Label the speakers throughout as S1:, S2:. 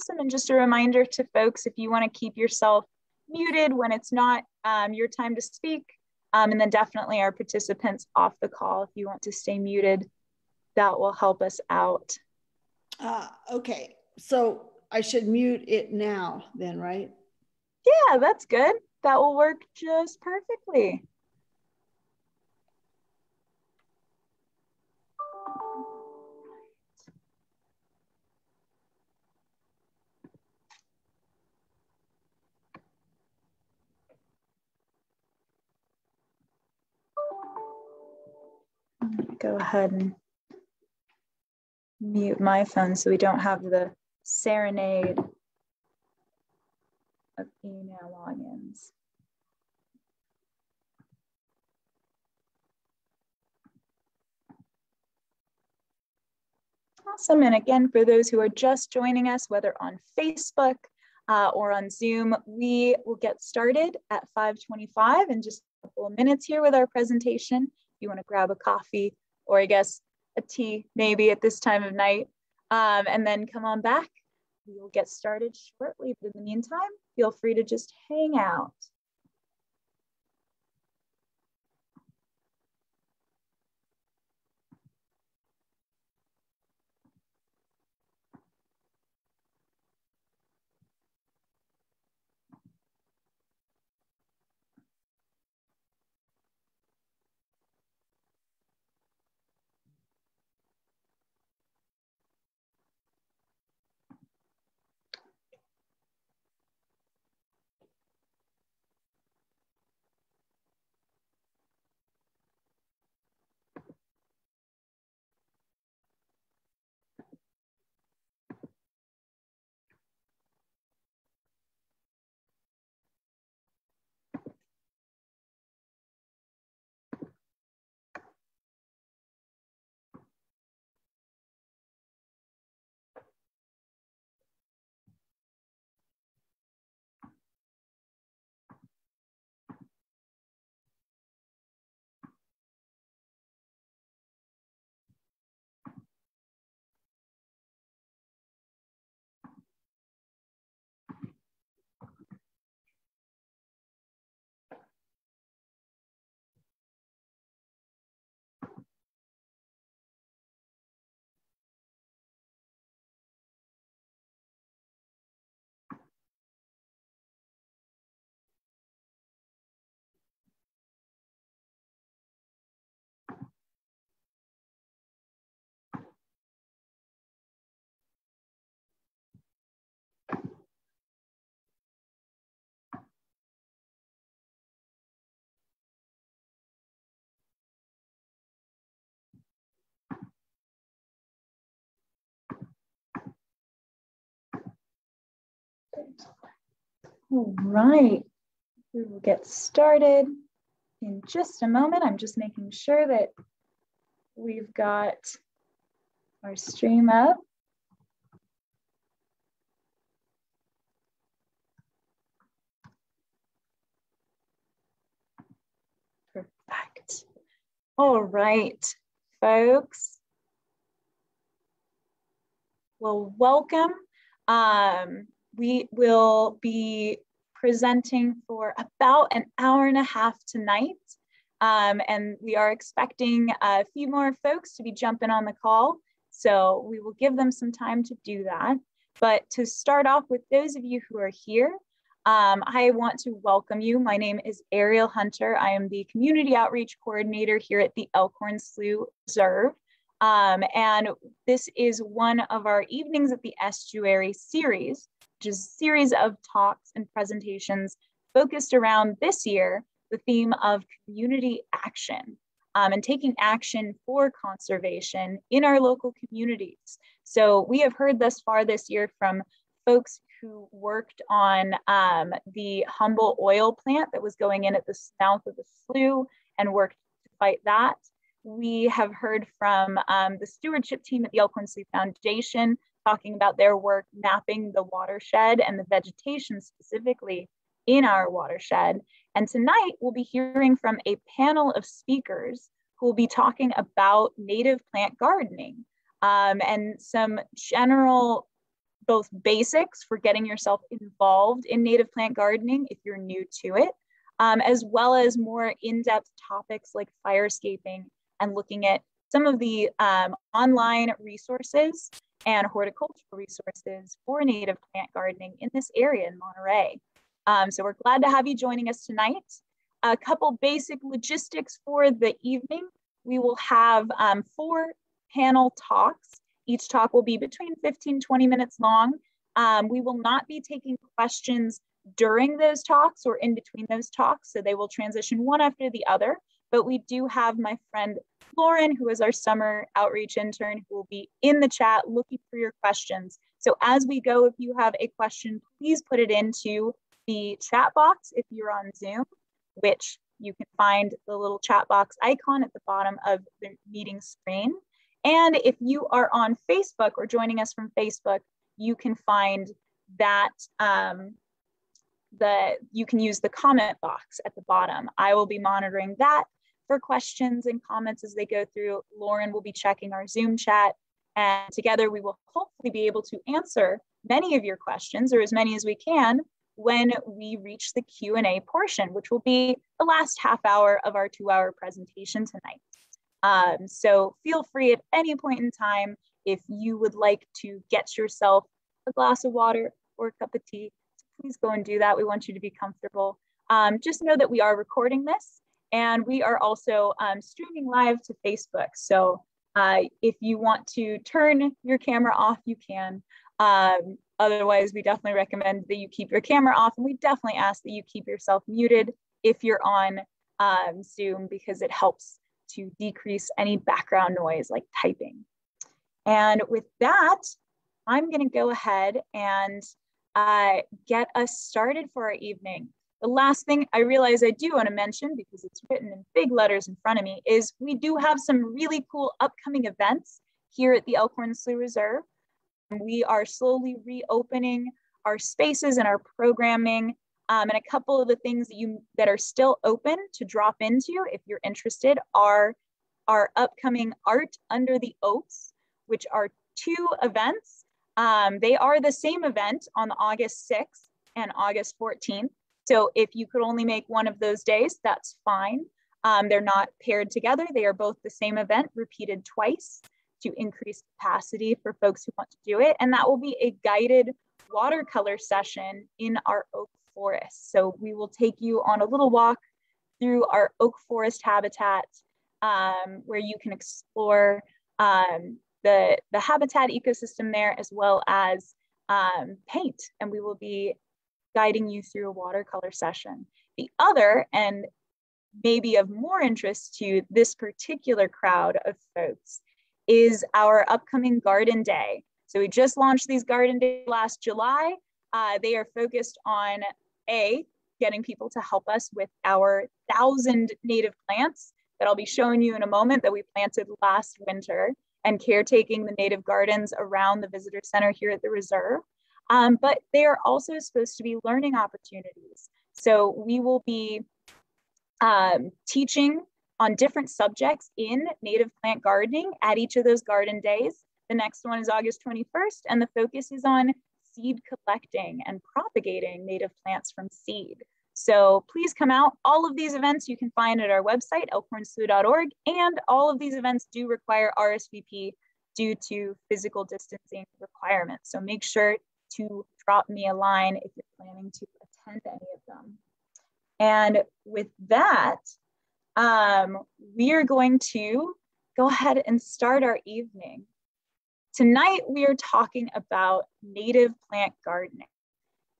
S1: Awesome. And just a reminder to folks if you want to keep yourself muted when it's not um, your time to speak, um, and then definitely our participants off the call if you want to stay muted, that will help us out.
S2: Uh, okay, so I should mute it now then, right?
S1: Yeah, that's good. That will work just perfectly. Go ahead and mute my phone so we don't have the serenade of email logins. Awesome. And again, for those who are just joining us, whether on Facebook uh, or on Zoom, we will get started at 525 in just a couple of minutes here with our presentation. If you want to grab a coffee or I guess a tea maybe at this time of night, um, and then come on back. We'll get started shortly, but in the meantime, feel free to just hang out. All right, we will get started in just a moment. I'm just making sure that we've got our stream up. Perfect. All right, folks. Well, welcome. Um, we will be presenting for about an hour and a half tonight. Um, and we are expecting a few more folks to be jumping on the call. So we will give them some time to do that. But to start off with those of you who are here, um, I want to welcome you. My name is Ariel Hunter. I am the Community Outreach Coordinator here at the Elkhorn Slough Reserve. Um, and this is one of our Evenings at the Estuary series, a series of talks and presentations focused around this year, the theme of community action um, and taking action for conservation in our local communities. So we have heard thus far this year from folks who worked on um, the Humble oil plant that was going in at the mouth of the slough and worked to fight that. We have heard from um, the stewardship team at the Elkhorn Slough Foundation talking about their work mapping the watershed and the vegetation specifically in our watershed. And tonight we'll be hearing from a panel of speakers who will be talking about native plant gardening um, and some general both basics for getting yourself involved in native plant gardening if you're new to it, um, as well as more in-depth topics like firescaping and looking at some of the um, online resources and horticultural resources for native plant gardening in this area in Monterey. Um, so we're glad to have you joining us tonight. A couple basic logistics for the evening. We will have um, four panel talks. Each talk will be between 15, 20 minutes long. Um, we will not be taking questions during those talks or in between those talks, so they will transition one after the other. But we do have my friend Lauren, who is our summer outreach intern, who will be in the chat looking for your questions. So as we go, if you have a question, please put it into the chat box if you're on Zoom, which you can find the little chat box icon at the bottom of the meeting screen. And if you are on Facebook or joining us from Facebook, you can find that um, the you can use the comment box at the bottom. I will be monitoring that for questions and comments as they go through. Lauren will be checking our Zoom chat and together we will hopefully be able to answer many of your questions or as many as we can when we reach the Q&A portion, which will be the last half hour of our two hour presentation tonight. Um, so feel free at any point in time if you would like to get yourself a glass of water or a cup of tea, please go and do that. We want you to be comfortable. Um, just know that we are recording this and we are also um, streaming live to Facebook. So uh, if you want to turn your camera off, you can. Um, otherwise, we definitely recommend that you keep your camera off. And we definitely ask that you keep yourself muted if you're on um, Zoom because it helps to decrease any background noise like typing. And with that, I'm going to go ahead and uh, get us started for our evening. The last thing I realize I do want to mention, because it's written in big letters in front of me, is we do have some really cool upcoming events here at the Elkhorn Slough Reserve. We are slowly reopening our spaces and our programming um, and a couple of the things that you that are still open to drop into if you're interested are our upcoming Art Under the Oaks, which are two events. Um, they are the same event on August 6th and August 14th. So if you could only make one of those days, that's fine. Um, they're not paired together. They are both the same event repeated twice to increase capacity for folks who want to do it. And that will be a guided watercolor session in our oak forest. So we will take you on a little walk through our oak forest habitat um, where you can explore um, the, the habitat ecosystem there as well as um, paint. And we will be guiding you through a watercolor session. The other, and maybe of more interest to this particular crowd of folks, is our upcoming Garden Day. So we just launched these Garden Day last July. Uh, they are focused on A, getting people to help us with our thousand native plants that I'll be showing you in a moment that we planted last winter and caretaking the native gardens around the visitor center here at the reserve. Um, but they are also supposed to be learning opportunities. So we will be um, teaching on different subjects in native plant gardening at each of those garden days. The next one is August 21st, and the focus is on seed collecting and propagating native plants from seed. So please come out. All of these events you can find at our website, elkhornslough.org, and all of these events do require RSVP due to physical distancing requirements. So make sure to drop me a line if you're planning to attend any of them. And with that, um, we are going to go ahead and start our evening. Tonight, we are talking about native plant gardening.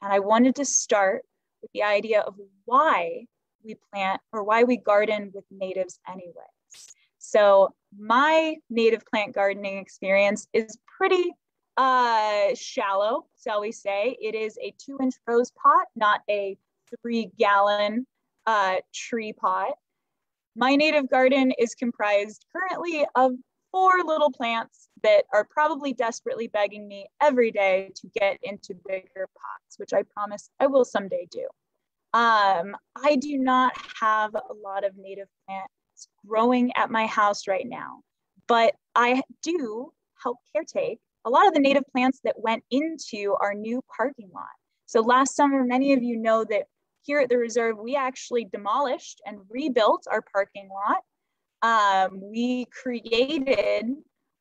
S1: And I wanted to start with the idea of why we plant or why we garden with natives anyway. So my native plant gardening experience is pretty uh, shallow, shall we say. It is a two inch rose pot, not a three gallon uh, tree pot. My native garden is comprised currently of four little plants that are probably desperately begging me every day to get into bigger pots, which I promise I will someday do. Um, I do not have a lot of native plants growing at my house right now, but I do help caretake a lot of the native plants that went into our new parking lot. So last summer, many of you know that here at the reserve, we actually demolished and rebuilt our parking lot. Um, we created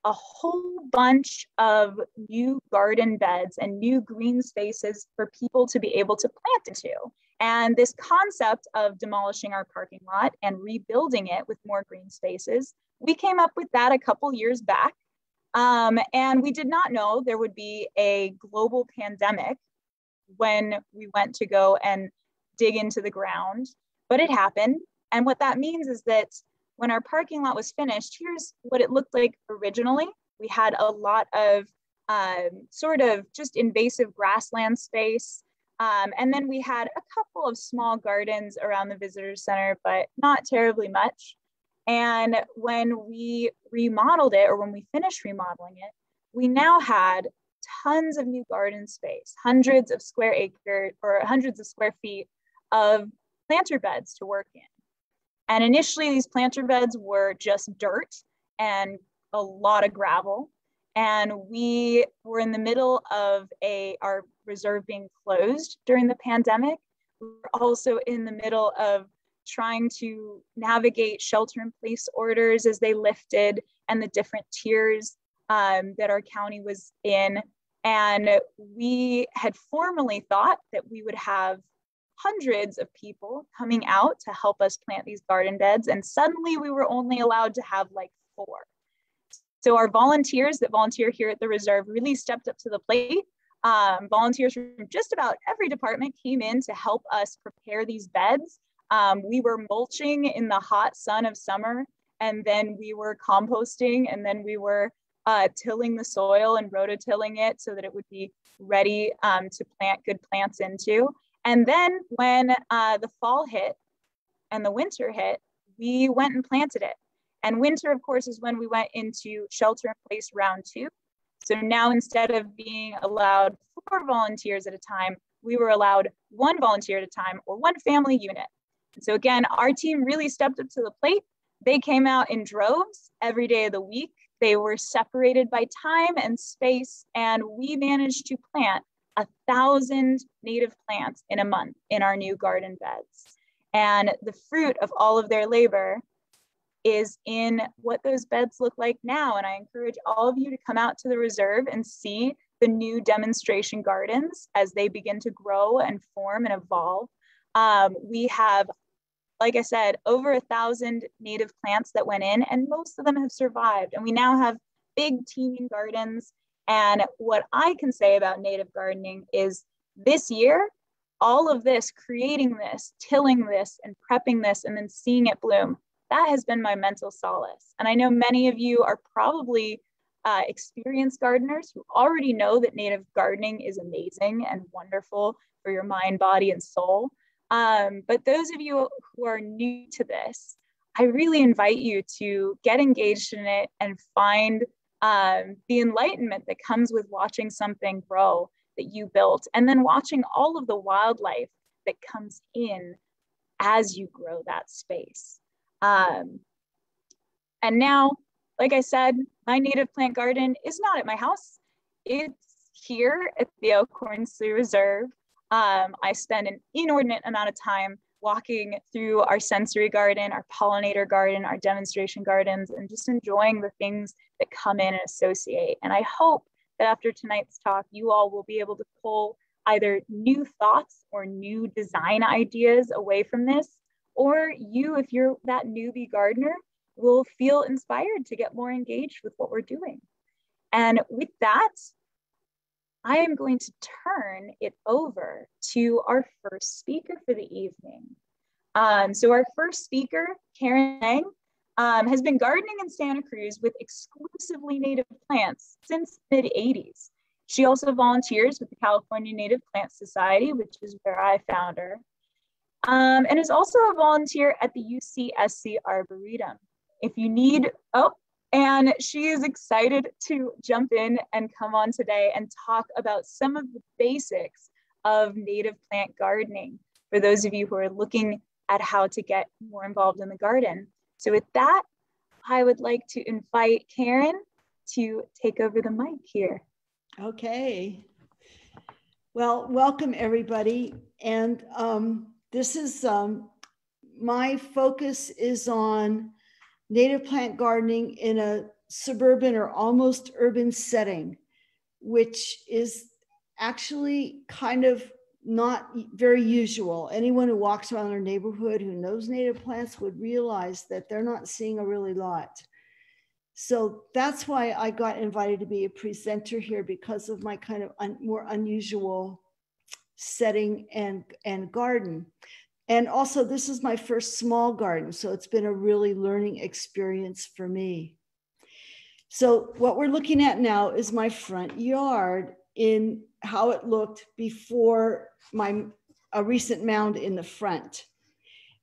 S1: a whole bunch of new garden beds and new green spaces for people to be able to plant into. And this concept of demolishing our parking lot and rebuilding it with more green spaces, we came up with that a couple years back. Um, and we did not know there would be a global pandemic when we went to go and dig into the ground, but it happened. And what that means is that when our parking lot was finished, here's what it looked like originally. We had a lot of um, sort of just invasive grassland space. Um, and then we had a couple of small gardens around the visitor center, but not terribly much. And when we remodeled it, or when we finished remodeling it, we now had tons of new garden space, hundreds of square acre or hundreds of square feet of planter beds to work in. And initially, these planter beds were just dirt and a lot of gravel. And we were in the middle of a our reserve being closed during the pandemic. We were also in the middle of trying to navigate shelter in place orders as they lifted and the different tiers um, that our county was in. And we had formally thought that we would have hundreds of people coming out to help us plant these garden beds. And suddenly we were only allowed to have like four. So our volunteers that volunteer here at the reserve really stepped up to the plate. Um, volunteers from just about every department came in to help us prepare these beds. Um, we were mulching in the hot sun of summer, and then we were composting, and then we were uh, tilling the soil and rototilling it so that it would be ready um, to plant good plants into. And then when uh, the fall hit and the winter hit, we went and planted it. And winter, of course, is when we went into shelter in place round two. So now instead of being allowed four volunteers at a time, we were allowed one volunteer at a time or one family unit. So again, our team really stepped up to the plate. They came out in droves every day of the week. They were separated by time and space, and we managed to plant a thousand native plants in a month in our new garden beds. And the fruit of all of their labor is in what those beds look like now. And I encourage all of you to come out to the reserve and see the new demonstration gardens as they begin to grow and form and evolve. Um, we have, like I said, over a thousand native plants that went in, and most of them have survived. And we now have big teeming gardens and what I can say about native gardening is this year, all of this, creating this, tilling this, and prepping this, and then seeing it bloom, that has been my mental solace. And I know many of you are probably uh, experienced gardeners who already know that native gardening is amazing and wonderful for your mind, body, and soul. Um, but those of you who are new to this, I really invite you to get engaged in it and find um, the enlightenment that comes with watching something grow that you built, and then watching all of the wildlife that comes in as you grow that space. Um, and now, like I said, my native plant garden is not at my house. It's here at the Elkhorn Slough Reserve. Um, I spend an inordinate amount of time walking through our sensory garden, our pollinator garden, our demonstration gardens, and just enjoying the things that come in and associate. And I hope that after tonight's talk, you all will be able to pull either new thoughts or new design ideas away from this, or you, if you're that newbie gardener, will feel inspired to get more engaged with what we're doing. And with that, I am going to turn it over to our first speaker for the evening. Um, so our first speaker, Karen Laing, um, has been gardening in Santa Cruz with exclusively native plants since mid 80s. She also volunteers with the California Native Plant Society, which is where I found her, um, and is also a volunteer at the UCSC Arboretum. If you need, oh, and she is excited to jump in and come on today and talk about some of the basics of native plant gardening for those of you who are looking at how to get more involved in the garden. So with that, I would like to invite Karen to take over the mic here.
S2: Okay. Well, welcome everybody. And um, this is um, my focus is on native plant gardening in a suburban or almost urban setting, which is actually kind of not very usual. Anyone who walks around their neighborhood who knows native plants would realize that they're not seeing a really lot. So that's why I got invited to be a presenter here because of my kind of un, more unusual setting and, and garden. And also, this is my first small garden, so it's been a really learning experience for me. So, what we're looking at now is my front yard in how it looked before my a recent mound in the front.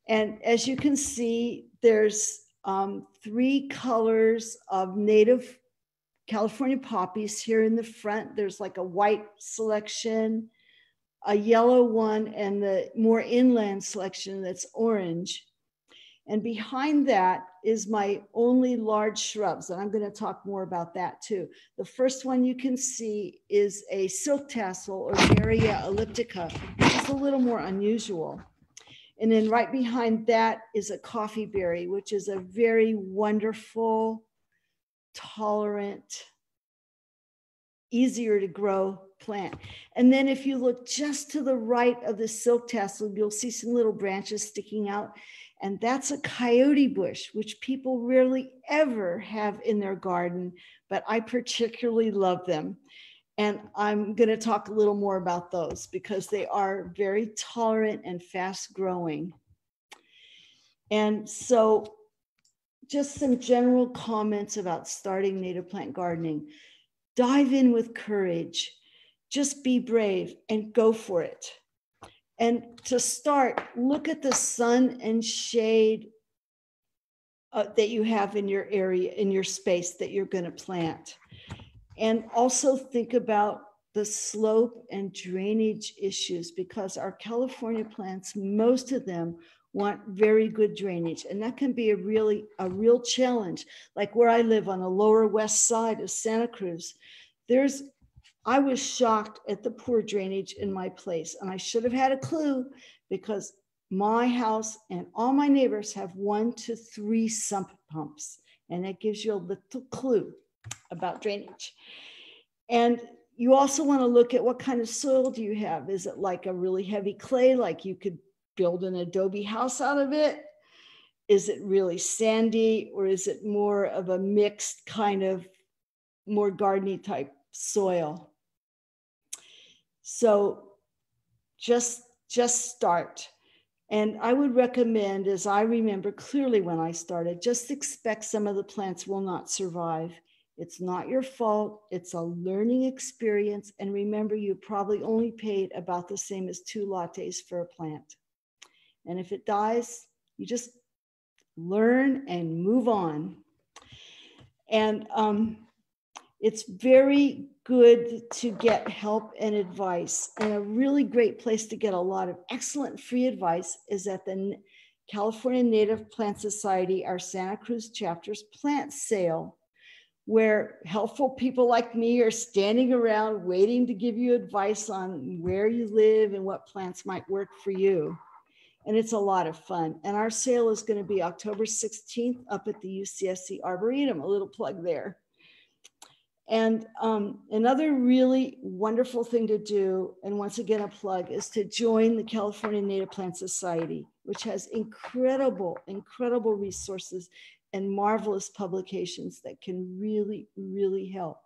S2: And as you can see, there's um, three colors of native California poppies here in the front. There's like a white selection, a yellow one, and the more inland selection that's orange. And behind that is my only large shrubs. And I'm going to talk more about that too. The first one you can see is a silk tassel or Garrya elliptica, which is a little more unusual. And then right behind that is a coffee berry, which is a very wonderful, tolerant, easier to grow plant. And then if you look just to the right of the silk tassel, you'll see some little branches sticking out. And that's a coyote bush, which people rarely ever have in their garden, but I particularly love them. And I'm going to talk a little more about those because they are very tolerant and fast growing. And so, just some general comments about starting native plant gardening. Dive in with courage, just be brave and go for it. And to start, look at the sun and shade uh, that you have in your area, in your space that you're going to plant. And also think about the slope and drainage issues because our California plants, most of them want very good drainage. And that can be a really, a real challenge. Like where I live on the lower west side of Santa Cruz, there's, I was shocked at the poor drainage in my place. And I should have had a clue because my house and all my neighbors have one to three sump pumps. And that gives you a little clue about drainage. And you also want to look at what kind of soil do you have? Is it like a really heavy clay, like you could build an adobe house out of it? Is it really sandy, or is it more of a mixed kind of more gardeny type soil? So just just start. And I would recommend, as I remember clearly when I started, just expect some of the plants will not survive. It's not your fault. It's a learning experience. And remember, you probably only paid about the same as two lattes for a plant. And if it dies, you just learn and move on. And um, it's very good to get help and advice. And a really great place to get a lot of excellent free advice is at the California Native Plant Society, our Santa Cruz chapter's plant sale where helpful people like me are standing around waiting to give you advice on where you live and what plants might work for you. And it's a lot of fun. And our sale is going to be October 16th up at the UCSC Arboretum, a little plug there. And um, another really wonderful thing to do, and once again, a plug, is to join the California Native Plant Society, which has incredible, incredible resources and marvelous publications that can really, really help.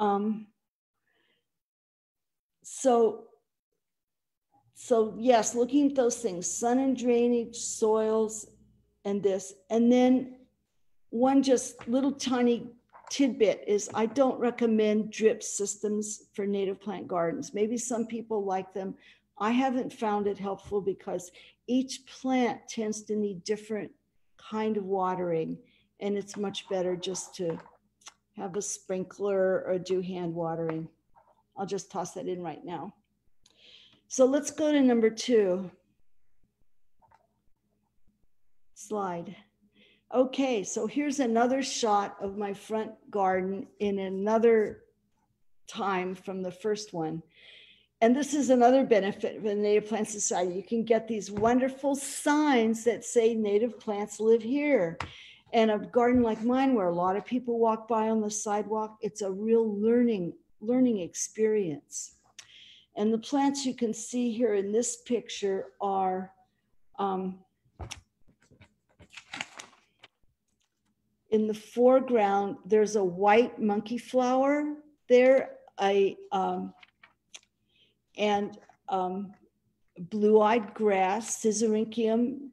S2: Um, so, so yes, looking at those things, sun and drainage, soils, and this, and then one just little tiny tidbit is I don't recommend drip systems for native plant gardens. Maybe some people like them. I haven't found it helpful because each plant tends to need different kind of watering. And it's much better just to have a sprinkler or do hand watering. I'll just toss that in right now. So let's go to number two. Slide. Okay, so here's another shot of my front garden in another time from the first one. And this is another benefit of the Native Plant Society. You can get these wonderful signs that say native plants live here. And a garden like mine, where a lot of people walk by on the sidewalk, it's a real learning, learning experience. And the plants you can see here in this picture are um, in the foreground, there's a white monkey flower there, a, um, and um, blue-eyed grass, Sisyrinchium.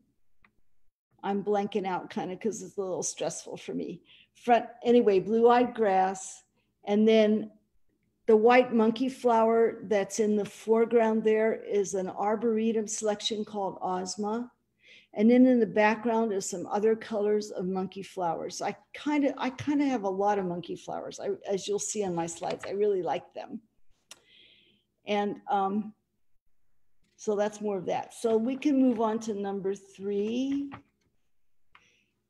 S2: I'm blanking out kind of because it's a little stressful for me. Front, anyway, blue-eyed grass, and then the white monkey flower that's in the foreground there is an arboretum selection called Ozma. And then in the background is some other colors of monkey flowers. I kind of I kind of have a lot of monkey flowers. I, as you'll see on my slides, I really like them. And um, so that's more of that. So we can move on to number three.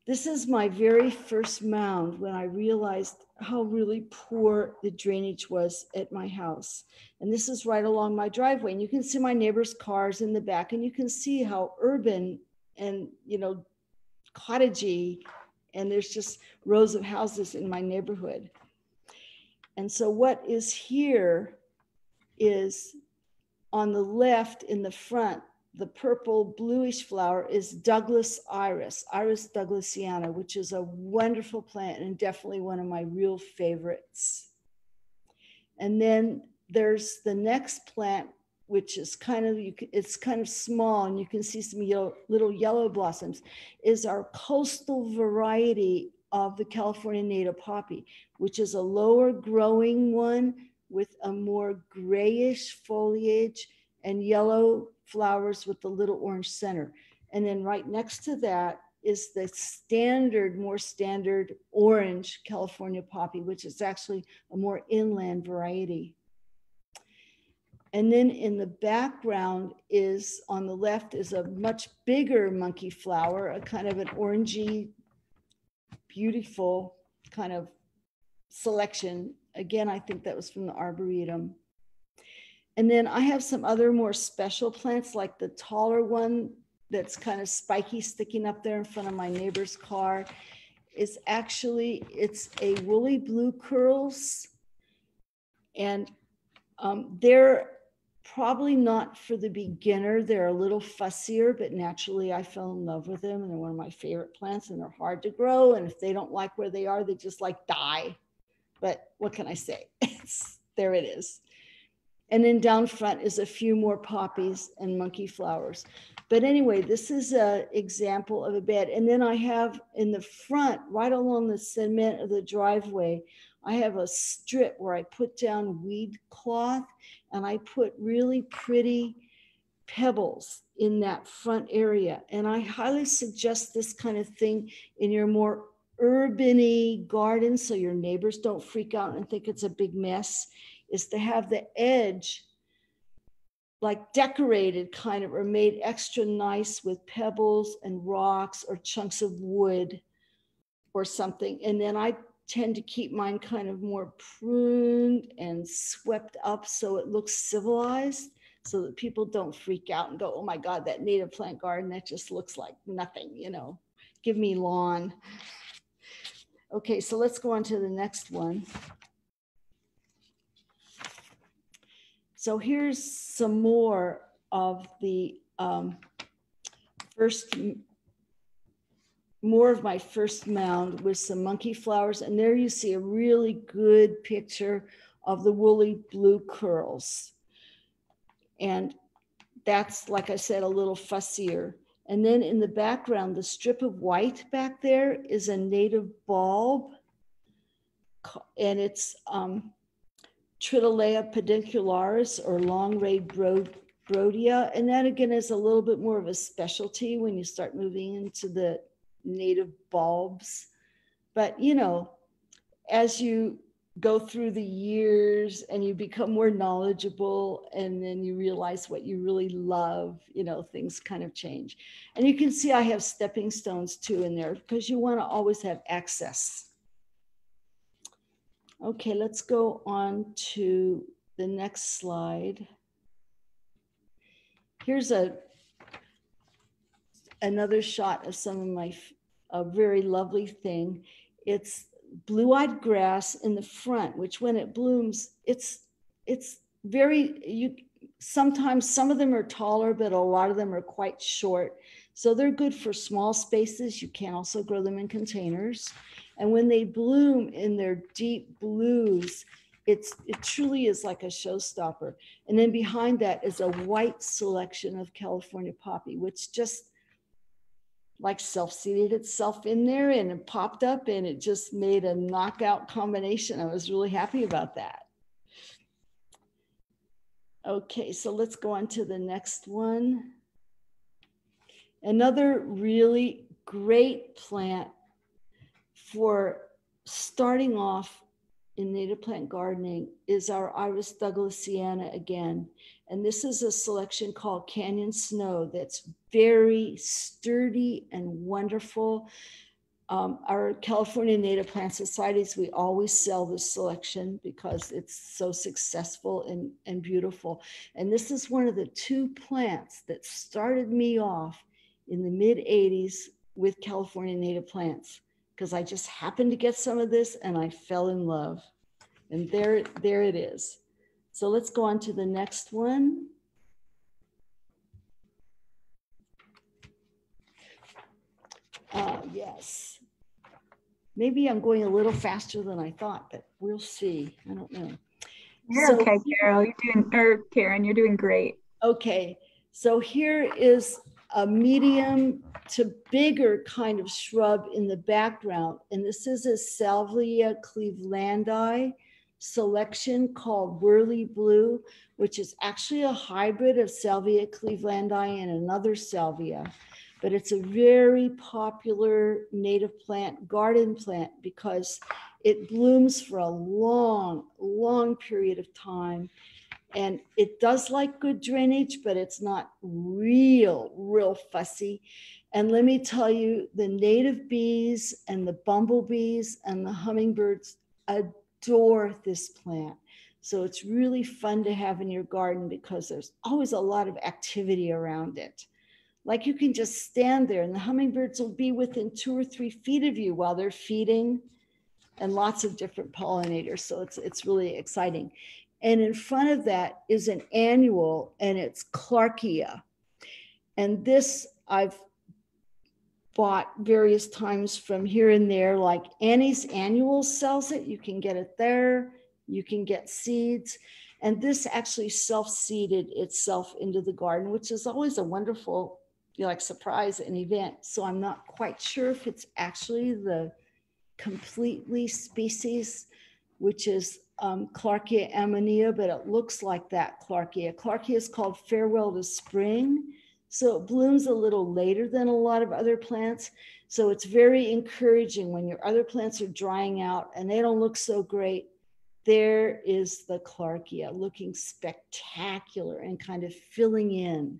S2: This is my very first mound when I realized how really poor the drainage was at my house. And this is right along my driveway. And you can see my neighbor's cars in the back, and you can see how urban and you know cottagey and there's just rows of houses in my neighborhood. And so what is here is on the left in the front the purple bluish flower is douglas iris iris douglasiana which is a wonderful plant and definitely one of my real favorites. And then there's the next plant which is kind of you it's kind of small and you can see some yellow, little yellow blossoms is our coastal variety of the California native poppy, which is a lower growing one with a more grayish foliage and yellow flowers with the little orange center. And then right next to that is the standard, more standard orange California poppy, which is actually a more inland variety. And then in the background is on the left is a much bigger monkey flower, a kind of an orangey, beautiful kind of selection. Again, I think that was from the Arboretum. And then I have some other more special plants like the taller one that's kind of spiky sticking up there in front of my neighbor's car is actually, it's a woolly blue curls. And um, they're probably not for the beginner. They're a little fussier, but naturally I fell in love with them and they're one of my favorite plants and they're hard to grow. And if they don't like where they are, they just like die. But what can I say? It's, there it is. And then down front is a few more poppies and monkey flowers. But anyway, this is an example of a bed. And then I have in the front, right along the cement of the driveway, I have a strip where I put down weed cloth and I put really pretty pebbles in that front area. And I highly suggest this kind of thing in your more urbany garden so your neighbors don't freak out and think it's a big mess is to have the edge like decorated kind of or made extra nice with pebbles and rocks or chunks of wood or something. And then I tend to keep mine kind of more pruned and swept up so it looks civilized so that people don't freak out and go, oh my God, that native plant garden, that just looks like nothing, you know, give me lawn. Okay, so let's go on to the next one. So here's some more of the um, first more of my first mound with some monkey flowers. And there you see a really good picture of the woolly blue curls. And that's, like I said, a little fussier. And then in the background, the strip of white back there is a native bulb. And it's um, Triteleia peduncularis or long-rayed brodiaea. And that again is a little bit more of a specialty when you start moving into the native bulbs. But, you know, as you go through the years and you become more knowledgeable and then you realize what you really love, you know, things kind of change. And you can see I have stepping stones too in there because you want to always have access. Okay, let's go on to the next slide. Here's a another shot of some of my a very lovely thing. It's blue-eyed grass in the front, which when it blooms, it's it's very you sometimes some of them are taller, but a lot of them are quite short. So they're good for small spaces. You can also grow them in containers. And when they bloom in their deep blues, it's it truly is like a showstopper. And then behind that is a white selection of California poppy, which just like self-seeded itself in there and it popped up and it just made a knockout combination. I was really happy about that. Okay, so let's go on to the next one. Another really great plant for starting off in native plant gardening is our Iris Douglasiana again. And this is a selection called Canyon Snow that's very sturdy and wonderful. Um, our California Native Plant Societies, we always sell this selection because it's so successful and, and beautiful. And this is one of the two plants that started me off in the mid 80s with California native plants because I just happened to get some of this and I fell in love. And there, there it is. So let's go on to the next one. Uh, yes. Maybe I'm going a little faster than I thought, but we'll see. I don't know.
S1: You're so, okay, Carol. You're doing, or Karen, you're doing great.
S2: Okay. So here is a medium to bigger kind of shrub in the background. And this is a Salvia clevelandii selection called Whirly Blue, which is actually a hybrid of Salvia clevelandii and another Salvia. But it's a very popular native plant, garden plant, because it blooms for a long, long period of time and it does like good drainage, but it's not real, real fussy. And let me tell you, the native bees and the bumblebees and the hummingbirds adore this plant. So it's really fun to have in your garden because there's always a lot of activity around it. Like you can just stand there and the hummingbirds will be within two or three feet of you while they're feeding and lots of different pollinators. So it's, it's really exciting. And in front of that is an annual, and it's Clarkia. And this I've bought various times from here and there, like Annie's Annual sells it. You can get it there, you can get seeds. And this actually self seeded itself into the garden, which is always a wonderful like surprise and event. So I'm not quite sure if it's actually the completely species, which is um, Clarkia amoena, but it looks like that Clarkia. Clarkia is called Farewell to Spring. So it blooms a little later than a lot of other plants. So it's very encouraging when your other plants are drying out and they don't look so great. There is the Clarkia looking spectacular and kind of filling in.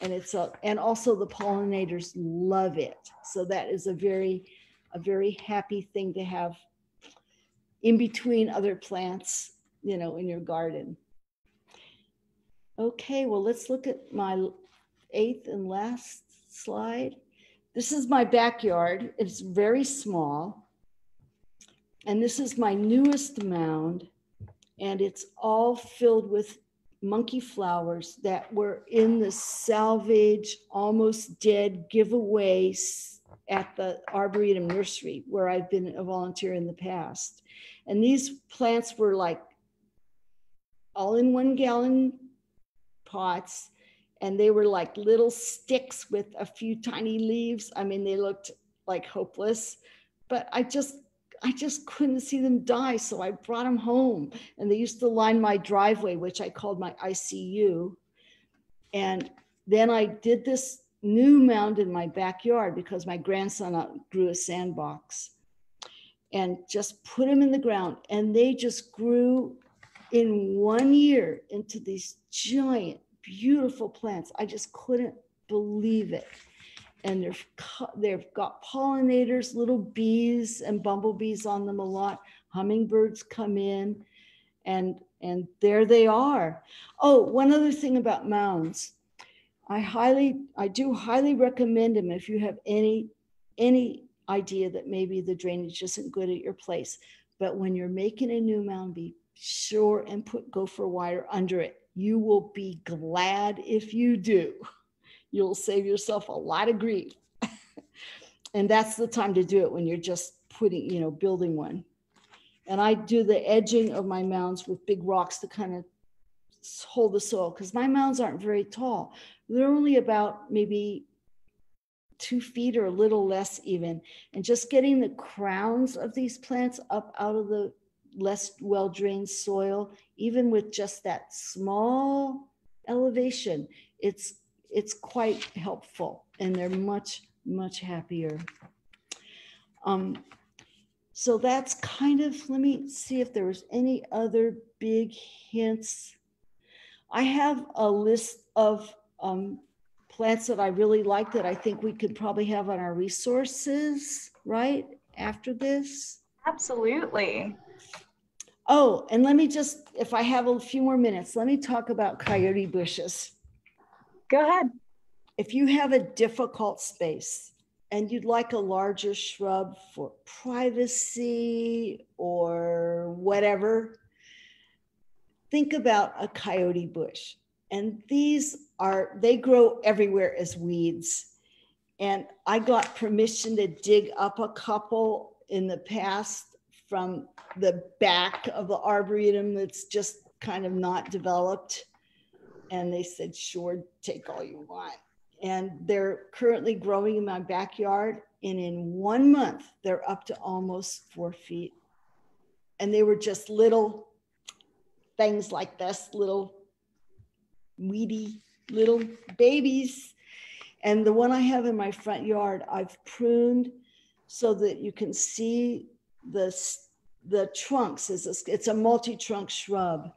S2: And it's a, and also the pollinators love it. So that is a very, a very happy thing to have in between other plants, you know, in your garden. Okay, well, let's look at my eighth and last slide. This is my backyard. It's very small. And this is my newest mound. And it's all filled with monkey flowers that were in the salvage, almost dead giveaways at the Arboretum Nursery, where I've been a volunteer in the past. And these plants were like all in one gallon pots. And they were like little sticks with a few tiny leaves. I mean, they looked like hopeless, but I just I just couldn't see them die. So I brought them home and they used to line my driveway, which I called my ICU. And then I did this new mound in my backyard because my grandson uh, grew a sandbox and just put them in the ground. And they just grew in one year into these giant, beautiful plants. I just couldn't believe it. And they've, they've got pollinators, little bees and bumblebees on them a lot. hummingbirds come in and and there they are. Oh, one other thing about mounds. I highly, I do highly recommend them if you have any, any idea that maybe the drainage isn't good at your place. But when you're making a new mound, be sure and put gopher wire under it. You will be glad if you do. You'll save yourself a lot of grief. and that's the time to do it when you're just putting, you know, building one. And I do the edging of my mounds with big rocks to kind of hold the soil because my mounds aren't very tall. They're only about maybe two feet or a little less even. And just getting the crowns of these plants up out of the less well drained soil, even with just that small elevation, it's it's quite helpful and they're much, much happier. Um, so that's kind of, let me see if there was any other big hints. I have a list of um, plants that I really like that I think we could probably have on our resources, right? After this.
S1: Absolutely.
S2: Oh, and let me just, if I have a few more minutes, let me talk about coyote bushes.
S1: Go ahead.
S2: If you have a difficult space, and you'd like a larger shrub for privacy or whatever, think about a coyote bush. And these are, they grow everywhere as weeds. And I got permission to dig up a couple in the past from the back of the arboretum that's just kind of not developed. And they said, sure, take all you want and they're currently growing in my backyard. And in one month, they're up to almost four feet. And they were just little things like this, little weedy little babies. And the one I have in my front yard, I've pruned so that you can see the, the trunks. is a, it's a multi-trunk shrub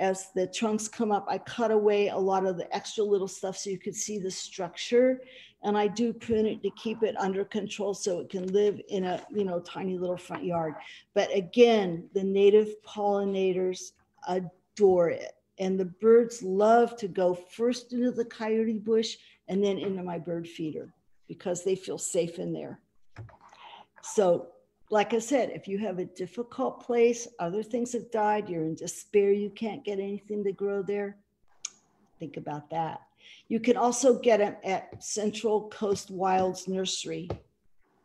S2: as the trunks come up, I cut away a lot of the extra little stuff so you could see the structure. And I do prune it to keep it under control so it can live in a, you know, tiny little front yard. But again, the native pollinators adore it. And the birds love to go first into the coyote bush and then into my bird feeder because they feel safe in there. So like I said, if you have a difficult place, other things have died, you're in despair, you can't get anything to grow there, think about that. You can also get them at Central Coast Wilds Nursery.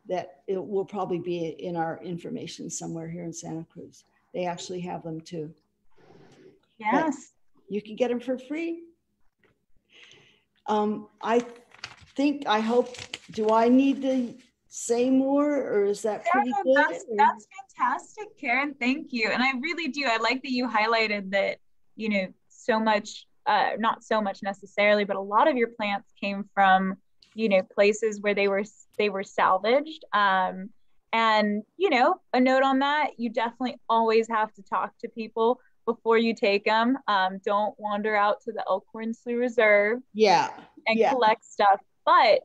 S2: That it will probably be in our information somewhere here in Santa Cruz. They actually have them too.
S1: Yes.
S2: But you can get them for free. Um, I think, I hope, do I need to say more or is that pretty yeah, good?
S1: That's, that's fantastic, Karen. Thank you. And I really do. I like that you highlighted that, you know, so much, uh, not so much necessarily, but a lot of your plants came from, you know, places where they were they were salvaged. Um, and you know, a note on that, you definitely always have to talk to people before you take them. Um, don't wander out to the Elkhorn Slough Reserve.
S2: Yeah.
S1: And
S2: yeah.
S1: collect stuff. But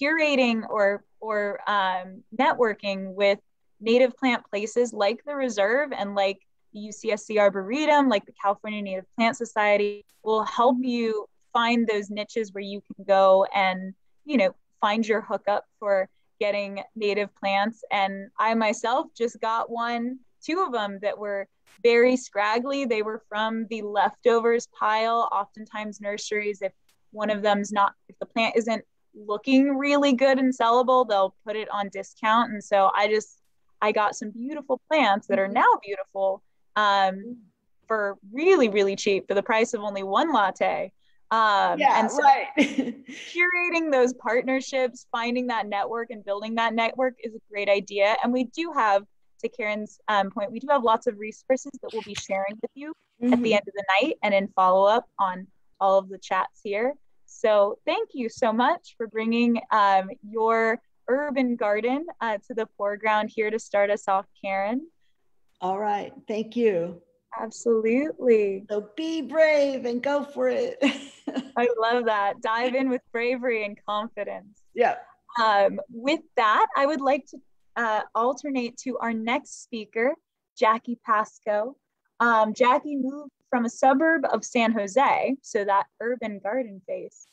S1: curating or or um, networking with native plant places like the reserve and like the UCSC Arboretum, like the California Native Plant Society, will help you find those niches where you can go and you know find your hookup for getting native plants. And I myself just got one, two of them that were very scraggly. They were from the leftovers pile. Oftentimes nurseries, if one of them's not, if the plant isn't looking really good and sellable, they'll put it on discount. And so I just, I got some beautiful plants that are mm-hmm. now beautiful um, for really, really cheap for the price of only one latte. Um,
S2: yeah, and so right.
S1: curating those partnerships, finding that network and building that network is a great idea. And we do have, to Karen's um, point, we do have lots of resources that we'll be sharing with you mm-hmm. at the mm-hmm. end of the night and in follow up on all of the chats here. So thank you so much for bringing um, your urban garden uh, to the foreground here to start us off, Karen.
S2: All right, thank you.
S1: Absolutely.
S2: So be brave and go for it.
S1: I love that. Dive in with bravery and confidence.
S2: Yeah.
S1: Um, with that, I would like to uh, alternate to our next speaker, Jackie Pascoe. Um, Jackie moved from a suburb of San Jose, so that urban garden face,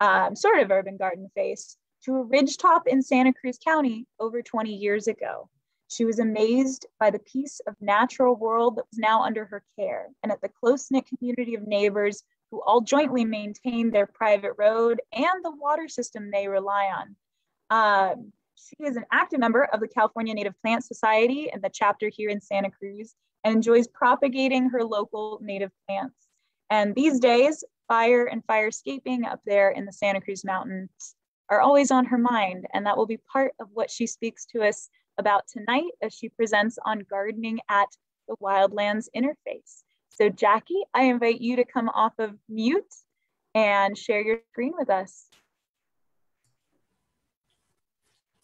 S1: um, sort of urban garden face, to a ridgetop in Santa Cruz County over 20 years ago. She was amazed by the piece of natural world that was now under her care and at the close knit community of neighbors who all jointly maintain their private road and the water system they rely on. Um, she is an active member of the California Native Plant Society and the chapter here in Santa Cruz and enjoys propagating her local native plants. And these days, fire and firescaping up there in the Santa Cruz Mountains are always on her mind. And that will be part of what she speaks to us about tonight as she presents on gardening at the Wildlands Interface. So Jackie, I invite you to come off of mute and share your screen with us.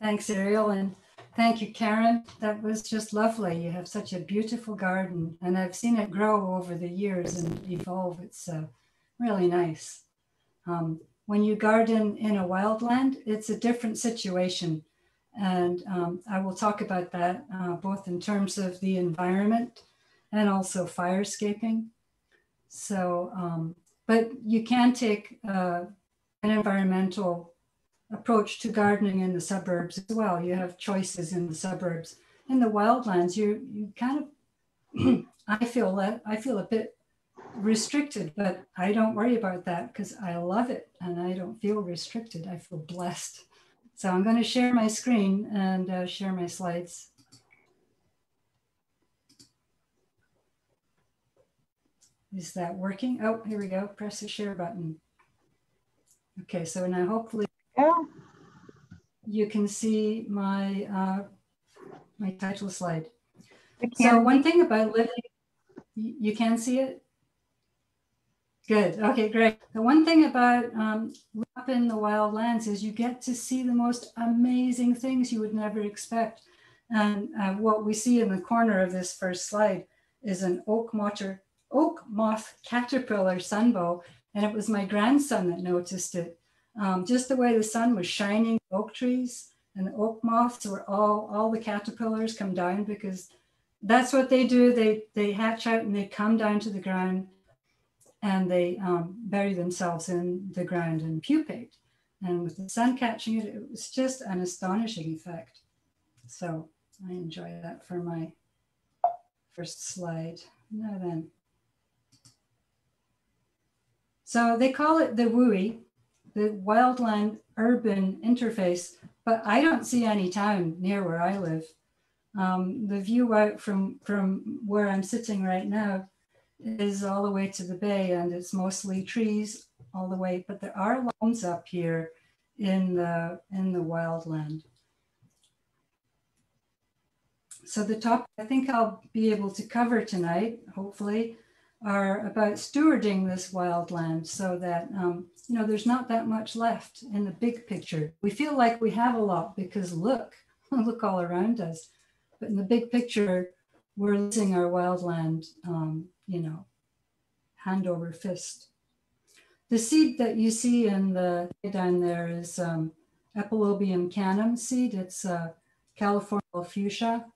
S3: Thanks, Ariel, and thank you, Karen. That was just lovely. You have such a beautiful garden, and I've seen it grow over the years and evolve. It's uh, really nice. Um, when you garden in a wildland, it's a different situation. And um, I will talk about that uh, both in terms of the environment and also firescaping. So, um, but you can take uh, an environmental approach to gardening in the suburbs as well. You have choices in the suburbs. In the wildlands, you you kind of I feel that I feel a bit restricted, but I don't worry about that because I love it and I don't feel restricted. I feel blessed. So I'm going to share my screen and uh, share my slides. Is that working? Oh, here we go. Press the share button. Okay, so now hopefully you can see my uh, my title slide. So one thing about living, you can see it? Good. Okay, great. The one thing about um, up in the wild lands is you get to see the most amazing things you would never expect. And uh, what we see in the corner of this first slide is an oak motor oak moth caterpillar sunbow, and it was my grandson that noticed it. Um, just the way the sun was shining oak trees and oak moths were all all the caterpillars come down because that's what they do. They they hatch out and they come down to the ground and they um, bury themselves in the ground and pupate. And with the sun catching it, it was just an astonishing effect. So I enjoy that for my first slide. Now then. So they call it the WUI, the wildland urban interface, but I don't see any town near where I live. Um, the view out from, from where I'm sitting right now is all the way to the bay and it's mostly trees all the way, but there are lawns up here in the, in the wildland. So the top I think I'll be able to cover tonight, hopefully, are about stewarding this wildland so that um, you know there's not that much left in the big picture. We feel like we have a lot because look, look all around us, but in the big picture, we're losing our wildland, um, you know, hand over fist. The seed that you see in the down there is um, Epilobium canum seed. It's uh, California fuchsia,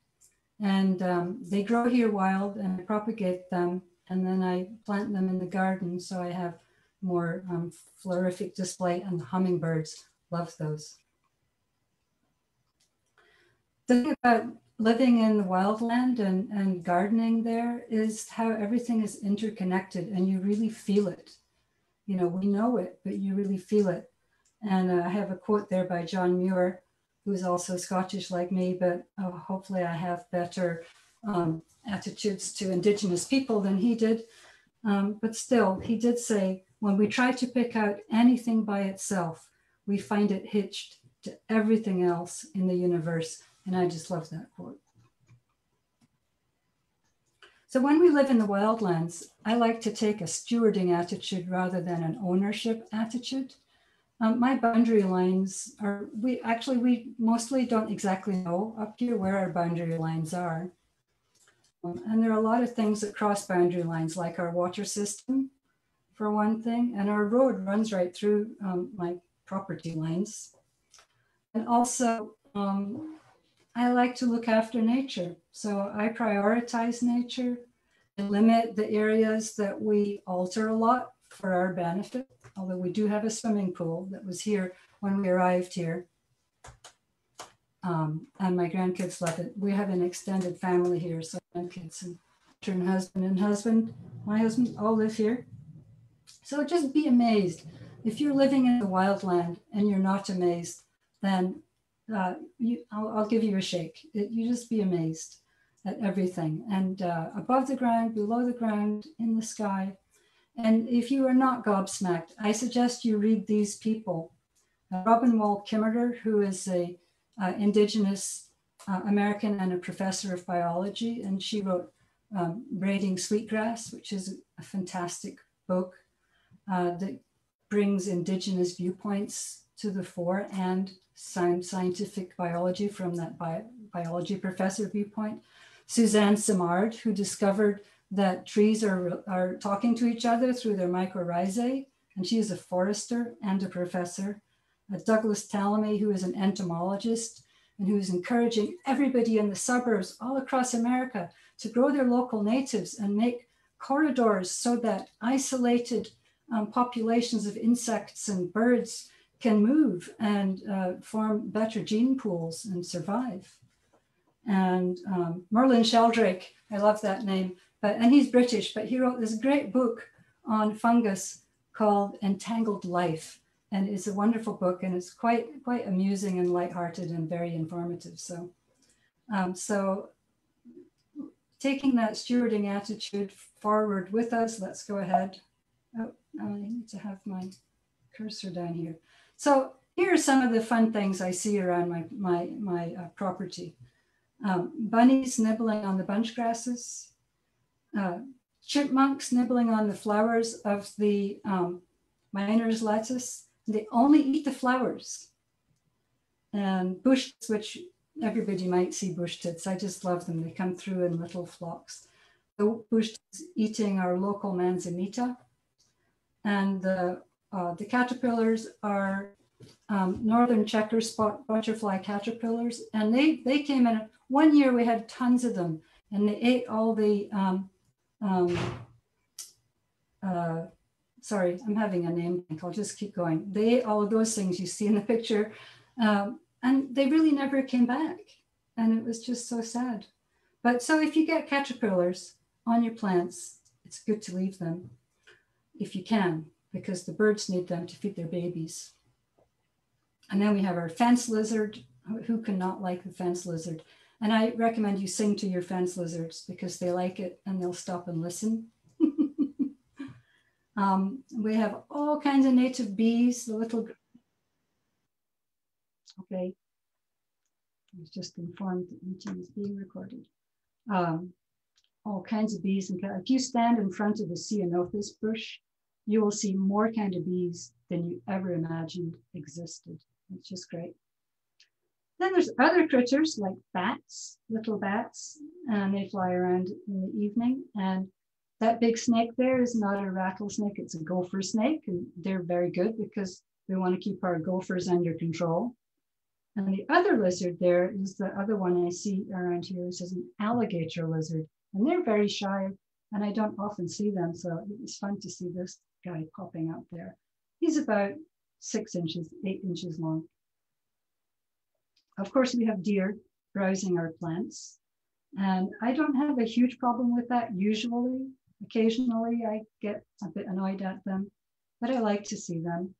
S3: and um, they grow here wild, and propagate them and then I plant them in the garden. So I have more um, florific display and the hummingbirds love those. The thing about living in the wildland and, and gardening there is how everything is interconnected and you really feel it. You know, we know it, but you really feel it. And uh, I have a quote there by John Muir, who's also Scottish like me, but oh, hopefully I have better um, attitudes to Indigenous people than he did. Um, but still, he did say, when we try to pick out anything by itself, we find it hitched to everything else in the universe. And I just love that quote. So when we live in the wildlands, I like to take a stewarding attitude rather than an ownership attitude. Um, my boundary lines are, we actually, we mostly don't exactly know up here where our boundary lines are. And there are a lot of things that cross boundary lines, like our water system, for one thing, and our road runs right through um, my property lines. And also, um, I like to look after nature. So I prioritize nature and limit the areas that we alter a lot for our benefit. Although we do have a swimming pool that was here when we arrived here. Um, and my grandkids love it. We have an extended family here, so grandkids and turn husband and husband, my husband all live here. So just be amazed. If you're living in the wildland and you're not amazed, then uh, you, I'll, I'll, give you a shake. It, you just be amazed at everything. And uh, above the ground, below the ground, in the sky. And if you are not gobsmacked, I suggest you read these people. Uh, Robin Wall Kimmerer, who is a uh, Indigenous uh, American and a professor of biology, and she wrote um, Braiding Sweetgrass, which is a fantastic book uh, that brings Indigenous viewpoints to the fore and scientific biology from that bi biology professor viewpoint. Suzanne Simard, who discovered that trees are, are talking to each other through their mycorrhizae, and she is a forester and a professor. Uh, Douglas Tallamy, who is an entomologist and who's encouraging everybody in the suburbs all across America to grow their local natives and make corridors so that isolated um, populations of insects and birds can move and uh, form better gene pools and survive. And um, Merlin Sheldrake, I love that name, but and he's British, but he wrote this great book on fungus called Entangled Life, and it's a wonderful book, and it's quite quite amusing and lighthearted and very informative. So, um, so taking that stewarding attitude forward with us, let's go ahead. Oh, I need to have my cursor down here. So here are some of the fun things I see around my, my, my uh, property. Um, bunnies nibbling on the bunch grasses, uh, chipmunks nibbling on the flowers of the um, miner's lettuce. They only eat the flowers. And bush, which everybody might see bush tits. I just love them. They come through in little flocks. The bush tits eating our local manzanita. And the, uh, the caterpillars are um, northern checker spot butterfly caterpillars. And they, they came in, one year we had tons of them and they ate all the, um, um, uh, sorry, I'm having a name. I'll just keep going. They all of those things you see in the picture. Um, and they really never came back. And it was just so sad. But so if you get caterpillars on your plants, it's good to leave them if you can, because the birds need them to feed their babies. And then we have our fence lizard. Who cannot like the fence lizard? And I recommend you sing to your fence lizards because they like it and they'll stop and listen. Um, we have all kinds of native bees, the little Okay. I was just informed that the meeting is being recorded. Um, all kinds of bees. And if you stand in front of a ceanothus bush, you will see more kind of bees than you ever imagined existed. It's just great. Then there's other critters like bats, little bats, and they fly around in the evening. And that big snake there is not a rattlesnake, it's a gopher snake. And they're very good because we want to keep our gophers under control. And the other lizard there is the other one I see around here, which is an alligator lizard. And they're very shy, and I don't often see them. So it was fun to see this guy popping out there. He's about six inches, eight inches long. Of course, we have deer browsing our plants. And I don't have a huge problem with that usually. Occasionally, I get a bit annoyed at them, but I like to see them.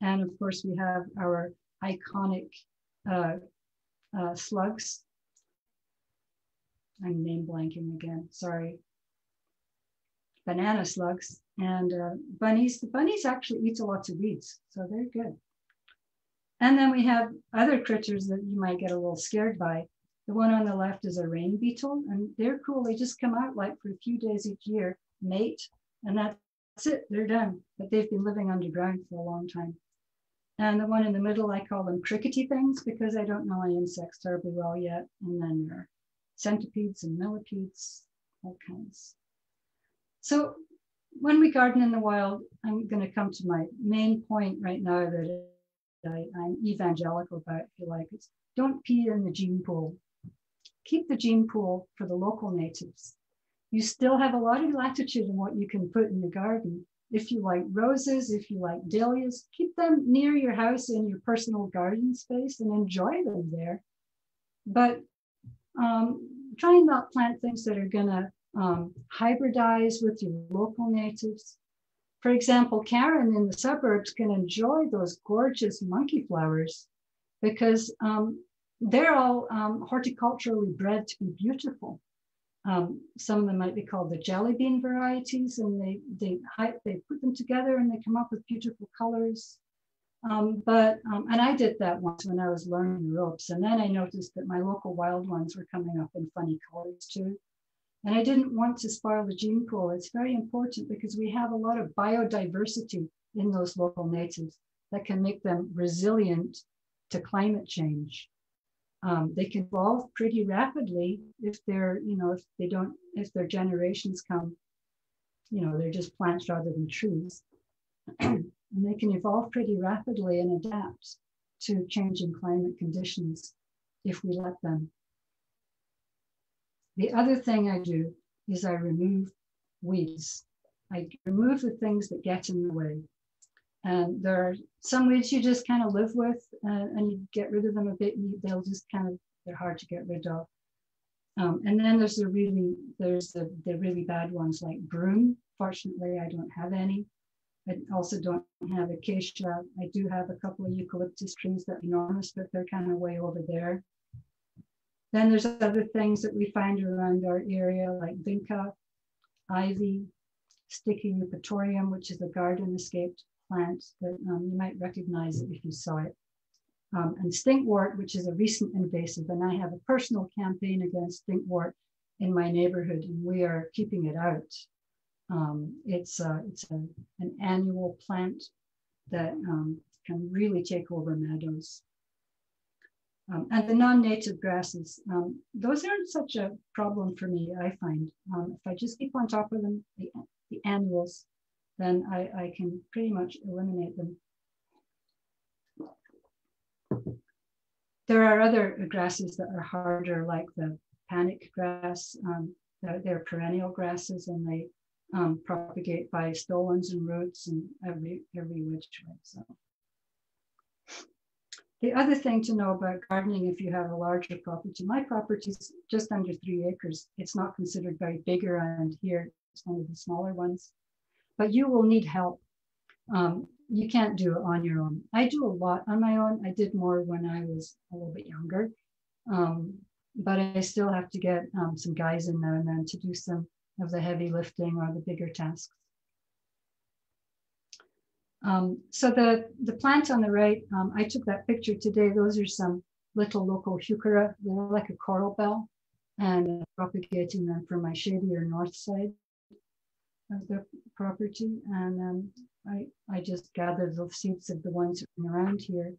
S3: And of course, we have our iconic uh, uh, slugs. I'm name blanking again, sorry. Banana slugs and uh, bunnies. The bunnies actually eat a lot of weeds, so they're good. And then we have other critters that you might get a little scared by. The one on the left is a rain beetle, and they're cool. They just come out like for a few days each year, mate, and that's it. They're done. But they've been living underground for a long time. And the one in the middle, I call them crickety things because I don't know any insects terribly well yet. And then there are centipedes and millipedes, all kinds. So when we garden in the wild, I'm going to come to my main point right now that I, am evangelical about, if you like. It's don't pee in the gene pool. Keep the gene pool for the local natives. You still have a lot of latitude in what you can put in your garden. If you like roses, if you like dahlias, keep them near your house in your personal garden space and enjoy them there. But um, try and not plant things that are going to um, hybridize with your local natives. For example, Karen in the suburbs can enjoy those gorgeous monkey flowers because um, they're all um, horticulturally bred to be beautiful. Um, some of them might be called the jelly bean varieties, and they they they put them together and they come up with beautiful colors. Um, but um, and I did that once when I was learning the ropes, and then I noticed that my local wild ones were coming up in funny colors too. And I didn't want to spoil the gene pool. It's very important because we have a lot of biodiversity in those local natives that can make them resilient to climate change. Um, they can evolve pretty rapidly if they're, you know, if they don't, if their generations come, you know, they're just plants rather than trees. and they can evolve pretty rapidly and adapt to changing climate conditions if we let them. The other thing I do is I remove weeds. I remove the things that get in the way. And there are some weeds you just kind of live with uh, and you get rid of them a bit, they'll just kind of, they're hard to get rid of. Um, and then there's the really, there's the, the really bad ones like broom. Fortunately, I don't have any. I also don't have acacia. I do have a couple of eucalyptus trees that are enormous, but they're kind of way over there. Then there's other things that we find around our area like vinca, ivy, sticky eupatorium, which is a garden escaped plant that um, you might recognize if you saw it. Um, and stinkwort, which is a recent invasive, and I have a personal campaign against stinkwort in my neighborhood, and we are keeping it out. Um, it's a, it's a, an annual plant that um, can really take over meadows. Um, and the non-native grasses, um, those aren't such a problem for me, I find. Um, if I just keep on top of them, the, the annuals, then I, I can pretty much eliminate them. There are other grasses that are harder, like the panic grass. Um, they're, they're, perennial grasses and they um, propagate by stolons and roots and every, every which way. So. The other thing to know about gardening, if you have a larger property, my property is just under three acres. It's not considered very big around here. It's one of the smaller ones but you will need help. Um, you can't do it on your own. I do a lot on my own. I did more when I was a little bit younger, um, but I still have to get um, some guys in there and then to do some of the heavy lifting or the bigger tasks. Um, so the, the plant on the right, um, I took that picture today. Those are some little local heuchera. They're like a coral bell and propagating them from my shadier north side of the property. And um, I, I just gather the seeds of the ones around here.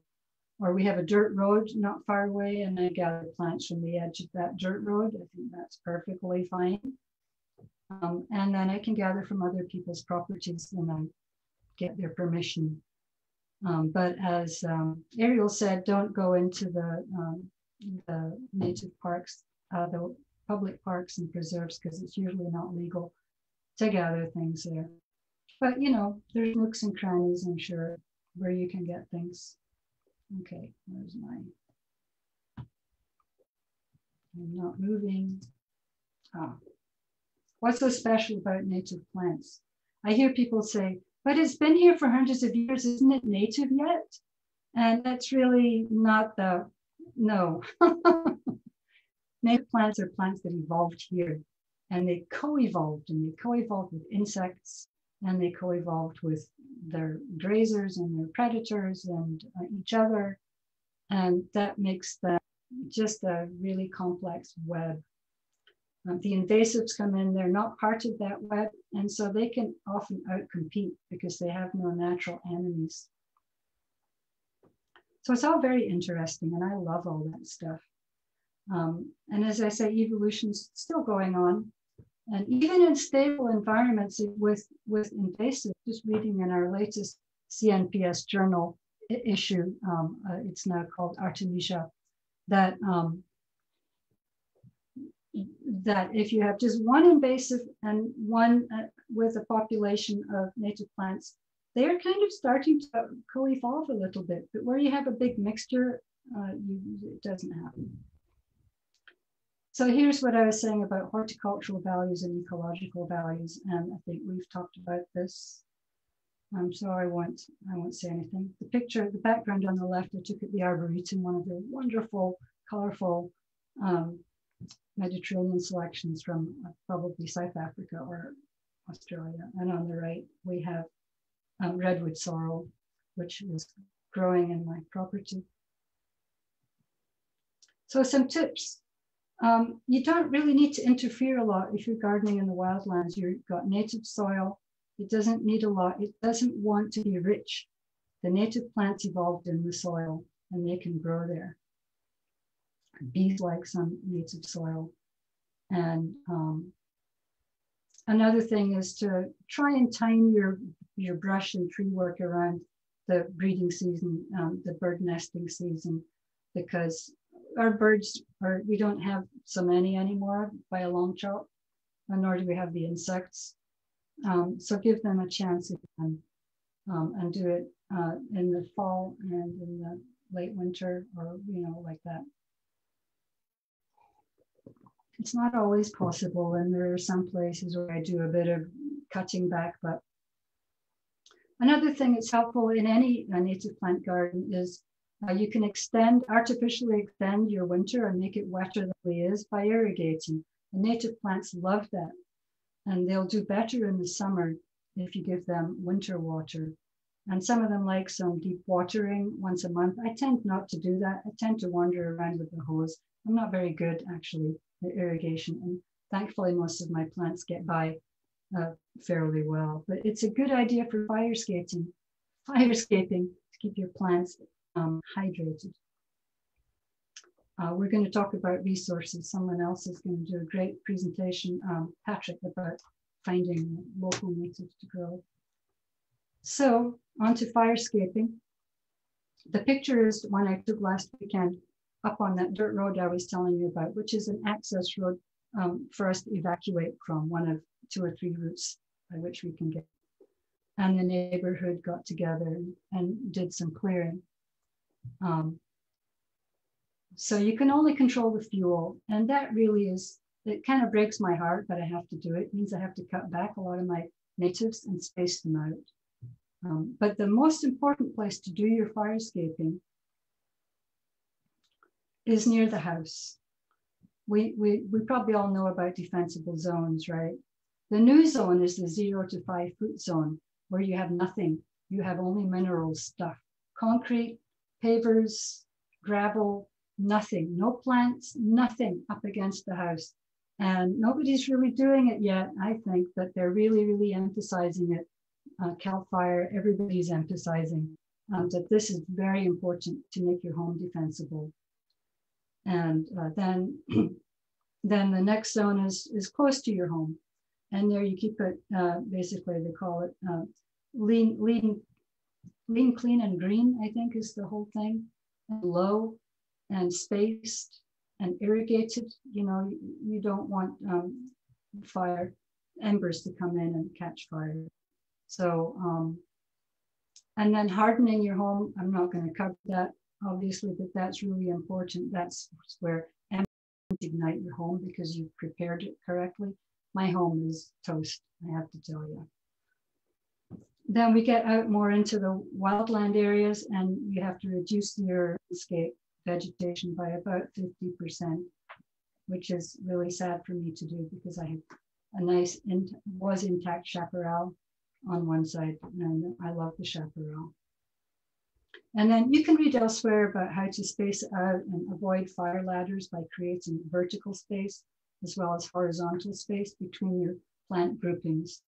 S3: Or we have a dirt road not far away, and I gather plants from the edge of that dirt road. I think that's perfectly fine. Um, and then I can gather from other people's properties when I get their permission. Um, but as um, Ariel said, don't go into the, um, the native parks, uh, the public parks and preserves, because it's usually not legal to gather things there. But you know, there's nooks and crannies, I'm sure, where you can get things. Okay, where's my? I'm not moving. Ah. What's so special about native plants? I hear people say, but it's been here for hundreds of years, isn't it native yet? And that's really not the, no. native plants are plants that evolved here and they co-evolved and they co-evolved with insects and they co-evolved with their grazers and their predators and uh, each other. And that makes them just a really complex web. Uh, the invasives come in they're not part of that web and so they can often outcompete because they have no natural enemies. So it's all very interesting and i love all that stuff. Um, and as i say evolution's still going on and even in stable environments with, with invasive, just reading in our latest CNPS journal issue, um, uh, it's now called Artemisia, that um, that if you have just one invasive and one uh, with a population of native plants, they're kind of starting to co-evolve a little bit. But where you have a big mixture, uh, you, it doesn't happen. So here's what I was saying about horticultural values and ecological values, and I think we've talked about this. Um, so I won't, I won't say anything. The picture, the background on the left, I took at the Arboretum, one of the wonderful, colorful um, Mediterranean selections from uh, probably South Africa or Australia. And on the right, we have um, redwood sorrel, which is growing in my property. So some tips. Um, you don't really need to interfere a lot if you're gardening in the wildlands. You've got native soil. It doesn't need a lot. It doesn't want to be rich. The native plants evolved in the soil and they can grow there. Bees like some native soil. And um, another thing is to try and time your, your brush and tree work around the breeding season, um, the bird nesting season, because our birds are, we don't have so many anymore by a long shot, nor do we have the insects. Um, so give them a chance again um, and do it uh, in the fall and in the late winter or, you know, like that it's not always possible. And there are some places where I do a bit of cutting back. But another thing that's helpful in any native plant garden is uh, you can extend, artificially extend your winter and make it wetter than it is by irrigating. And native plants love that. And they'll do better in the summer if you give them winter water. And some of them like some deep watering once a month. I tend not to do that. I tend to wander around with the hose. I'm not very good actually at irrigation. And thankfully, most of my plants get by uh, fairly well. But it's a good idea for fire skating, firescaping to keep your plants um, hydrated. Uh, we're going to talk about resources. Someone else is going to do a great presentation, um, Patrick, about finding local natives to grow. So on to firescaping. The picture is one I took last weekend up on that dirt road I was telling you about, which is an access road um, for us to evacuate from, one of two or three routes by which we can get. And the neighborhood got together and, and did some clearing. Um, so you can only control the fuel. And that really is, it kind of breaks my heart, but I have to do it. it means I have to cut back a lot of my natives and space them out. Um, but the most important place to do your firescaping is near the house. We, we, we probably all know about defensible zones, right? The new zone is the zero to five foot zone where you have nothing. You have only mineral stuff, concrete, pavers, gravel, nothing, no plants, nothing up against the house. And nobody's really doing it yet, I think, but they're really, really emphasizing it. Uh, CAL FIRE, everybody's emphasizing um, that this is very important to make your home defensible. And uh, then, then the next zone is, is close to your home. And there you keep it, uh, basically they call it uh, lean, lean, lean, clean and green, I think is the whole thing. Low and spaced and irrigated. You know, you, you don't want um, fire embers to come in and catch fire. So, um, and then hardening your home, I'm not going to cover that obviously, but that's really important. That's where embers ignite your home because you've prepared it correctly. My home is toast, I have to tell you. Then we get out more into the wildland areas and you have to reduce your landscape vegetation by about 50%, which is really sad for me to do because I have a nice, in, was intact chaparral on one side and I love the chaparral. And then you can read elsewhere about how to space out and avoid fire ladders by creating vertical space as well as horizontal space between your plant groupings.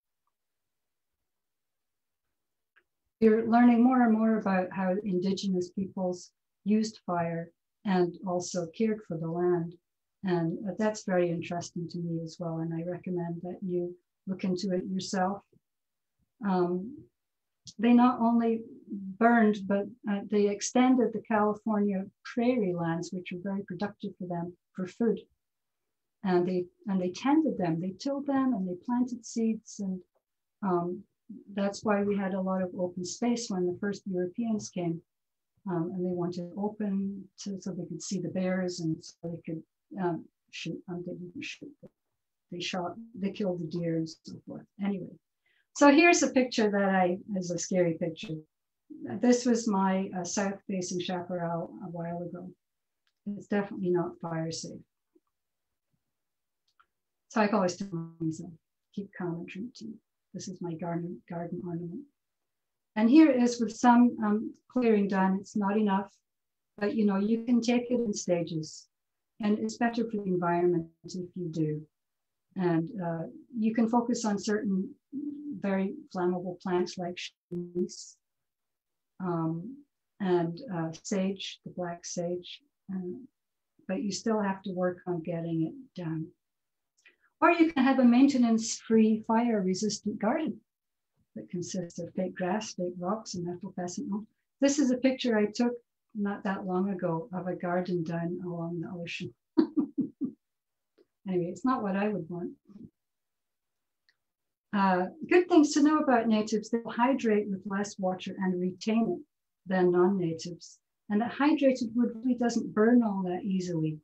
S3: You're learning more and more about how indigenous peoples used fire and also cared for the land. And that's very interesting to me as well. And I recommend that you look into it yourself. Um, they not only burned, but uh, they extended the California prairie lands, which were very productive for them for food. and they and they tended them. They tilled them and they planted seeds, and um, that's why we had a lot of open space when the first Europeans came, um, and they wanted open to, so they could see the bears and so they could um, shoot. Um, they didn't shoot. They shot. They killed the deer and so forth. Anyway, so here's a picture that I is a scary picture. This was my uh, south-facing chaparral a while ago. It's definitely not fire safe. So I always tell myself, keep calm and drink tea. This is my garden, garden ornament. And here it is with some um, clearing done. It's not enough, but you know, you can take it in stages. And it's better for the environment if you do. And uh, you can focus on certain very flammable plants like chamise um, and uh, sage, the black sage. Uh, but you still have to work on getting it done. Or you can have a maintenance-free fire-resistant garden that consists of fake grass, fake rocks, and effervescent. This is a picture I took not that long ago of a garden down along the ocean. anyway, it's not what I would want. Uh, good things to know about natives, they'll hydrate with less water and retain it than non-natives. And that hydrated wood really doesn't burn all that easily.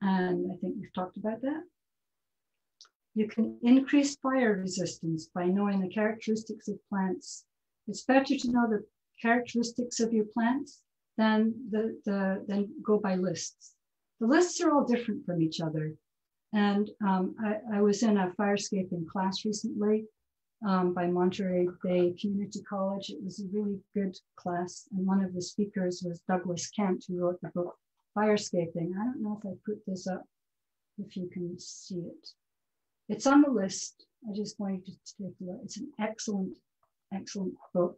S3: And I think we've talked about that. You can increase fire resistance by knowing the characteristics of plants. It's better to know the characteristics of your plants than, the, the, than go by lists. The lists are all different from each other. And um, I, I, was in a firescaping class recently um, by Monterey Bay Community College. It was a really good class. And one of the speakers was Douglas Kent, who wrote the book Firescaping. I don't know if I put this up, if you can see it. It's on the list. I just wanted to take a look. It's an excellent, excellent book.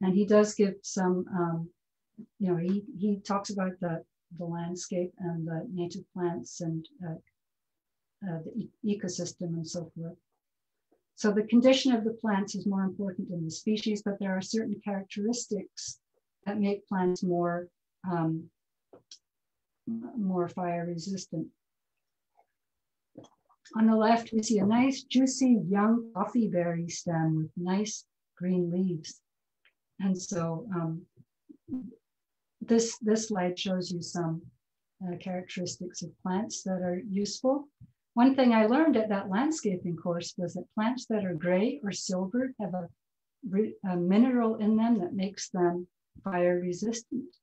S3: And he does give some, um, you know, he, he talks about the, the landscape and the native plants and uh, uh, the e ecosystem and so forth. So the condition of the plants is more important than the species, but there are certain characteristics that make plants more um, more fire resistant. On the left, we see a nice, juicy, young coffee berry stem with nice green leaves. And so um, this, this slide shows you some uh, characteristics of plants that are useful. One thing I learned at that landscaping course was that plants that are gray or silver have a, a mineral in them that makes them fire resistant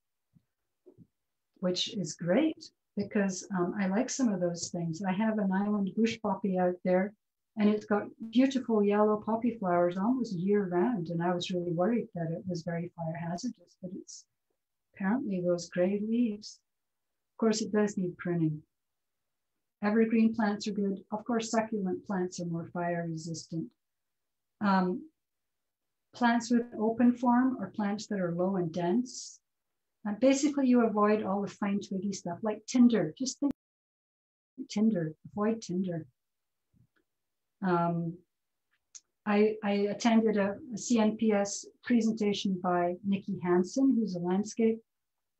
S3: which is great because um, I like some of those things. I have an island bush poppy out there and it's got beautiful yellow poppy flowers almost year round. And I was really worried that it was very fire hazardous, but it's apparently those gray leaves. Of course, it does need pruning. Evergreen plants are good. Of course, succulent plants are more fire resistant. Um, plants with open form or plants that are low and dense and basically, you avoid all the fine twiggy stuff like tinder. Just think tinder, avoid tinder. Um, I, I, attended a, a, CNPS presentation by Nikki Hansen, who's a landscape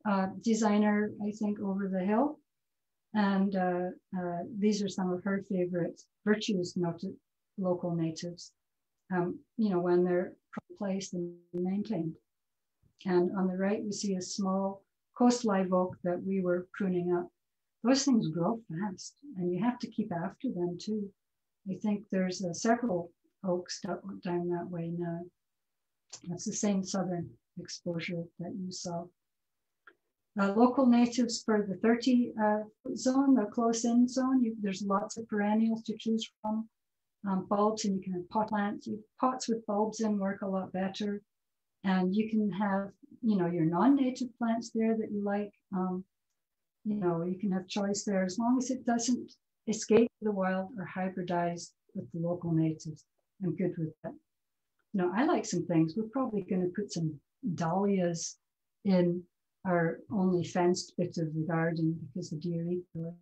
S3: uh, designer, I think, over the hill. And uh, uh, these are some of her favorite virtues noted local natives, um, you know, when they're placed and maintained. And on the right, we see a small coast live oak that we were pruning up. Those things grow fast and you have to keep after them too. I think there's uh, several oaks down that way now. That's the same southern exposure that you saw. Uh, local natives for the 30 uh, zone, the close in zone, you, there's lots of perennials to choose from. Um, bulbs and you can have pot plants. Pots with bulbs in work a lot better. And you can have, you know, your non-native plants there that you like. Um, you know, you can have choice there as long as it doesn't escape the wild or hybridize with the local natives. I'm good with that. You know, I like some things. We're probably going to put some dahlias in our only fenced bit of the garden because the deer eat them.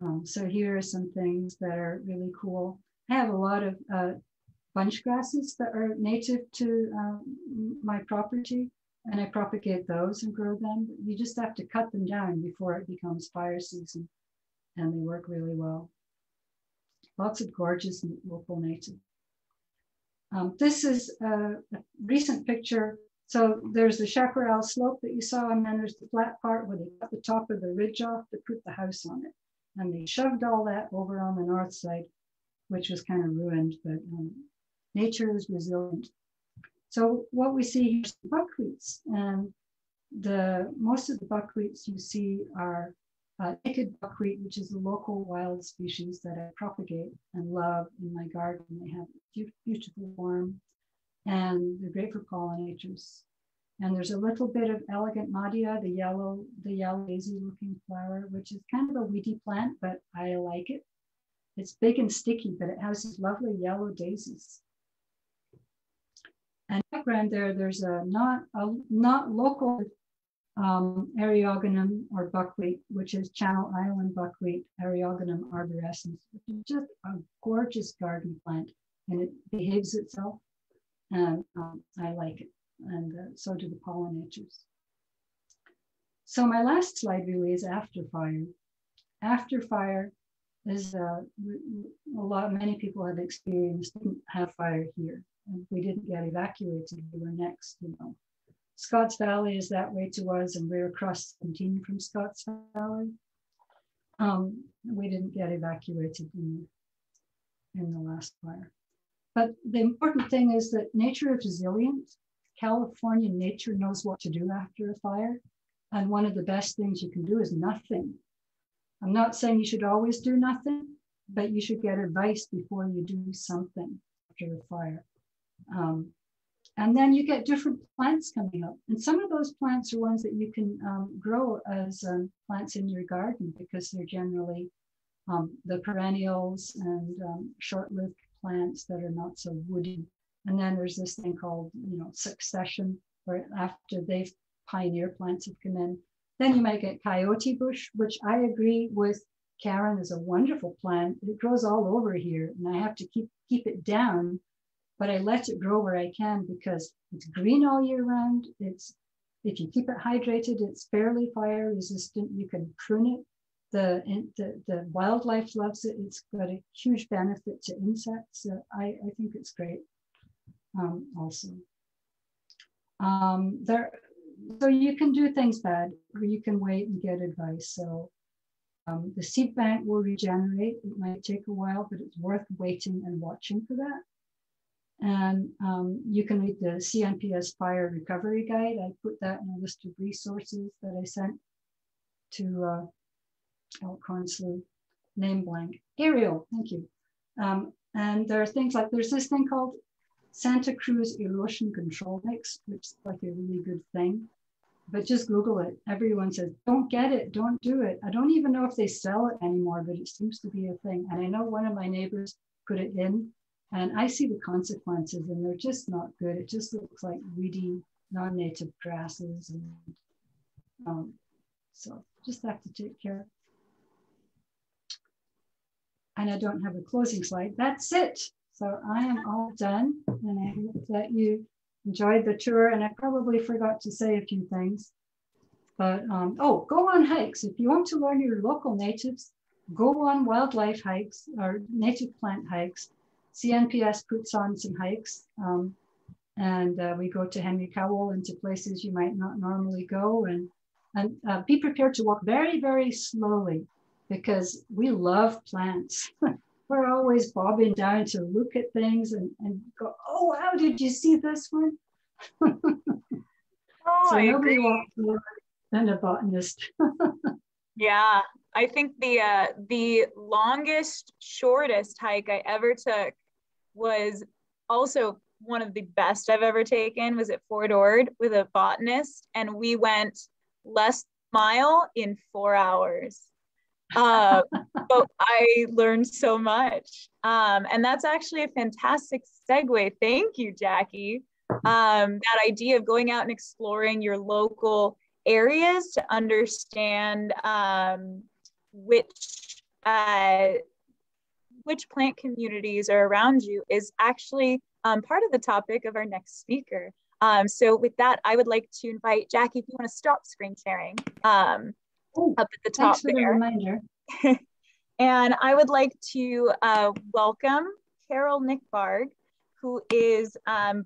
S3: Um, so here are some things that are really cool. I have a lot of uh, bunch grasses that are native to um, my property. and I propagate those and grow them. You just have to cut them down before it becomes fire season, and they work really well. Lots of gorgeous local native. Um, this is a, a, recent picture. So there's the chaparral slope that you saw, and then there's the flat part where they cut the top of the ridge off to put the house on it. And they shoved all that over on the north side, which was kind of ruined, but um, nature is resilient. So what we see here is buckwheats, and the most of the buckwheats you see are uh, naked buckwheat, which is a local wild species that I propagate and love in my garden. They have beautiful form, and they're great for pollinators. And there's a little bit of elegant madia, the yellow, the yellow daisy looking flower, which is kind of a weedy plant, but I like it. It's big and sticky, but it has these lovely yellow daisies. And background there, there's a not a not local um, Eriogonum or buckwheat, which is Channel Island buckwheat, Eriogonum arborescens, which is just a gorgeous garden plant and it behaves itself. And um, I like it, and uh, so do the pollinators. So my last slide really is after fire. After fire is uh, a lot, many people have experienced, didn't have fire here. And we didn't get evacuated, we were next, you know. Scotts Valley is that way to us, and we're across 17 from Scotts Valley. Um, we didn't get evacuated in, in the last fire. But the important thing is that nature is resilient. California nature knows what to do after a fire. And one of the best things you can do is nothing. I'm not saying you should always do nothing, but you should get advice before you do something after a fire. Um, and then you get different plants coming up. And some of those plants are ones that you can um, grow as um, plants in your garden because they're generally um, the perennials and um, short-lived plants that are not so woody. And then there's this thing called, you know, succession, where after they've pioneer plants have come in, then you might get coyote bush, which I agree with Karen is a wonderful plant. It grows all over here, and I have to keep keep it down but I let it grow where I can because it's green all year round. It's if you keep it hydrated, it's fairly fire resistant. You can prune it. The, the, the wildlife loves it. It's got a huge benefit to insects. I, I think it's great um, also. Um, there, so you can do things bad or you can wait and get advice. So um, the seed bank will regenerate. It might take a while, but it's worth waiting and watching for that. And um, you can read the CNPS Fire Recovery Guide. I put that in a list of resources that I sent to uh, name blank. Ariel, thank you. Um, and there are things like, there's this thing called Santa Cruz Erosion Control Mix, which is like a really good thing. But just Google it. Everyone says, don't get it, don't do it. I don't even know if they sell it anymore, but it seems to be a thing. And I know one of my neighbors put it in and I see the consequences, and they're just not good. It just looks like weedy, non native grasses. And um, so just have to take care. And I don't have a closing slide. That's it. So I am all done. And I hope that you enjoyed the tour. And I probably forgot to say a few things. But um, oh, go on hikes. If you want to learn your local natives, go on wildlife hikes or native plant hikes CNPS puts on some hikes um, and uh, we go to Henry Cowell and to places you might not normally go and, and uh, be prepared to walk very, very slowly because we love plants. We're always bobbing down to look at things and, and go, oh, how did you see this one?
S1: oh, so I nobody walks
S3: than a botanist.
S1: yeah, I think the uh, the longest, shortest hike I ever took was also one of the best I've ever taken was at Fort Ord with a botanist, and we went less mile in four hours. Uh, but I learned so much, um, and that's actually a fantastic segue. Thank you, Jackie. Um, that idea of going out and exploring your local areas to understand um, which uh, which plant communities are around you is actually um, part of the topic of our next speaker. Um, so with that, I would like to invite Jackie, if you want to stop screen sharing um,
S3: Ooh,
S1: up at the top there.
S3: the reminder.
S1: and I would like to uh, welcome Carol Nickbarg, who is um,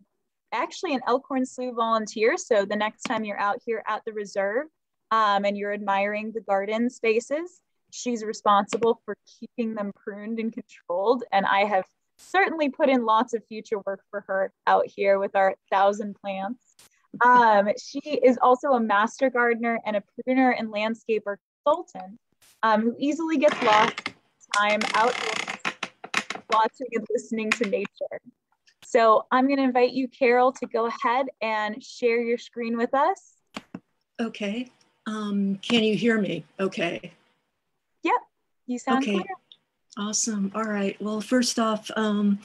S1: actually an Elkhorn Slough volunteer. So the next time you're out here at the reserve um, and you're admiring the garden spaces, she's responsible for keeping them pruned and controlled. And I have certainly put in lots of future work for her out here with our thousand plants. Um, she is also a master gardener and a pruner and landscaper consultant um, who easily gets lost time outdoors watching and listening to nature. So I'm going to invite you, Carol, to go ahead and share your screen with us.
S4: Okay. Um, can you hear me? Okay.
S1: You sound
S4: okay.
S1: clear.
S4: Awesome. All right. Well, first off, um,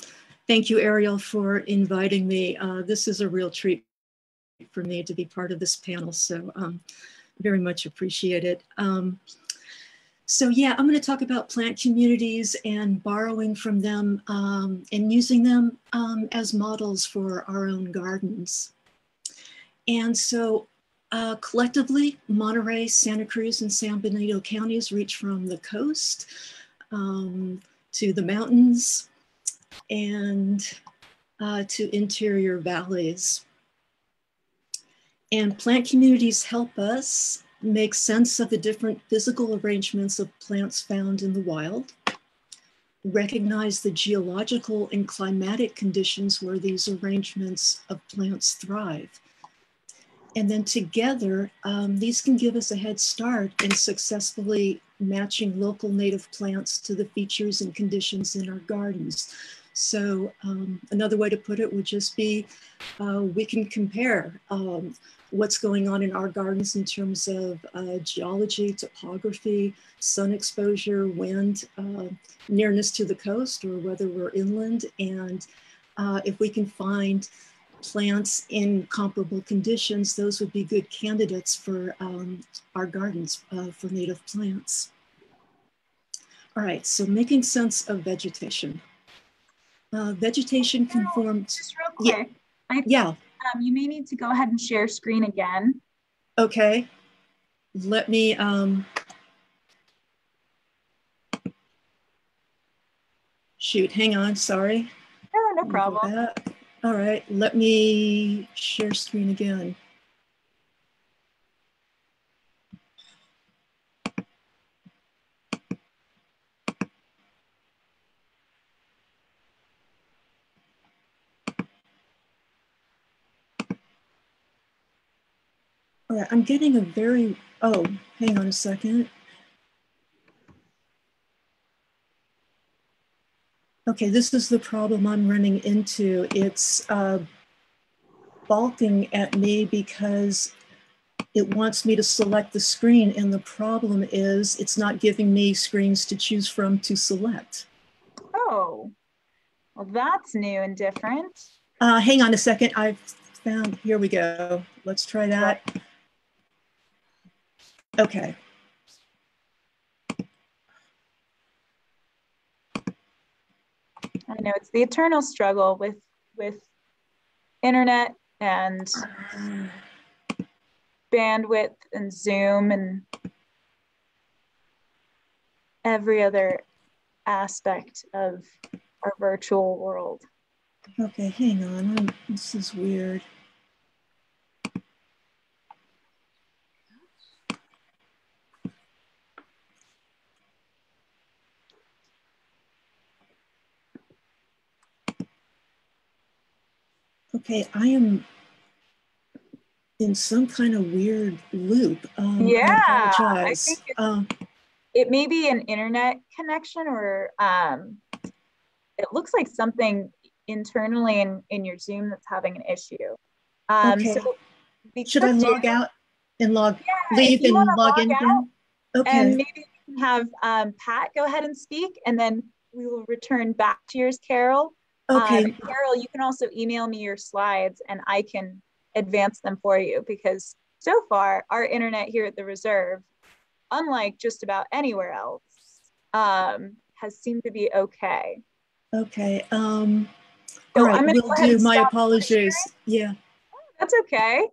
S4: thank you, Ariel, for inviting me. Uh, this is a real treat for me to be part of this panel, so um, very much appreciate it. Um, so yeah, I'm going to talk about plant communities and borrowing from them um, and using them um, as models for our own gardens. And so uh, collectively, Monterey, Santa Cruz, and San Benito counties reach from the coast um, to the mountains and uh, to interior valleys. And plant communities help us make sense of the different physical arrangements of plants found in the wild, recognize the geological and climatic conditions where these arrangements of plants thrive. And then together, um, these can give us a head start in successfully matching local native plants to the features and conditions in our gardens. So um, another way to put it would just be, uh, we can compare um, what's going on in our gardens in terms of uh, geology, topography, sun exposure, wind, uh, nearness to the coast, or whether we're inland. And uh, if we can find plants in comparable conditions, those would be good candidates for um, our gardens uh, for native plants. All right, so making sense of vegetation. Uh, vegetation conforms.
S1: Just real quick.
S4: Yeah. I, yeah
S1: um, you may need to go ahead and share screen again.
S4: Okay. Let me, um, shoot, hang on, sorry.
S1: No, no problem.
S4: All right, let me share screen again. All right, I'm getting a very, oh, hang on a second. Okay, this is the problem I'm running into. It's uh, balking at me because it wants me to select the screen and the problem is it's not giving me screens to choose from to select.
S1: Oh, well that's new and different.
S4: Uh, hang on a second, I've found, here we go. Let's try that. Okay.
S1: I know it's the eternal struggle with with internet and bandwidth and Zoom and every other aspect of our virtual world.
S4: Okay, hang on. This is weird. Okay, I am in some kind of weird loop.
S1: Um, yeah, I, I think um, it may be an internet connection or um, it looks like something internally in, in your Zoom that's having an issue. Um,
S4: okay. So Should I log out and log, yeah, leave and log, log in? Out,
S1: okay. And maybe we can have um, Pat go ahead and speak and then we will return back to yours, Carol.
S4: Okay. Um,
S1: Carol, you can also email me your slides and I can advance them for you because so far our internet here at the reserve, unlike just about anywhere else, um, has seemed to be okay.
S4: Okay. Um, so all right, we'll do my apologies. Yeah.
S1: Oh, That's okay.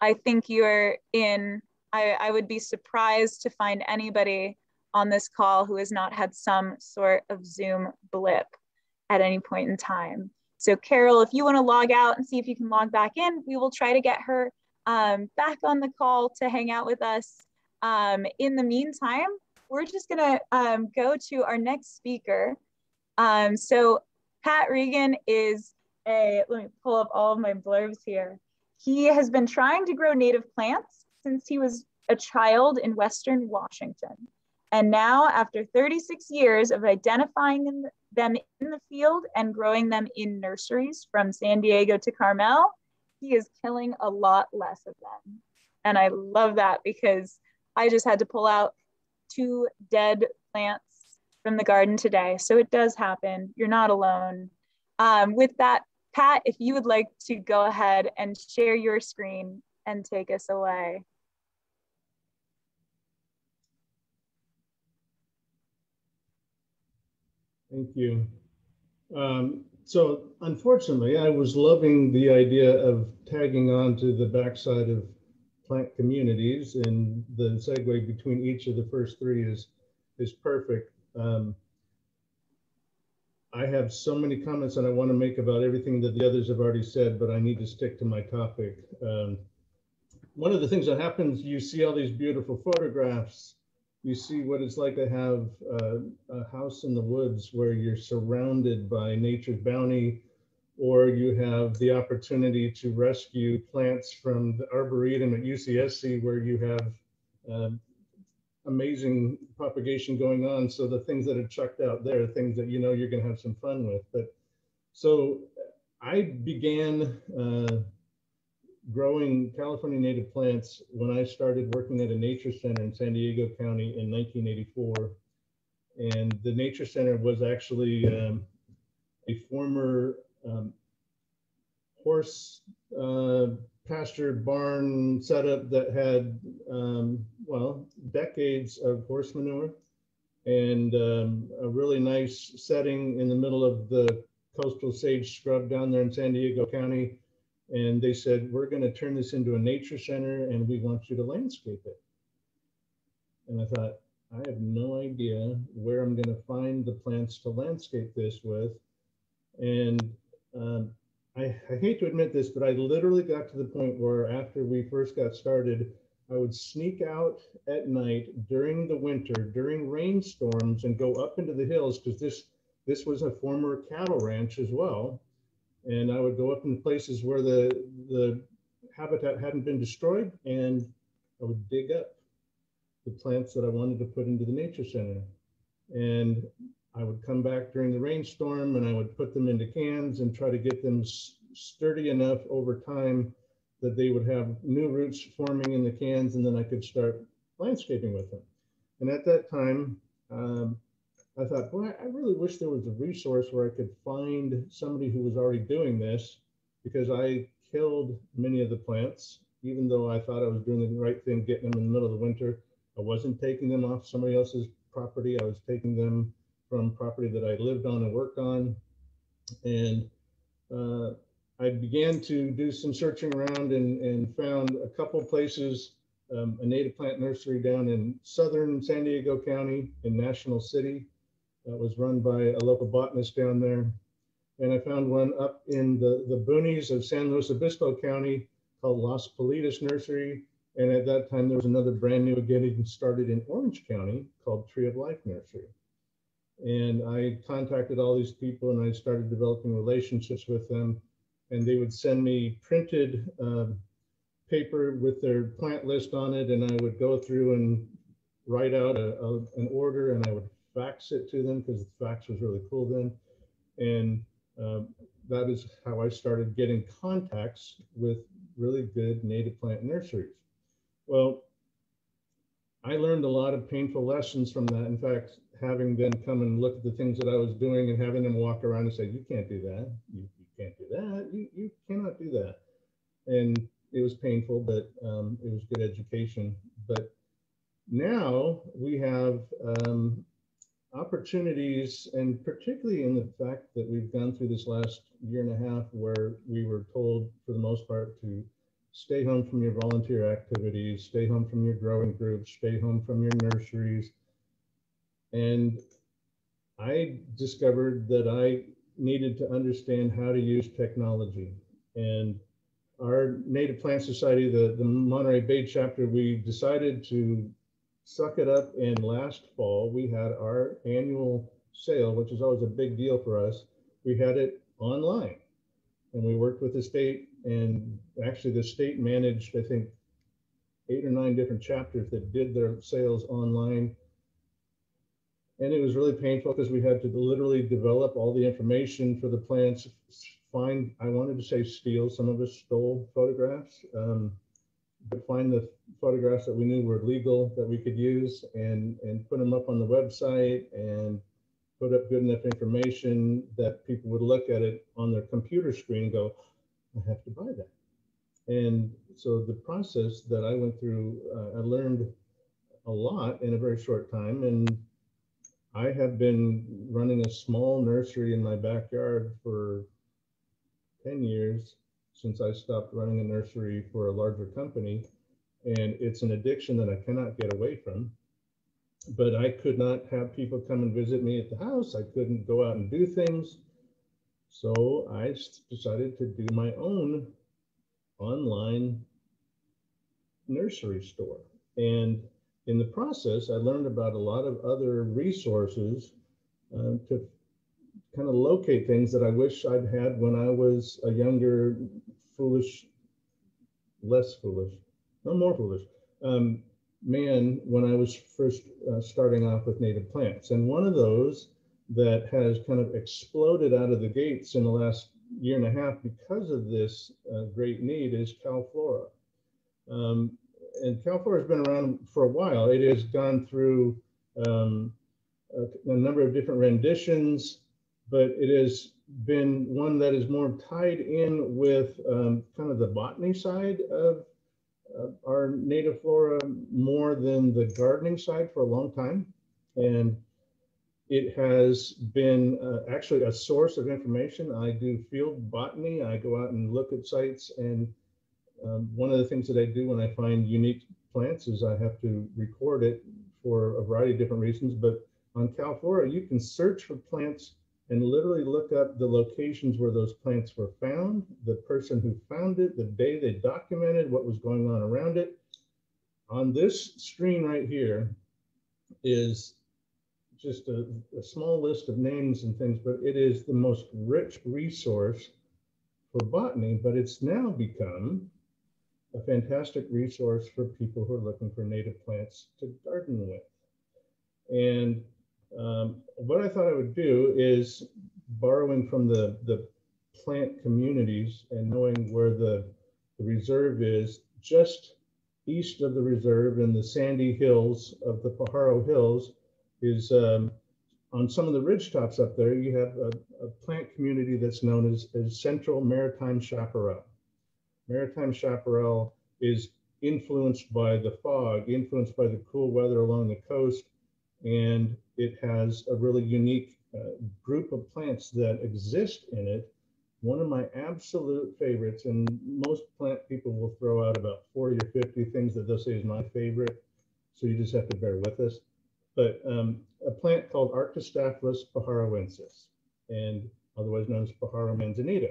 S1: I think you're in, I, I would be surprised to find anybody on this call who has not had some sort of Zoom blip at any point in time. So Carol, if you wanna log out and see if you can log back in, we will try to get her um, back on the call to hang out with us. Um, in the meantime, we're just gonna um, go to our next speaker. Um, so Pat Regan is a, let me pull up all of my blurbs here. He has been trying to grow native plants since he was a child in Western Washington. And now after 36 years of identifying them in the field and growing them in nurseries from San Diego to Carmel, he is killing a lot less of them. And I love that because I just had to pull out two dead plants from the garden today. So it does happen. You're not alone. Um, with that, Pat, if you would like to go ahead and share your screen and take us away.
S5: Thank you. Um, so unfortunately, I was loving the idea of tagging on to the backside of plant communities and the segue between each of the first three is, is perfect. Um, I have so many comments that I want to make about everything that the others have already said, but I need to stick to my topic. Um, one of the things that happens, you see all these beautiful photographs you see what it's like to have uh, a house in the woods where you're surrounded by nature's bounty, or you have the opportunity to rescue plants from the arboretum at UCSC where you have uh, amazing propagation going on. So the things that are chucked out there are things that you know you're going to have some fun with. But so I began uh, growing California native plants when I started working at a nature center in San Diego County in 1984. And the nature center was actually um, a former um, horse uh, pasture barn setup that had, um, well, decades of horse manure and um, a really nice setting in the middle of the coastal sage scrub down there in San Diego County and they said, we're going to turn this into a nature center and we want you to landscape it. And I thought, I have no idea where I'm going to find the plants to landscape this with. And um, I, I, hate to admit this, but I literally got to the point where after we first got started, I would sneak out at night during the winter, during rainstorms, and go up into the hills because this this was a former cattle ranch as well and I would go up in places where the the habitat hadn't been destroyed, and I would dig up the plants that I wanted to put into the nature center. And I would come back during the rainstorm and I would put them into cans and try to get them sturdy enough over time that they would have new roots forming in the cans and then I could start landscaping with them. And at that time, um, I thought, boy, I really wish there was a resource where I could find somebody who was already doing this because I killed many of the plants, even though I thought I was doing the right thing, getting them in the middle of the winter. I wasn't taking them off somebody else's property. I was taking them from property that I lived on and worked on. And uh, I began to do some searching around and, and found a couple places, um, a native plant nursery down in southern San Diego County in National City that was run by a local botanist down there. And I found one up in the, the boonies of San Luis Obispo County called Las Pilitas Nursery. And at that time, there was another brand new getting started in Orange County called Tree of Life Nursery. And I contacted all these people and I started developing relationships with them. And they would send me printed um, paper with their plant list on it. And I would go through and write out a, a, an order and I would fax it to them because the fax was really cool then. And um, that is how I started getting contacts with really good native plant nurseries. Well, I learned a lot of painful lessons from that. In fact, having them come and look at the things that I was doing and having them walk around and say, you can't do that. You, you can't do that. You, you cannot do that. And it was painful, but um, it was good education. But now we have um, opportunities, and particularly in the fact that we've gone through this last year and a half where we were told, for the most part, to stay home from your volunteer activities, stay home from your growing groups, stay home from your nurseries. And I discovered that I needed to understand how to use technology. And our Native Plant Society, the, the Monterey Bay chapter, we decided to suck it up. And last fall, we had our annual sale, which is always a big deal for us. We had it online. And we worked with the state, and actually, the state managed, I think, eight or nine different chapters that did their sales online. And it was really painful because we had to literally develop all the information for the plants, find, I wanted to say steal, some of us stole photographs, um, find the photographs that we knew were legal that we could use and, and put them up on the website and put up good enough information that people would look at it on their computer screen and go, I have to buy that. And so the process that I went through, uh, I learned a lot in a very short time. And I have been running a small nursery in my backyard for 10 years since I stopped running a nursery for a larger company. And it's an addiction that I cannot get away from. But I could not have people come and visit me at the house. I couldn't go out and do things. So I decided to do my own online nursery store. And in the process, I learned about a lot of other resources uh, to kind of locate things that I wish I'd had when I was a younger, foolish, less foolish, no more foolish um, man when I was first uh, starting off with native plants. And one of those that has kind of exploded out of the gates in the last year and a half because of this uh, great need is CalFlora. Um, and CalFlora has been around for a while. It has gone through um, a, a, number of different renditions, but it has been one that is more tied in with um, kind of the botany side of uh, our native flora more than the gardening side for a long time. And it has been uh, actually a source of information. I do field botany. I go out and look at sites. And um, one of the things that I do when I find unique plants is I have to record it for a variety of different reasons. But on CalFlora, you can search for plants and literally look up the locations where those plants were found, the person who found it, the day they documented what was going on around it. On this screen right here is just a, a, small list of names and things, but it is the most rich resource for botany, but it's now become a fantastic resource for people who are looking for native plants to garden with. And um, what I thought I would do is borrowing from the, the plant communities and knowing where the, the reserve is just east of the reserve in the sandy hills of the Pajaro Hills, is um, on some of the ridge tops up there, you have a, a plant community that's known as, as Central Maritime Chaparral. Maritime Chaparral is influenced by the fog, influenced by the cool weather along the coast, and it has a really unique uh, group of plants that exist in it. One of my absolute favorites, and most plant people will throw out about 40 or 50 things that they'll say is my favorite. So you just have to bear with us but um, a plant called Arctostaphylos pajaroensis, and otherwise known as Pajaro manzanita.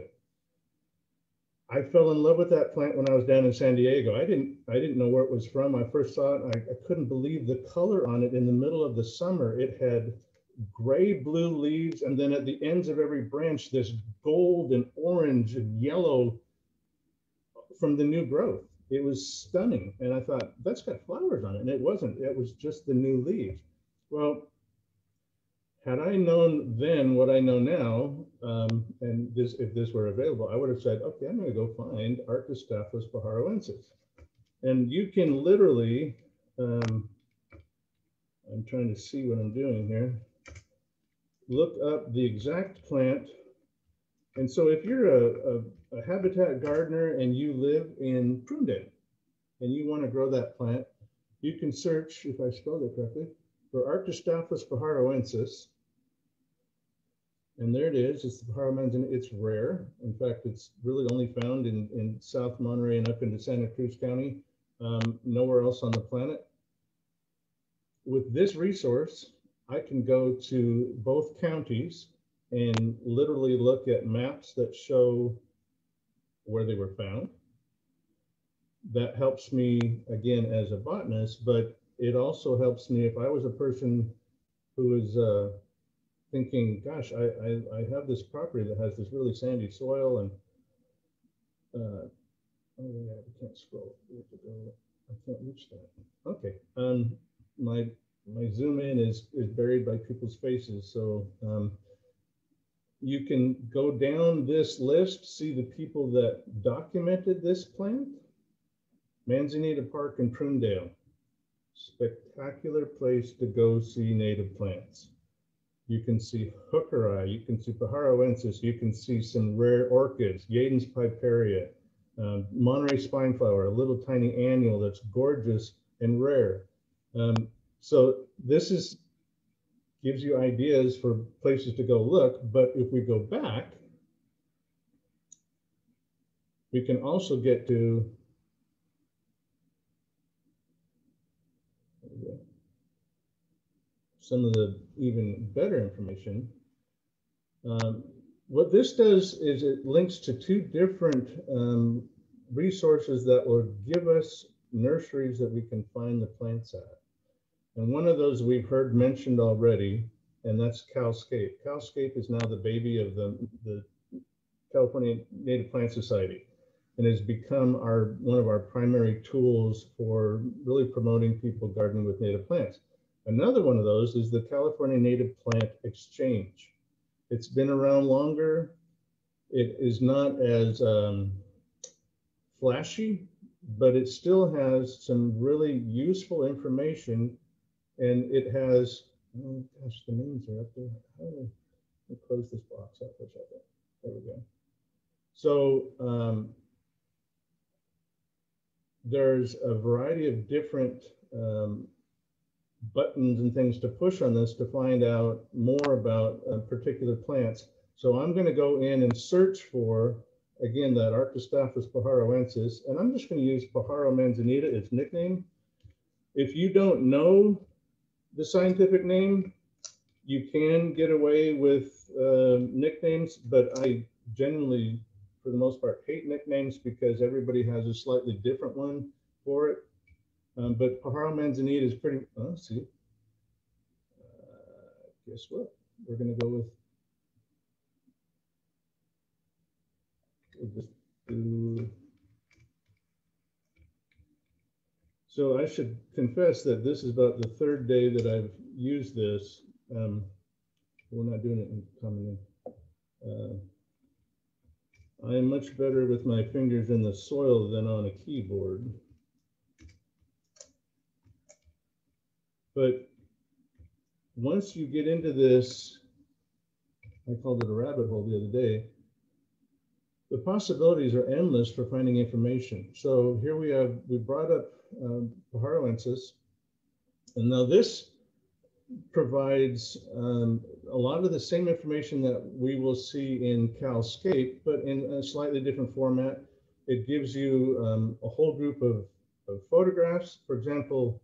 S5: I fell in love with that plant when I was down in San Diego. I didn't, I didn't know where it was from. I first saw it. I, I couldn't believe the color on it in the middle of the summer. It had gray blue leaves, and then at the ends of every branch, this gold and orange and yellow from the new growth. It was stunning. And I thought, that's got flowers on it. And it wasn't, it was just the new leaves. Well, had I known then what I know now, um, and this if this were available, I would have said, okay, I'm going to go find Arctostaphylos pajaroensis. And you can literally, um, I'm trying to see what I'm doing here, look up the exact plant. And so if you're a, a, a habitat gardener and you live in Prunedale and you want to grow that plant, you can search, if I spelled it correctly, for Arctostaphylos pajaroensis, and there it is, it's the Pajaro manzanita, it's rare. In fact, it's really only found in, in South Monterey and up into Santa Cruz County, um, nowhere else on the planet. With this resource, I can go to both counties and literally look at maps that show where they were found. That helps me, again, as a botanist, but it also helps me if I was a person who is uh, thinking, gosh, I, I, I, have this property that has this really sandy soil and uh, oh yeah, I can't scroll. I can't reach that. Okay. Um, my my zoom in is is buried by people's faces, so um, you can go down this list, see the people that documented this plant. Manzanita Park in Prunedale, spectacular place to go see native plants. You can see hookeri, you can see pajaroensis, you can see some rare orchids, Yadon's piperia, um, Monterey spineflower, a little tiny annual that's gorgeous and rare. Um, so this is gives you ideas for places to go look. But if we go back, we can also get to some of the even better information. Um, what this does is it links to two different um, resources that will give us nurseries that we can find the plants at. And one of those we've heard mentioned already, and that's Calscape. Calscape is now the baby of the, the California Native Plant Society and has become our one of our primary tools for really promoting people gardening with native plants. Another one of those is the California Native Plant Exchange. It's been around longer. It is not as um, flashy, but it still has some really useful information. And it has, oh gosh, the names are up there. How do I close this box up? There we go. So um, there's a variety of different um, buttons and things to push on this to find out more about uh, particular plants. So I'm going to go in and search for, again, that Arctostaphylos pajaroensis, and I'm just going to use Pajaro manzanita, its nickname. If you don't know the scientific name, you can get away with uh, nicknames, but I generally, for the most part, hate nicknames because everybody has a slightly different one for it. Um, but Pajaro manzanita is pretty, oh, see. Uh, guess what? We're going to go with, so I should confess that this is about the third day that I've used this. Um, we're not doing it in common. Uh, I am much better with my fingers in the soil than on a keyboard. But once you get into this, I called it a rabbit hole the other day, the possibilities are endless for finding information. So here we have, we brought up um, and now this provides um, a lot of the same information that we will see in Calscape, but in a slightly different format. It gives you um, a whole group of, of photographs. For example,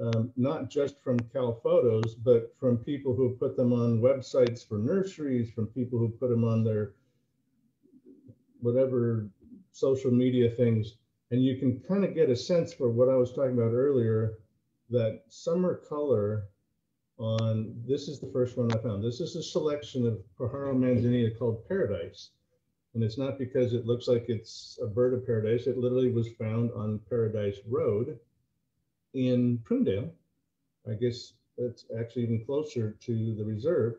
S5: um, not just from Cal Photos, but from people who put them on websites for nurseries, from people who put them on their whatever social media things. And you can kind of get a sense for what I was talking about earlier, that summer color on, this is the first one I found. This is a selection of Pajaro manzanita called Paradise. And it's not because it looks like it's a bird of paradise. It literally was found on Paradise Road in Prunedale. I guess that's actually even closer to the reserve,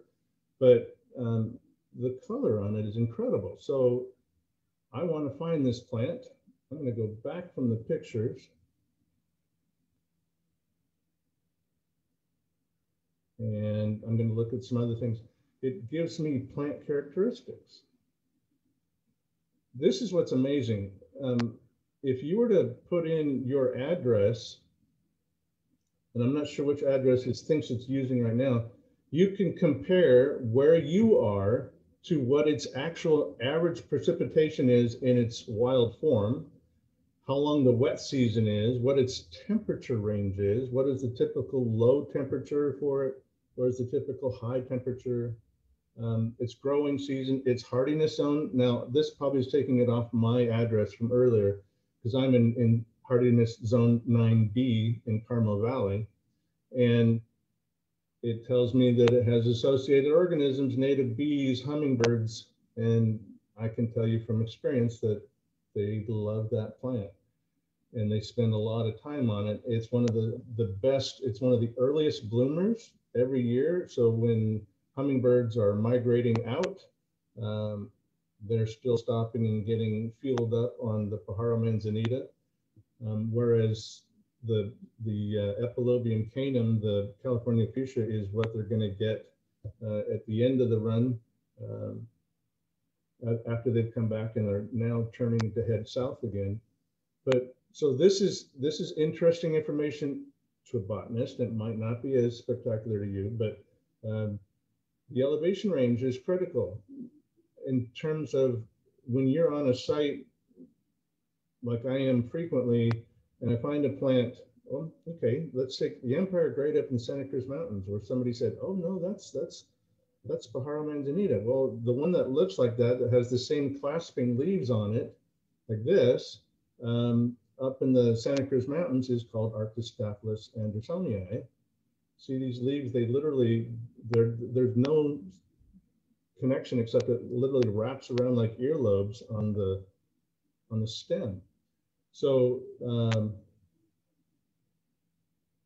S5: but um, the color on it is incredible. So I want to find this plant. I'm going to go back from the pictures. And I'm going to look at some other things. It gives me plant characteristics. This is what's amazing. Um, if you were to put in your address and I'm not sure which address it thinks it's using right now, you can compare where you are to what its actual average precipitation is in its wild form, how long the wet season is, what its temperature range is, what is the typical low temperature for it, what is the typical high temperature, um, its growing season, its hardiness zone. Now, this probably is taking it off my address from earlier because I'm in, in hardiness zone 9B in Carmel Valley. And it tells me that it has associated organisms, native bees, hummingbirds, and I can tell you from experience that they love that plant and they spend a lot of time on it. It's one of the, the best, it's one of the earliest bloomers every year. So when hummingbirds are migrating out, um, they're still stopping and getting fueled up on the Pajaro manzanita. Um, whereas the the uh, Epilobium canum, the California fuchsia, is what they're going to get uh, at the end of the run um, after they've come back and are now turning to head south again. But so this is this is interesting information to a botanist. It might not be as spectacular to you, but um, the elevation range is critical in terms of when you're on a site like I am frequently, and I find a plant, oh, okay, let's take the Empire Grade up in Santa Cruz Mountains, where somebody said, oh no, that's that's that's Pajaro manzanita. Well, the one that looks like that, that has the same clasping leaves on it, like this, um, up in the Santa Cruz Mountains is called Arctostaphylos andersonii. See these leaves, they literally, there, there's no connection except it literally wraps around like earlobes on the, on the stem. So um,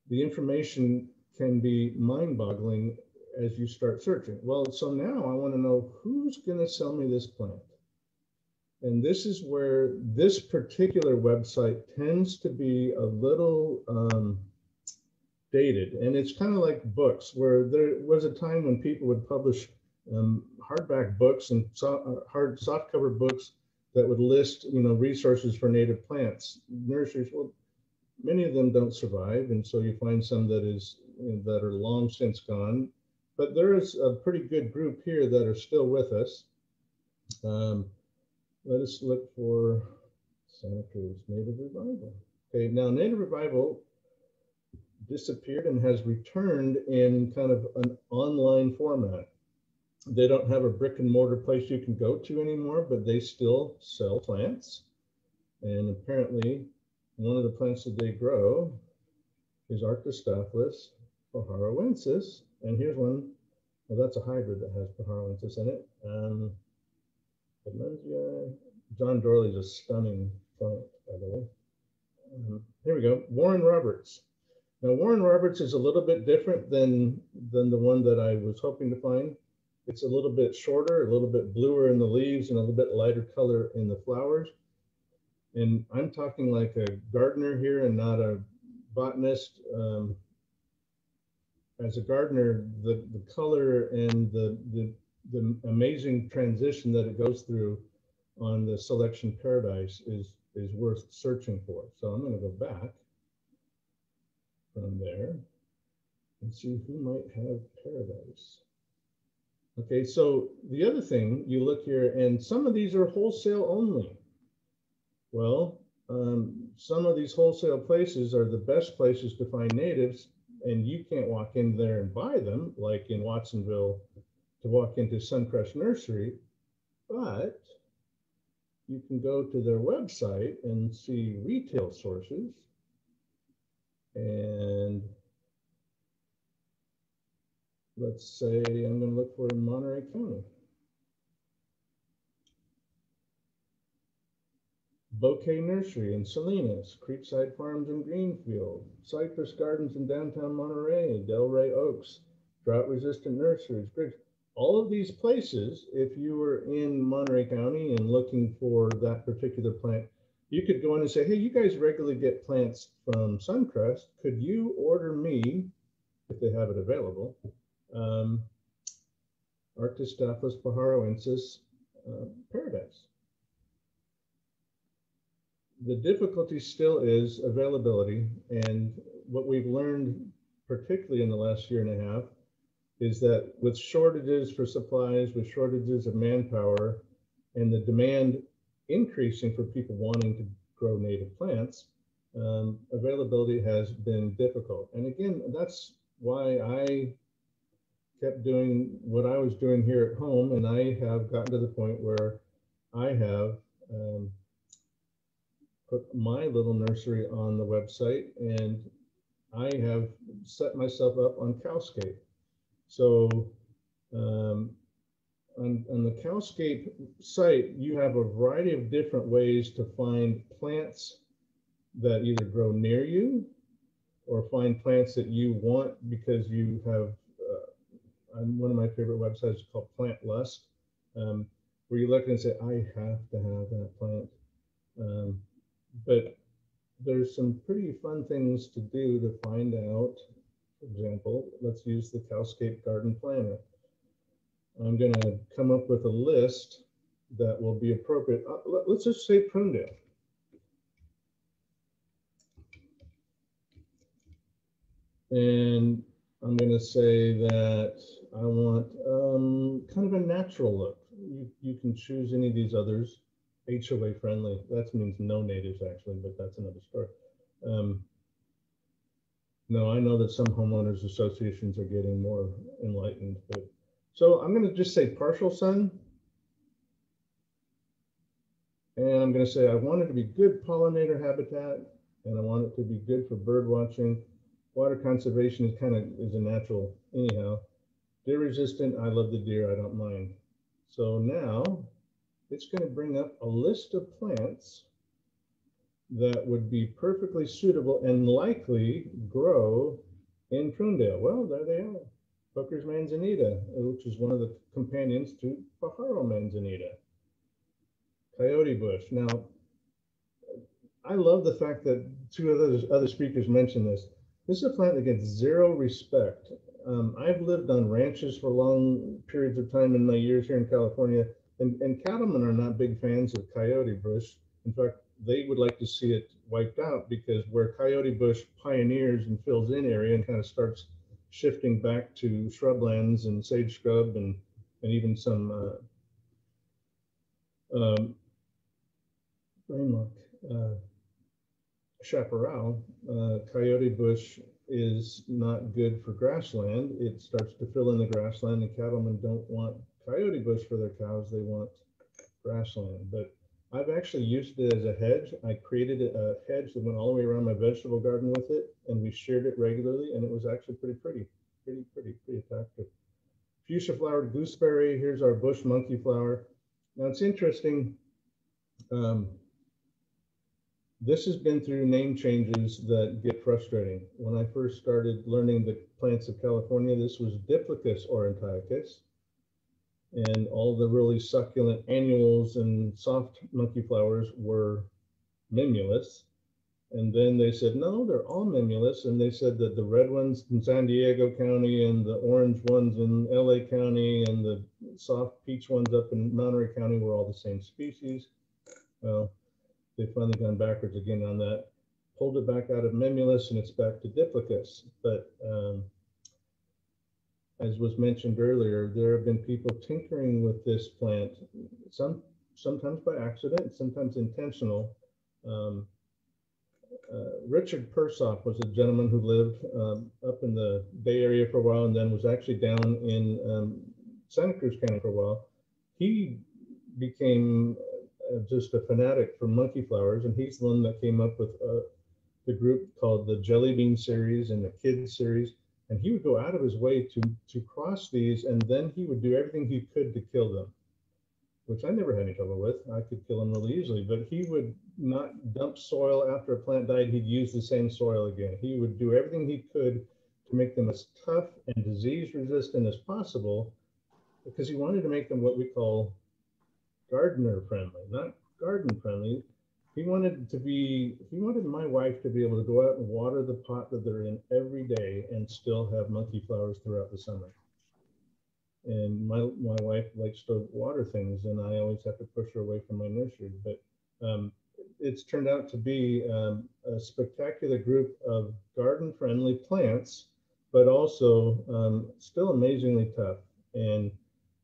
S5: the information can be mind-boggling as you start searching. Well, so now I want to know who's going to sell me this plant. And this is where this particular website tends to be a little um, dated. And it's kind of like books, where there was a time when people would publish um, hardback books and so, uh, hard softcover books that would list, you know, resources for native plants. Nurseries, well, many of them don't survive, and so you find some that is you know, that are long since gone. But there is a pretty good group here that are still with us. Um, let us look for Santa Cruz Native Revival. Okay, now Native Revival disappeared and has returned in kind of an online format. They don't have a brick and mortar place you can go to anymore, but they still sell plants. And apparently, one of the plants that they grow is Arctostaphylos pajaroensis. And here's one, well, that's a hybrid that has pajaroensis in it. Um, John Dourley's a stunning plant, by the way. Um, here we go, Warren Roberts. Now, Warren Roberts is a little bit different than, than the one that I was hoping to find. It's a little bit shorter, a little bit bluer in the leaves, and a little bit lighter color in the flowers. And I'm talking like a gardener here and not a botanist. Um, as a gardener, the, the color and the, the, the amazing transition that it goes through on the selection paradise is, is worth searching for. So I'm going to go back from there and see who might have paradise. Okay, so the other thing, you look here, and some of these are wholesale only. Well, um, some of these wholesale places are the best places to find natives, and you can't walk in there and buy them, like in Watsonville, to walk into Suncrest Nursery, but you can go to their website and see retail sources and let's say I'm going to look for in Monterey County. Bouquet Nursery in Salinas, Creekside Farms in Greenfield, Cypress Gardens in downtown Monterey, Del Rey Oaks, Drought Resistant Nurseries, Griggs. All of these places, if you were in Monterey County and looking for that particular plant, you could go in and say, hey, you guys regularly get plants from Suncrest. Could you order me, if they have it available, um, Arctostaphylos pajaroensis uh, paradise? The difficulty still is availability. And what we've learned particularly in the last year and a half, is that with shortages for supplies, with shortages of manpower, and the demand increasing for people wanting to grow native plants, um, availability has been difficult. And again, that's why I kept doing what I was doing here at home. And I have gotten to the point where I have um, put my little nursery on the website and I have set myself up on Calscape. So um, on, on the Calscape site, you have a variety of different ways to find plants that either grow near you or find plants that you want because you have on one of my favorite websites is called Plant Lust, um, where you look and say, I have to have that plant. Um, but there's some pretty fun things to do to find out. For example, let's use the Calscape Garden Planner. I'm going to come up with a list that will be appropriate. Uh, let, us just say Prunedale. And I'm going to say that I want um, kind of a natural look. You, you can choose any of these others. HOA friendly, that means no natives actually, but that's another story. Um, no, I know that some homeowners associations are getting more enlightened, but so I'm going to just say partial sun. And I'm going to say I want it to be good pollinator habitat and I want it to be good for bird watching Water conservation is kind of is a natural anyhow. Deer resistant, I love the deer, I don't mind. So now it's going to bring up a list of plants that would be perfectly suitable and likely grow in Prunedale. Well, there they are. Hooker's manzanita, which is one of the companions to Pajaro manzanita. Coyote bush. Now, I love the fact that two other, other speakers mentioned this. This is a plant that gets zero respect. Um, I've lived on ranches for long periods of time in my years here in California, and, and cattlemen are not big fans of coyote bush. In fact, they would like to see it wiped out because where coyote bush pioneers and fills in area and kind of starts shifting back to shrublands and sage scrub and, and even some uh, um. Uh, chaparral, uh, coyote bush is not good for grassland. It starts to fill in the grassland and cattlemen don't want coyote bush for their cows. They want grassland. But I've actually used it as a hedge. I created a hedge that went all the way around my vegetable garden with it and we shared it regularly and it was actually pretty pretty, pretty, pretty, pretty attractive. Fuchsia flowered gooseberry. Here's our bush monkey flower. Now it's interesting. Um, this has been through name changes that get frustrating. When I first started learning the plants of California, this was Diplacus aurantiacus. And all the really succulent annuals and soft monkey flowers were mimulus. And then they said, no, they're all mimulus. And they said that the red ones in San Diego County and the orange ones in LA County and the soft peach ones up in Monterey County were all the same species. Well, they've finally gone backwards again on that, pulled it back out of Mimulus and it's back to Diplacus. But um, as was mentioned earlier, there have been people tinkering with this plant, some sometimes by accident, sometimes intentional. Um, uh, Richard Persoff was a gentleman who lived um, up in the Bay Area for a while and then was actually down in um, Santa Cruz County for a while. He became just a fanatic for monkey flowers, and he's the one that came up with uh, the group called the Jelly Bean series and the Kids series. And he would go out of his way to to cross these, and then he would do everything he could to kill them, which I never had any trouble with. I could kill them really easily, but he would not dump soil after a plant died. He'd use the same soil again. He would do everything he could to make them as tough and disease resistant as possible because he wanted to make them what we call gardener friendly, not garden friendly. He wanted to be, he wanted my wife to be able to go out and water the pot that they're in every day and still have monkey flowers throughout the summer. And my, my wife likes to water things and I always have to push her away from my nursery. But um, it's turned out to be um, a spectacular group of garden friendly plants but also um, still amazingly tough. And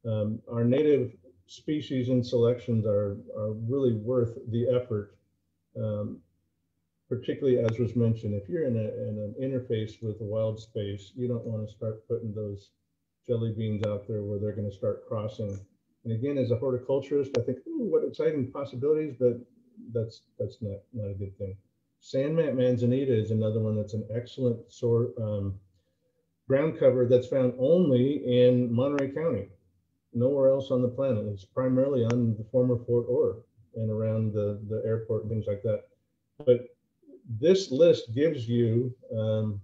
S5: um, our native species and selections are, are really worth the effort, um, particularly as was mentioned, if you're in, a, in an interface with a wild space, you don't want to start putting those jelly beans out there where they're going to start crossing. And again, as a horticulturist, I think, ooh, what exciting possibilities, but that's that's not, not a good thing. Sandmat manzanita is another one that's an excellent sort um, ground cover that's found only in Monterey County nowhere else on the planet. It's primarily on the former Fort Ord and around the, the airport and things like that. But this list gives you um,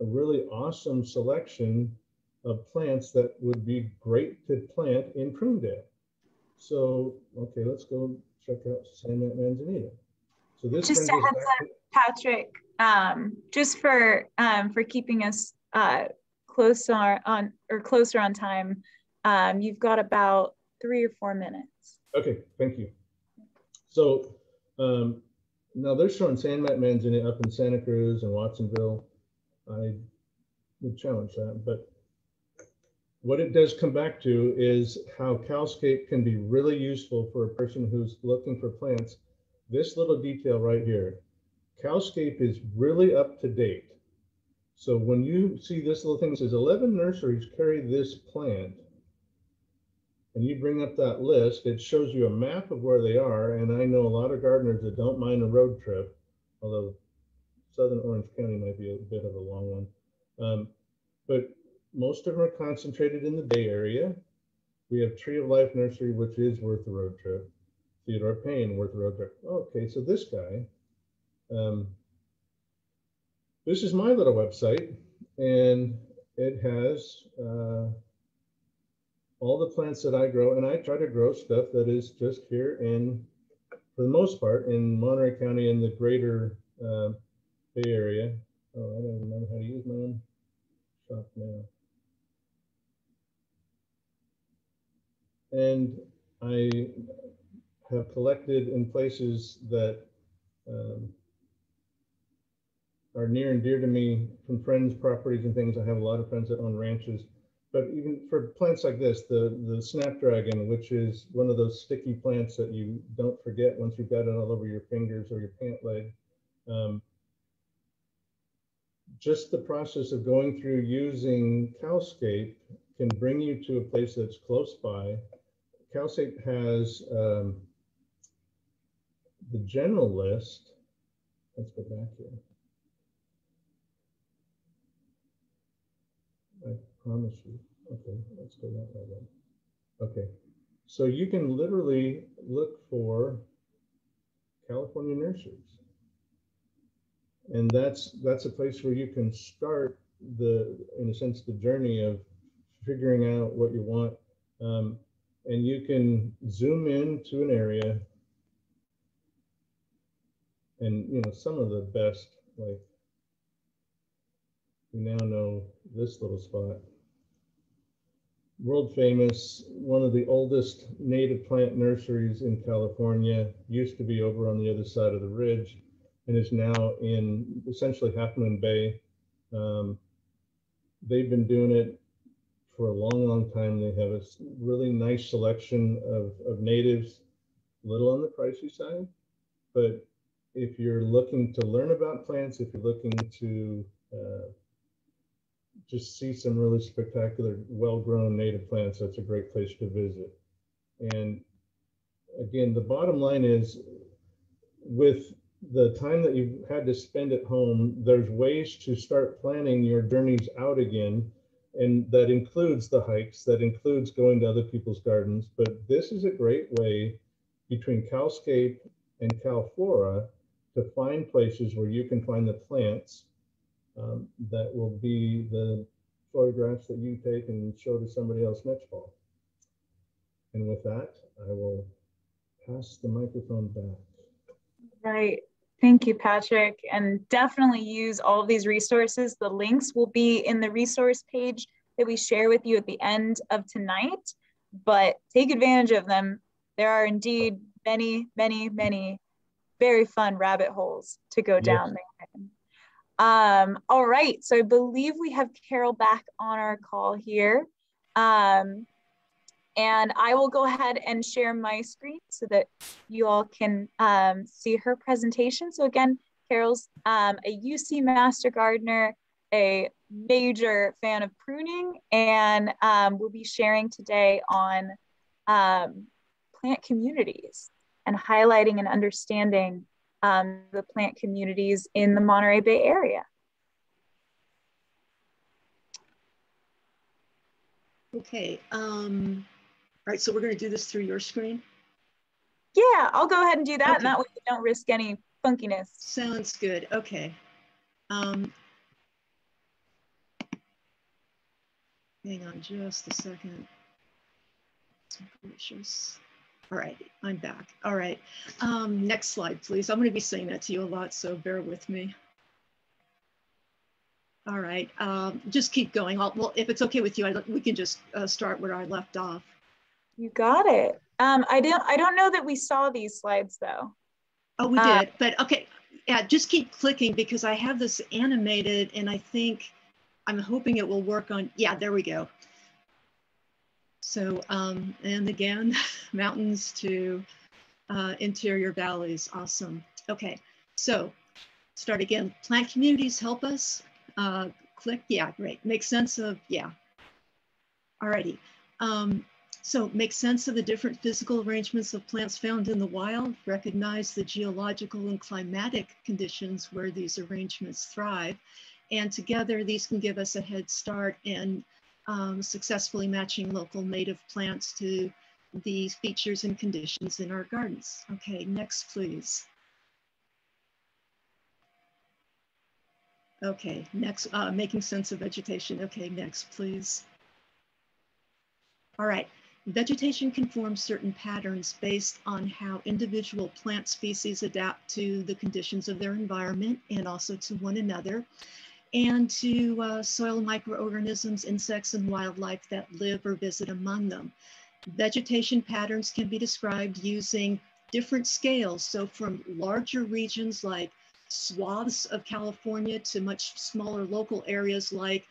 S5: a really awesome selection of plants that would be great to plant in Prunedale. So, okay, let's go check out Sandmat manzanita. So this
S1: just a heads up, Patrick, um, just for um, for keeping us uh, close on, on or closer on time. Um, you've got about three or four minutes.
S5: Okay, thank you. So um, now they're showing Sandmat Manzanita up in Santa Cruz and Watsonville. I would challenge that, but what it does come back to is how Calscape can be really useful for a person who's looking for plants. This little detail right here, Calscape is really up to date. So when you see this little thing, it says 11 nurseries carry this plant and you bring up that list, it shows you a map of where they are. And I know a lot of gardeners that don't mind a road trip, although Southern Orange County might be a bit of a long one. Um, but most of them are concentrated in the Bay Area. We have Tree of Life Nursery, which is worth a road trip. Theodore Payne, worth a road trip. Okay, so this guy, um, this is my little website, and it has uh, all the plants that I grow, and I try to grow stuff that is just here in, for the most part, in Monterey County in the greater uh, Bay Area. Oh, I don't remember how to use my own shop now. And I have collected in places that um, are near and dear to me from friends' properties and things. I have a lot of friends that own ranches but even for plants like this, the, the snapdragon, which is one of those sticky plants that you don't forget once you've got it all over your fingers or your pant leg, um, just the process of going through using Calscape can bring you to a place that's close by. Calscape has um, the general list. Let's go back here. Promise you. Okay, let's go that way then. Okay, so you can literally look for California nurseries. And that's that's a place where you can start the, in a sense, the journey of figuring out what you want. Um, and you can zoom in to an area and you know some of the best like we now know this little spot world famous, one of the oldest native plant nurseries in California, used to be over on the other side of the ridge and is now in essentially Half Moon Bay. Um, they've been doing it for a long, long time. They have a really nice selection of, of natives, a little on the pricey side, but if you're looking to learn about plants, if you're looking to uh, just see some really spectacular, well-grown native plants, that's a great place to visit. And again, the bottom line is with the time that you've had to spend at home, there's ways to start planning your journeys out again. And that includes the hikes, that includes going to other people's gardens. But this is a great way between Calscape and Calflora to find places where you can find the plants um, that will be the photographs that you take and show to somebody else next fall. And with that, I will pass the microphone back.
S1: Right. Thank you, Patrick. And definitely use all of these resources. The links will be in the resource page that we share with you at the end of tonight, but take advantage of them. There are indeed many, many, many very fun rabbit holes to go down there. Um, all right, so I believe we have Carol back on our call here. Um, and I will go ahead and share my screen so that you all can um, see her presentation. So again, Carol's um, a UC Master Gardener, a major fan of pruning, and um, we'll be sharing today on um, plant communities and highlighting and understanding um, the plant communities in the Monterey Bay area.
S4: Okay, um, all right, so we're gonna do this through your screen?
S1: Yeah, I'll go ahead and do that,
S4: okay.
S1: and that way we don't risk any funkiness.
S4: Sounds good, okay. Um, hang on just a second. Gracious. All right, I'm back. All right, um, next slide, please. I'm gonna be saying that to you a lot, so bear with me. All right, um, just keep going. I'll, well, if it's okay with you, I, we can just uh, start where I left off.
S1: You got it. Um, I don't. I don't know that we saw these slides though.
S4: Oh, we uh, did. But okay, yeah, just keep clicking because I have this animated, and I think I'm hoping it will work on. Yeah, there we go. So, um, and again, mountains to uh, interior valleys. Awesome. Okay, so start again. Plant communities help us. Uh, click. Yeah, great. Make sense of. Yeah. Alrighty. Um, so make sense of the different physical arrangements of plants found in the wild, recognize the geological and climatic conditions where these arrangements thrive. And together these can give us a head start in um, successfully matching local native plants to these features and conditions in our gardens. Okay, next please. Okay, next, uh, making sense of vegetation. Okay, next please. All right, Vegetation can form certain patterns based on how individual plant species adapt to the conditions of their environment and also to one another and to uh, soil microorganisms, insects, and wildlife that live or visit among them. Vegetation patterns can be described using different scales. So from larger regions like swaths of California to much smaller local areas like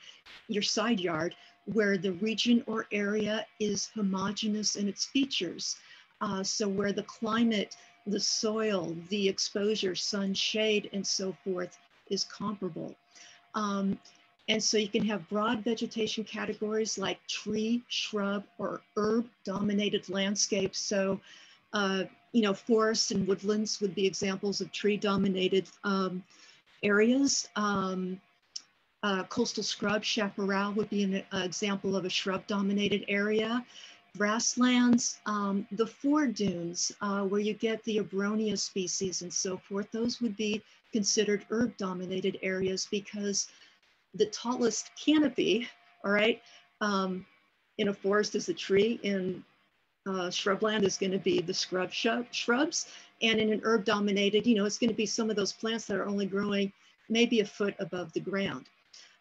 S4: your side yard, where the region or area is homogeneous in its features. Uh, so where the climate, the soil, the exposure, sun, shade, and so forth is comparable. Um, and so you can have broad vegetation categories like tree, shrub, or herb dominated landscapes. So, uh, you know, forests and woodlands would be examples of tree dominated um, areas. Um, uh, coastal scrub, chaparral would be an uh, example of a shrub dominated area. Grasslands, um, the foredunes, uh, where you get the abronia species and so forth, those would be considered herb dominated areas because the tallest canopy, all right, um, in a forest is a tree, in uh, shrubland is going to be the scrub shrubs, and in an herb dominated, you know, it's going to be some of those plants that are only growing maybe a foot above the ground.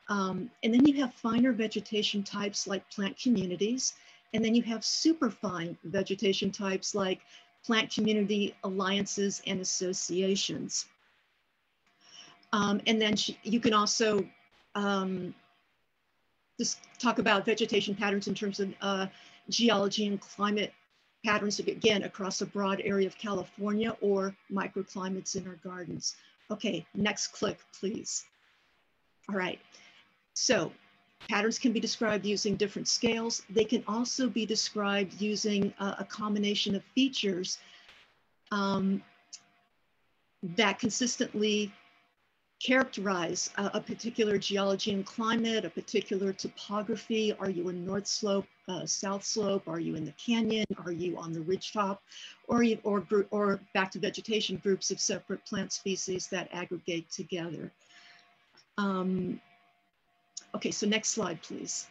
S4: Um, and then you have finer vegetation types like plant communities, and then you have superfine vegetation types like plant community alliances and associations. Um, and then you can also um, just talk about vegetation patterns in terms of uh, geology and climate patterns, again, across a broad area of California or microclimates in our gardens. Okay, next click, please. All right, so patterns can be described using different scales. They can also be described using a, a combination of features um, that consistently characterize a, a, particular geology and climate, a particular topography. Are you in North Slope, uh, South Slope? Are you in the canyon? Are you on the ridgetop? Or, or, or back to vegetation, groups of separate plant species that aggregate together. Um, Okay, so next slide, please.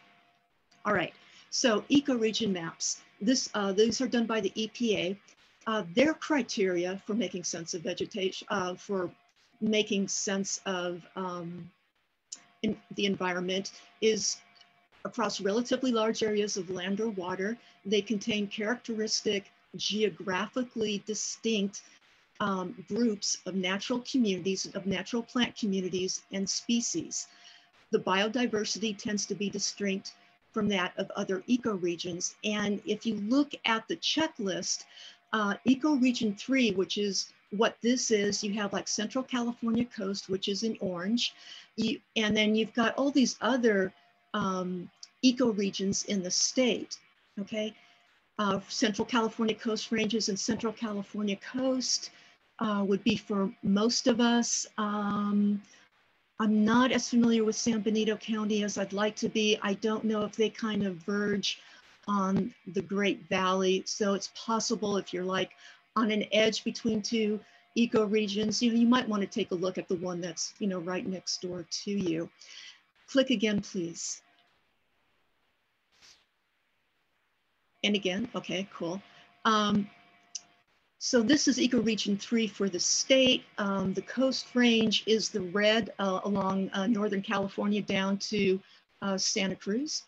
S4: All right, so ecoregion maps. This, uh, these are done by the EPA. Uh, their criteria for making sense of vegetation, uh, for making sense of um, the environment is across relatively large areas of land or water. They contain characteristic, geographically distinct um, groups of natural communities, of natural plant communities and species. The biodiversity tends to be distinct from that of other ecoregions. And if you look at the checklist, uh, ecoregion three, which is what this is, you have like Central California coast, which is in orange. You, and then you've got all these other um, ecoregions in the state, okay? Uh, Central California coast ranges and Central California coast uh, would be for most of us. Um, I'm not as familiar with San Benito County as I'd like to be. I don't know if they kind of verge on the Great Valley. So it's possible if you're like on an edge between two ecoregions, you know, you might want to take a look at the one that's, you know, right next door to you. Click again, please. And again, okay, cool. Um, so this is ecoregion three for the state. Um, the coast range is the red uh, along uh, Northern California down to uh, Santa Cruz.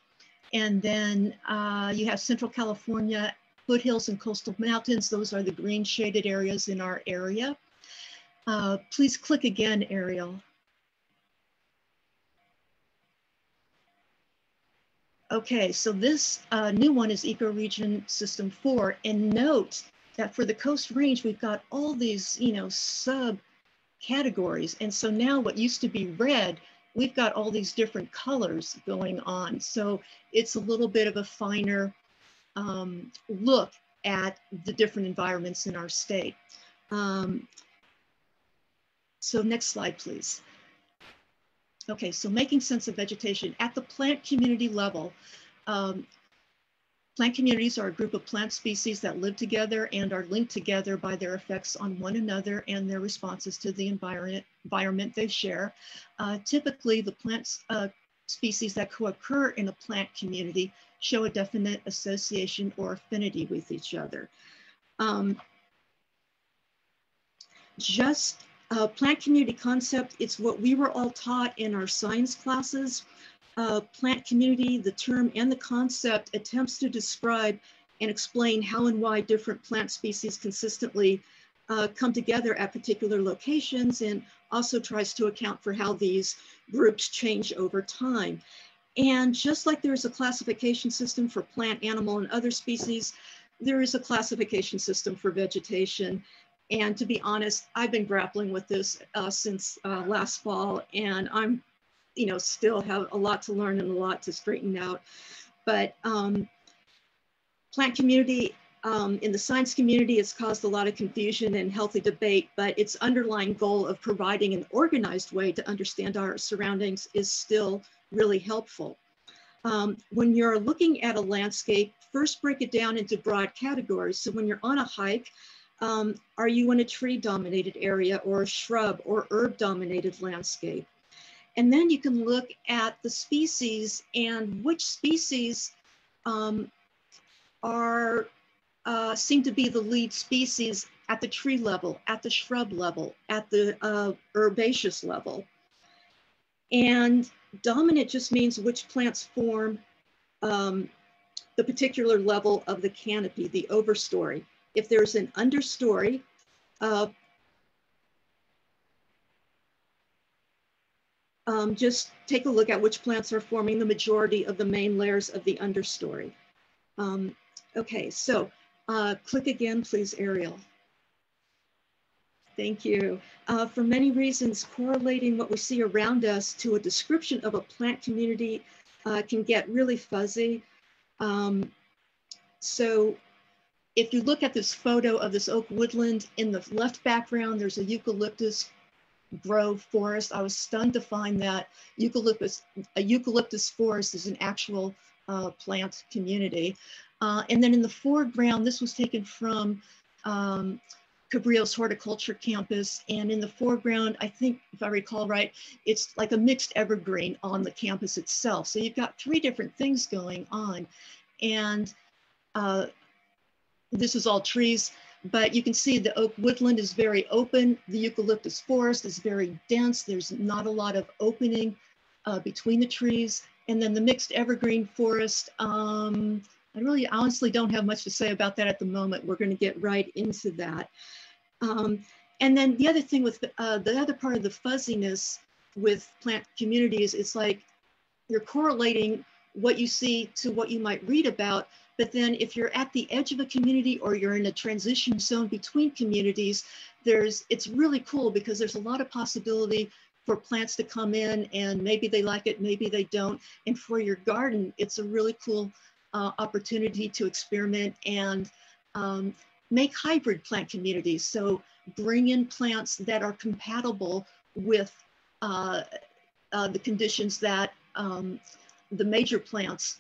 S4: And then uh, you have Central California, foothills and coastal mountains. Those are the green shaded areas in our area. Uh, please click again, Ariel. Okay, so this uh, new one is ecoregion system four. And note that for the coast range, we've got all these, you know, sub categories. And so now what used to be red, we've got all these different colors going on. So it's a little bit of a finer um, look at the different environments in our state. Um, so next slide, please. Okay, so making sense of vegetation at the plant community level. Um, Plant communities are a group of plant species that live together and are linked together by their effects on one another and their responses to the environment, environment they share. Uh, typically, the plant uh, species that co-occur in a plant community show a definite association or affinity with each other. Um, just uh, plant community concept, it's what we were all taught in our science classes uh, plant community, the term and the concept attempts to describe and explain how and why different plant species consistently uh, come together at particular locations and also tries to account for how these groups change over time. And just like there's a classification system for plant, animal, and other species, there is a classification system for vegetation. And to be honest, I've been grappling with this uh, since uh, last fall, and I'm you know, still have a lot to learn and a lot to straighten out. But um, plant community um, in the science community, has caused a lot of confusion and healthy debate, but its underlying goal of providing an organized way to understand our surroundings is still really helpful. Um, when you're looking at a landscape, first break it down into broad categories. So when you're on a hike, um, are you in a tree dominated area or a shrub or herb dominated landscape? And then you can look at the species and which species um, are uh, seem to be the lead species at the tree level, at the shrub level, at the uh, herbaceous level. And dominant just means which plants form um, the particular level of the canopy, the overstory. If there's an understory, uh, um, just take a look at which plants are forming the majority of the main layers of the understory. Um, okay, so uh, click again, please, Ariel. Thank you. Uh, for many reasons, correlating what we see around us to a description of a plant community uh, can get really fuzzy. Um, so if you look at this photo of this oak woodland, in the left background, there's a eucalyptus grove forest. I was stunned to find that eucalyptus, a eucalyptus forest is an actual uh, plant community. Uh, and then in the foreground, this was taken from um, Cabrillo's horticulture campus. And in the foreground, I think if I recall right, it's like a mixed evergreen on the campus itself. So you've got three different things going on. And uh, this is all trees but you can see the oak woodland is very open. The eucalyptus forest is very dense. There's not a lot of opening uh, between the trees. And then the mixed evergreen forest, um, I really honestly don't have much to say about that at the moment. We're gonna get right into that. Um, and then the other thing with uh, the other part of the fuzziness with plant communities, it's like you're correlating what you see to what you might read about. But then if you're at the edge of a community or you're in a transition zone between communities, there's it's really cool because there's a lot of possibility for plants to come in and maybe they like it, maybe they don't. And for your garden, it's a really cool uh, opportunity to experiment and um, make hybrid plant communities. So bring in plants that are compatible with uh, uh, the conditions that um, the major plants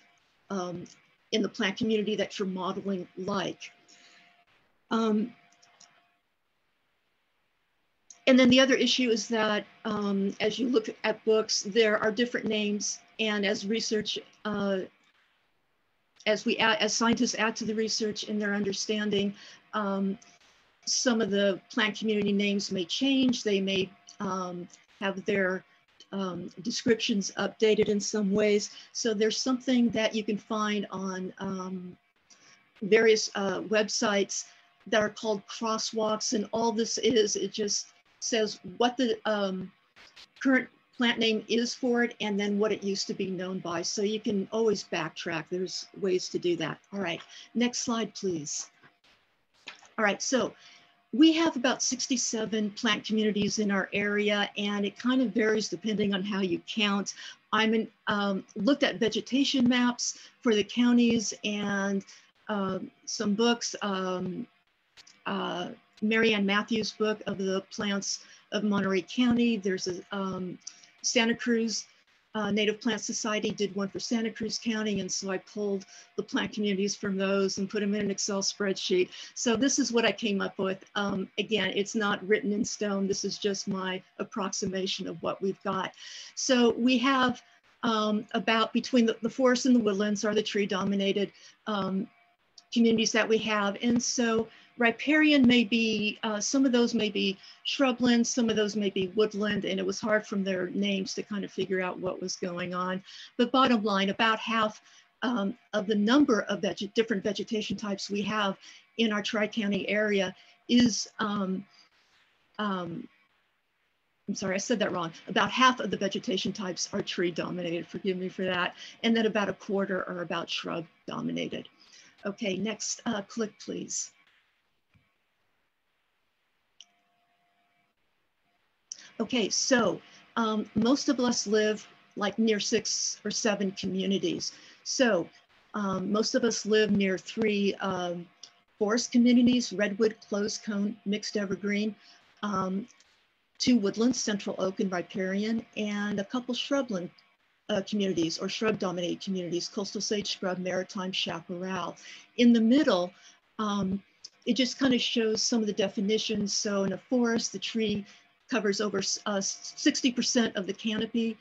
S4: um, in the plant community that you're modeling like. Um, and then the other issue is that um, as you look at books, there are different names and as research, uh, as we add, as scientists add to the research in their understanding, um, some of the plant community names may change. They may um, have their um, descriptions updated in some ways. So there's something that you can find on um, various uh, websites that are called crosswalks. And all this is, it just says what the um, current plant name is for it and then what it used to be known by. So you can always backtrack. There's ways to do that. All right, next slide, please. All right, so we have about 67 plant communities in our area and it kind of varies depending on how you count. I'm in, um, looked at vegetation maps for the counties and um, some books, um, uh, Mary Ann Matthews book of the plants of Monterey County. There's a um, Santa Cruz uh, Native Plant Society did one for Santa Cruz County. And so I pulled the plant communities from those and put them in an Excel spreadsheet. So this is what I came up with. Um, again, it's not written in stone. This is just my approximation of what we've got. So we have um, about between the, the forest and the woodlands are the tree dominated um, communities that we have. And so riparian may be, uh, some of those may be shrubland, some of those may be woodland, and it was hard from their names to kind of figure out what was going on. But bottom line, about half um, of the number of veg different vegetation types we have in our Tri-County area is, um, um, I'm sorry, I said that wrong. About half of the vegetation types are tree dominated, forgive me for that. And then about a quarter are about shrub dominated. Okay, next uh, click, please. Okay, so um, most of us live like near six or seven communities. So um, most of us live near three um, forest communities, redwood, closed cone, mixed evergreen, um, two woodlands, central oak and riparian, and a couple shrubland uh, communities or shrub dominated communities, coastal sage scrub, maritime chaparral. In the middle, um, it just kind of shows some of the definitions. So in a forest, the tree covers over 60% uh, of the canopy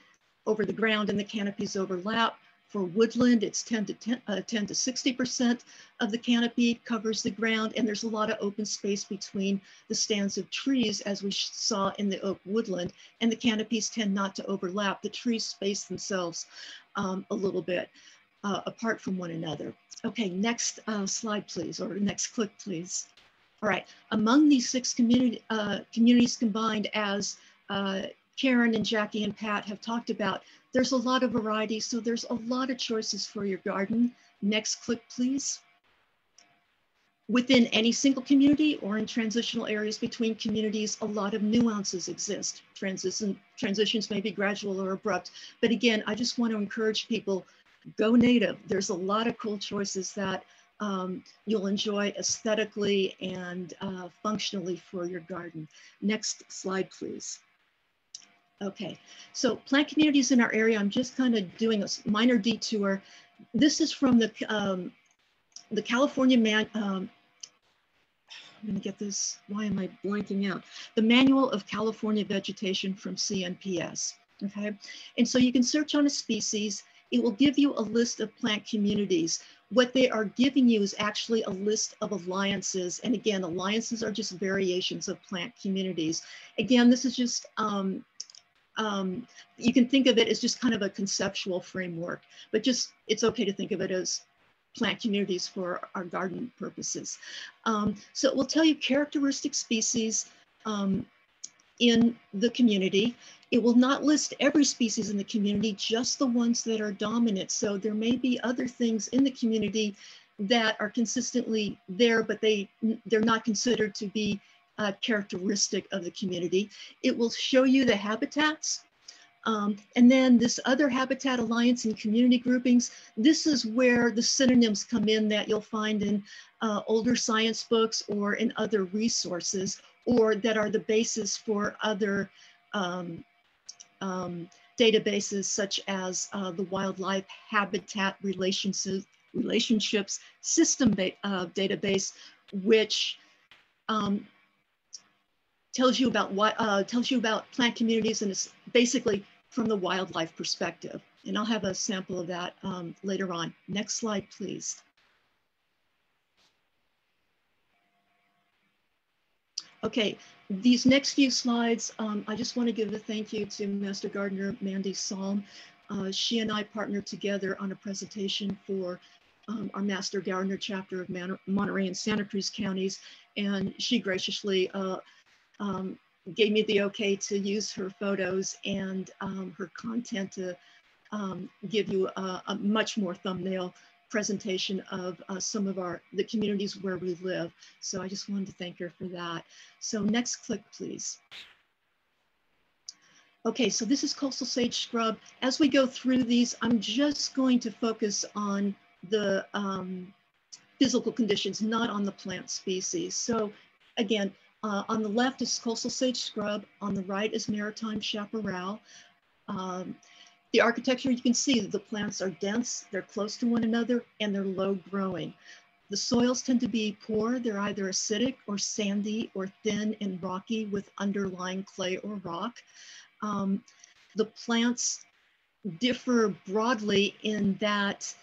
S4: over the ground and the canopies overlap. For woodland, it's 10 to 10, uh, 10 to 60% of the canopy covers the ground, and there's a lot of open space between the stands of trees, as we saw in the oak woodland, and the canopies tend not to overlap. The trees space themselves um, a little bit uh, apart from one another. Okay, next uh, slide, please, or next click, please. All right, among these six community, uh, communities combined, as uh, Karen and Jackie and Pat have talked about, there's a lot of variety, so there's a lot of choices for your garden. Next click, please. Within any single community or in transitional areas between communities, a lot of nuances exist. Transition, transitions may be gradual or abrupt, but again, I just want to encourage people, go native. There's a lot of cool choices that um, you'll enjoy aesthetically and uh, functionally for your garden. Next slide, please. Okay, so plant communities in our area, I'm just kind of doing a minor detour. This is from the, um, the California man, um, I'm gonna get this, why am I blanking out? The Manual of California Vegetation from CNPS, okay? And so you can search on a species, it will give you a list of plant communities what they are giving you is actually a list of alliances. And again, alliances are just variations of plant communities. Again, this is just, um, um, you can think of it as just kind of a conceptual framework, but just, it's okay to think of it as plant communities for our garden purposes. Um, so it will tell you characteristic species um, in the community. It will not list every species in the community, just the ones that are dominant. So there may be other things in the community that are consistently there, but they, they're not considered to be uh, characteristic of the community. It will show you the habitats um, and then this other Habitat Alliance and community groupings, this is where the synonyms come in that you'll find in uh, older science books or in other resources, or that are the basis for other um, um, databases such as uh, the Wildlife Habitat Relationships, relationships System uh, database, which um, tells you about what uh, tells you about plant communities and it's basically from the wildlife perspective. And I'll have a sample of that um, later on. Next slide, please. Okay, these next few slides, um, I just want to give a thank you to Master Gardener Mandy Salm. Uh, she and I partnered together on a presentation for um, our Master Gardener chapter of Man Monterey and Santa Cruz counties, and she graciously uh, um, gave me the okay to use her photos and um, her content to um, give you a, a, much more thumbnail presentation of uh, some of our the communities where we live. So I just wanted to thank her for that. So next click, please. Okay, so this is coastal sage scrub. As we go through these, I'm just going to focus on the um, physical conditions, not on the plant species. So again, uh, on the left is coastal sage scrub. On the right is maritime chaparral. Um, the architecture, you can see that the plants are dense, they're close to one another, and they're low growing. The soils tend to be poor. They're either acidic or sandy or thin and rocky with underlying clay or rock. Um, the plants differ broadly in that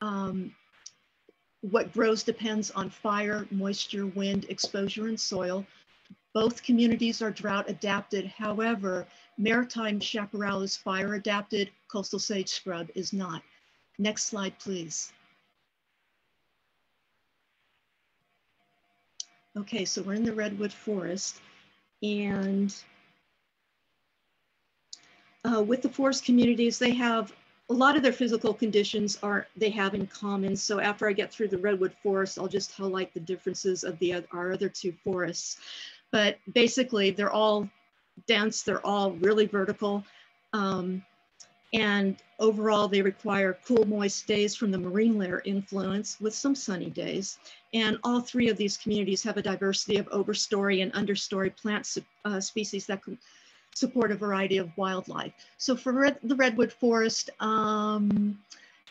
S4: um, what grows depends on fire, moisture, wind, exposure, and soil. Both communities are drought adapted. However, maritime chaparral is fire adapted, coastal sage scrub is not. Next slide, please. Okay, so we're in the redwood forest and uh, with the forest communities, they have a lot of their physical conditions are they have in common. So after I get through the redwood forest, I'll just highlight the differences of the our other two forests but basically they're all dense, they're all really vertical. Um, and overall, they require cool, moist days from the marine layer influence with some sunny days. And all three of these communities have a diversity of overstory and understory plant uh, species that can support a variety of wildlife. So for red, the redwood forest, um,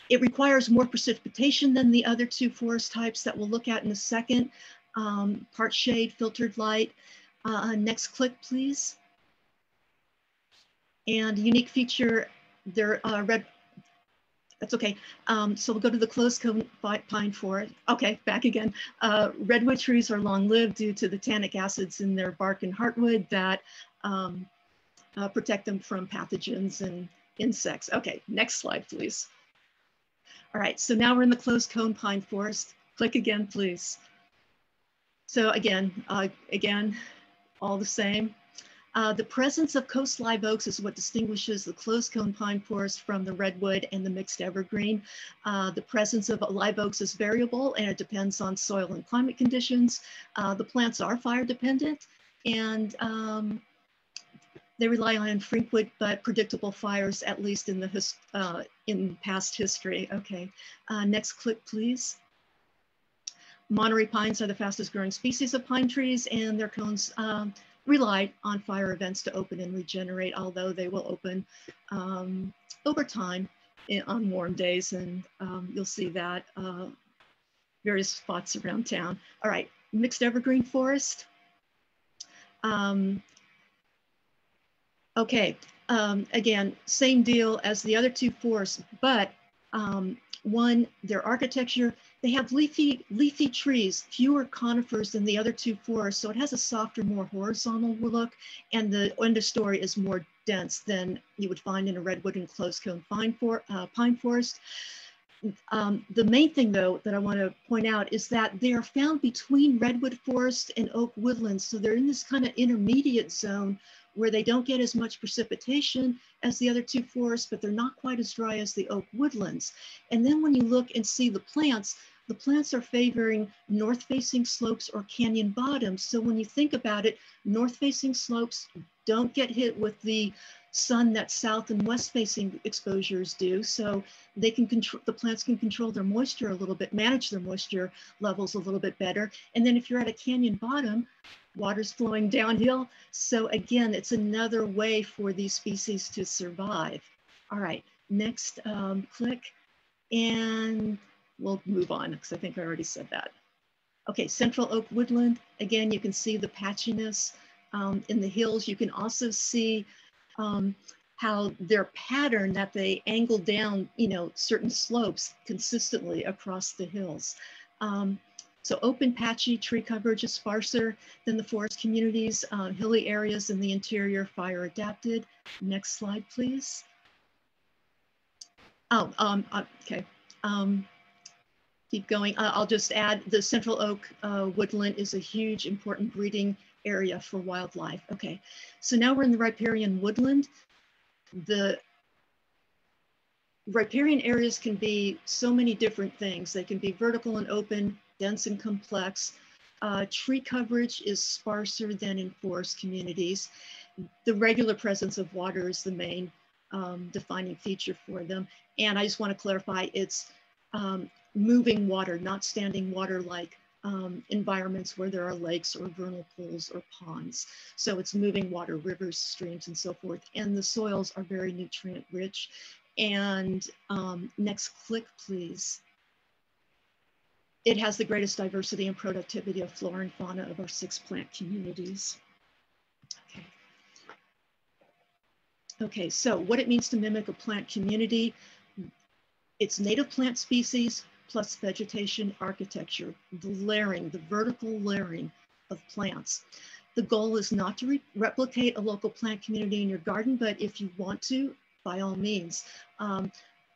S4: it requires more precipitation than the other two forest types that we'll look at in a second um, part shade, filtered light. Uh, next click, please. And unique feature, they're uh, red, that's okay. Um, so we'll go to the closed cone pine forest. Okay, back again. Uh, redwood trees are long-lived due to the tannic acids in their bark and heartwood that um, uh, protect them from pathogens and insects. Okay, next slide, please. All right, so now we're in the closed cone pine forest. Click again, please. So again, uh, again, all the same. Uh, the presence of coast live oaks is what distinguishes the closed cone pine forest from the redwood and the mixed evergreen. Uh, the presence of live oaks is variable and it depends on soil and climate conditions. Uh, the plants are fire dependent and um, they rely on infrequent but predictable fires, at least in the uh, in past history. Okay, uh, next click, please. Monterey pines are the fastest growing species of pine trees and their cones um, rely on fire events to open and regenerate, although they will open um, over time in, on warm days. And um, you'll see that uh, various spots around town. All right, mixed evergreen forest. Um, okay, um, again, same deal as the other two forests, but um, one, their architecture, they have leafy, leafy trees, fewer conifers than the other two forests, so it has a softer, more horizontal look, and the understory is more dense than you would find in a redwood and closed cone pine, for, uh, pine forest. um, the main thing though that I want to point out is that they are found between redwood forest and oak woodlands. So they're in this kind of intermediate zone where they don't get as much precipitation as the other two forests, but they're not quite as dry as the oak woodlands. And then when you look and see the plants, the plants are favoring north facing slopes or canyon bottoms. So when you think about it, north facing slopes don't get hit with the sun that south and west facing exposures do. So they can control, the plants can control their moisture a little bit, manage their moisture levels a little bit better. And then if you're at a canyon bottom, water's flowing downhill. So again, it's another way for these species to survive. All right, next um, click. And we'll move on because I think I already said that. Okay, central oak woodland. Again, you can see the patchiness um, in the hills. You can also see um, how their pattern that they angle down, you know, certain slopes consistently across the hills. Um, so open patchy tree coverage is sparser than the forest communities. Uh, hilly areas in the interior fire adapted. Next slide, please. Oh, um, uh, okay. Um, keep going. I'll just add the central oak uh, woodland is a huge important breeding area for wildlife. Okay, so now we're in the riparian woodland. The riparian areas can be so many different things. They can be vertical and open, dense and complex. Uh, tree coverage is sparser than in forest communities. The regular presence of water is the main um, defining feature for them. And I just want to clarify, it's um, moving water, not standing water like um, environments where there are lakes or vernal pools or ponds. So it's moving water, rivers, streams, and so forth. And the soils are very nutrient rich. And um, next click, please. It has the greatest diversity and productivity of flora and fauna of our six plant communities. Okay. Okay, so what it means to mimic a plant community. It's native plant species, plus vegetation architecture, the layering, the vertical layering of plants. The goal is not to re replicate a local plant community in your garden, but if you want to, by all means. Um,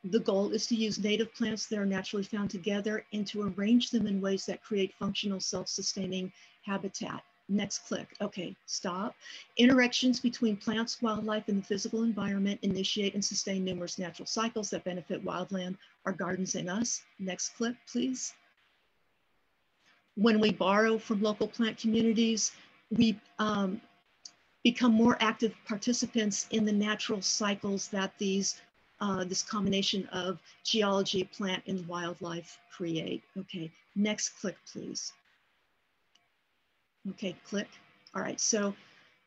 S4: the goal is to use native plants that are naturally found together and to arrange them in ways that create functional self-sustaining habitat. Next click. Okay, stop. Interactions between plants, wildlife, and the physical environment initiate and sustain numerous natural cycles that benefit wildland, our gardens, and us. Next clip, please. When we borrow from local plant communities, we um, become more active participants in the natural cycles that these uh, this combination of geology, plant, and wildlife create. Okay, next click, please. Okay, click. All right, so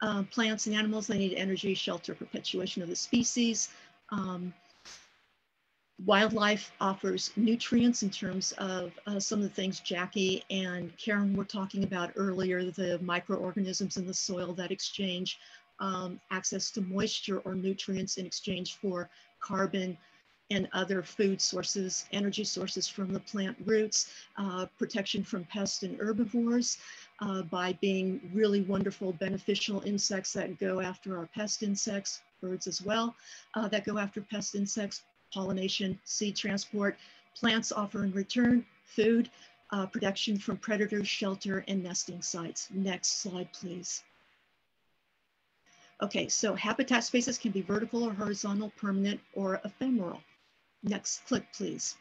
S4: uh, plants and animals, they need energy, shelter, perpetuation of the species. Um, wildlife offers nutrients in terms of uh, some of the things Jackie and Karen were talking about earlier, the microorganisms in the soil that exchange um, access to moisture or nutrients in exchange for carbon, and other food sources, energy sources from the plant roots, uh, protection from pests and herbivores uh, by being really wonderful beneficial insects that go after our pest insects, birds as well, uh, that go after pest insects, pollination, seed transport. Plants offer in return food, uh, protection from predators, shelter, and nesting sites. Next slide, please. Okay, so habitat spaces can be vertical or horizontal, permanent, or ephemeral. Next click, please.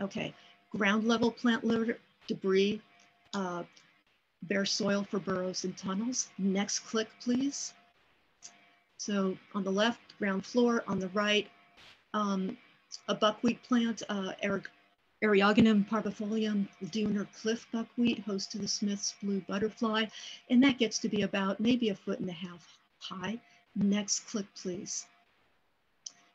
S4: Okay, ground level plant litter, debris, uh, bare soil for burrows and tunnels. Next click, please. So on the left, ground floor, on the right, um, a buckwheat plant, uh, Eriogonum parvifolium, duner cliff buckwheat, host to the Smith's blue butterfly. And that gets to be about maybe a foot and a half high. Next click, please.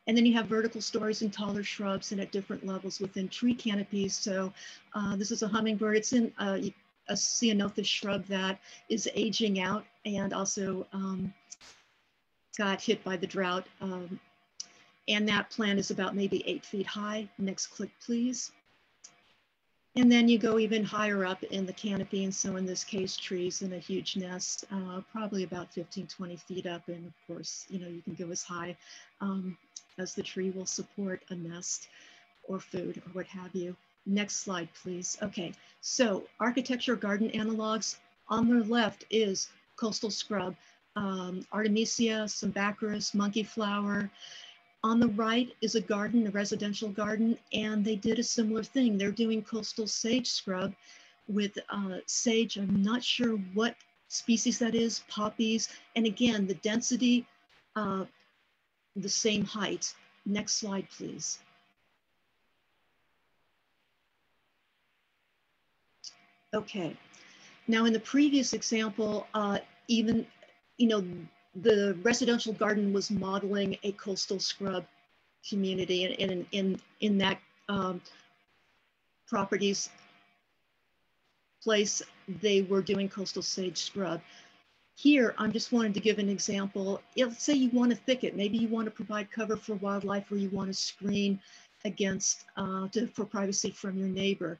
S4: And then you have vertical stories and taller shrubs and at different levels within tree canopies. So uh, this is a hummingbird. It's in a, a ceanothus shrub that is aging out and also um, got hit by the drought. Um, and that plant is about maybe eight feet high. Next click, please. And then you go even higher up in the canopy. And so in this case, trees in a huge nest, uh, probably about 15, 20 feet up. And of course, you know, you can go as high um, as the tree will support a nest. or food or what have you. Next slide, please. Okay, so architecture garden analogs. On the left is coastal scrub, um, Artemisia, monkey flower. On the right is a garden, a residential garden, and they did a similar thing. They're doing coastal sage scrub with uh, sage. I'm not sure what species that is, poppies. And again, the density, uh, the same height. Next slide, please. Okay, now in the previous example, uh, even, you know, the residential garden was modeling a coastal scrub community and in, in, in that um, properties place, they were doing coastal sage scrub. Here, I'm just wanting to give an example. Let's say you want a thicket, maybe you want to provide cover for wildlife or you want to screen against, uh, to, for privacy from your neighbor.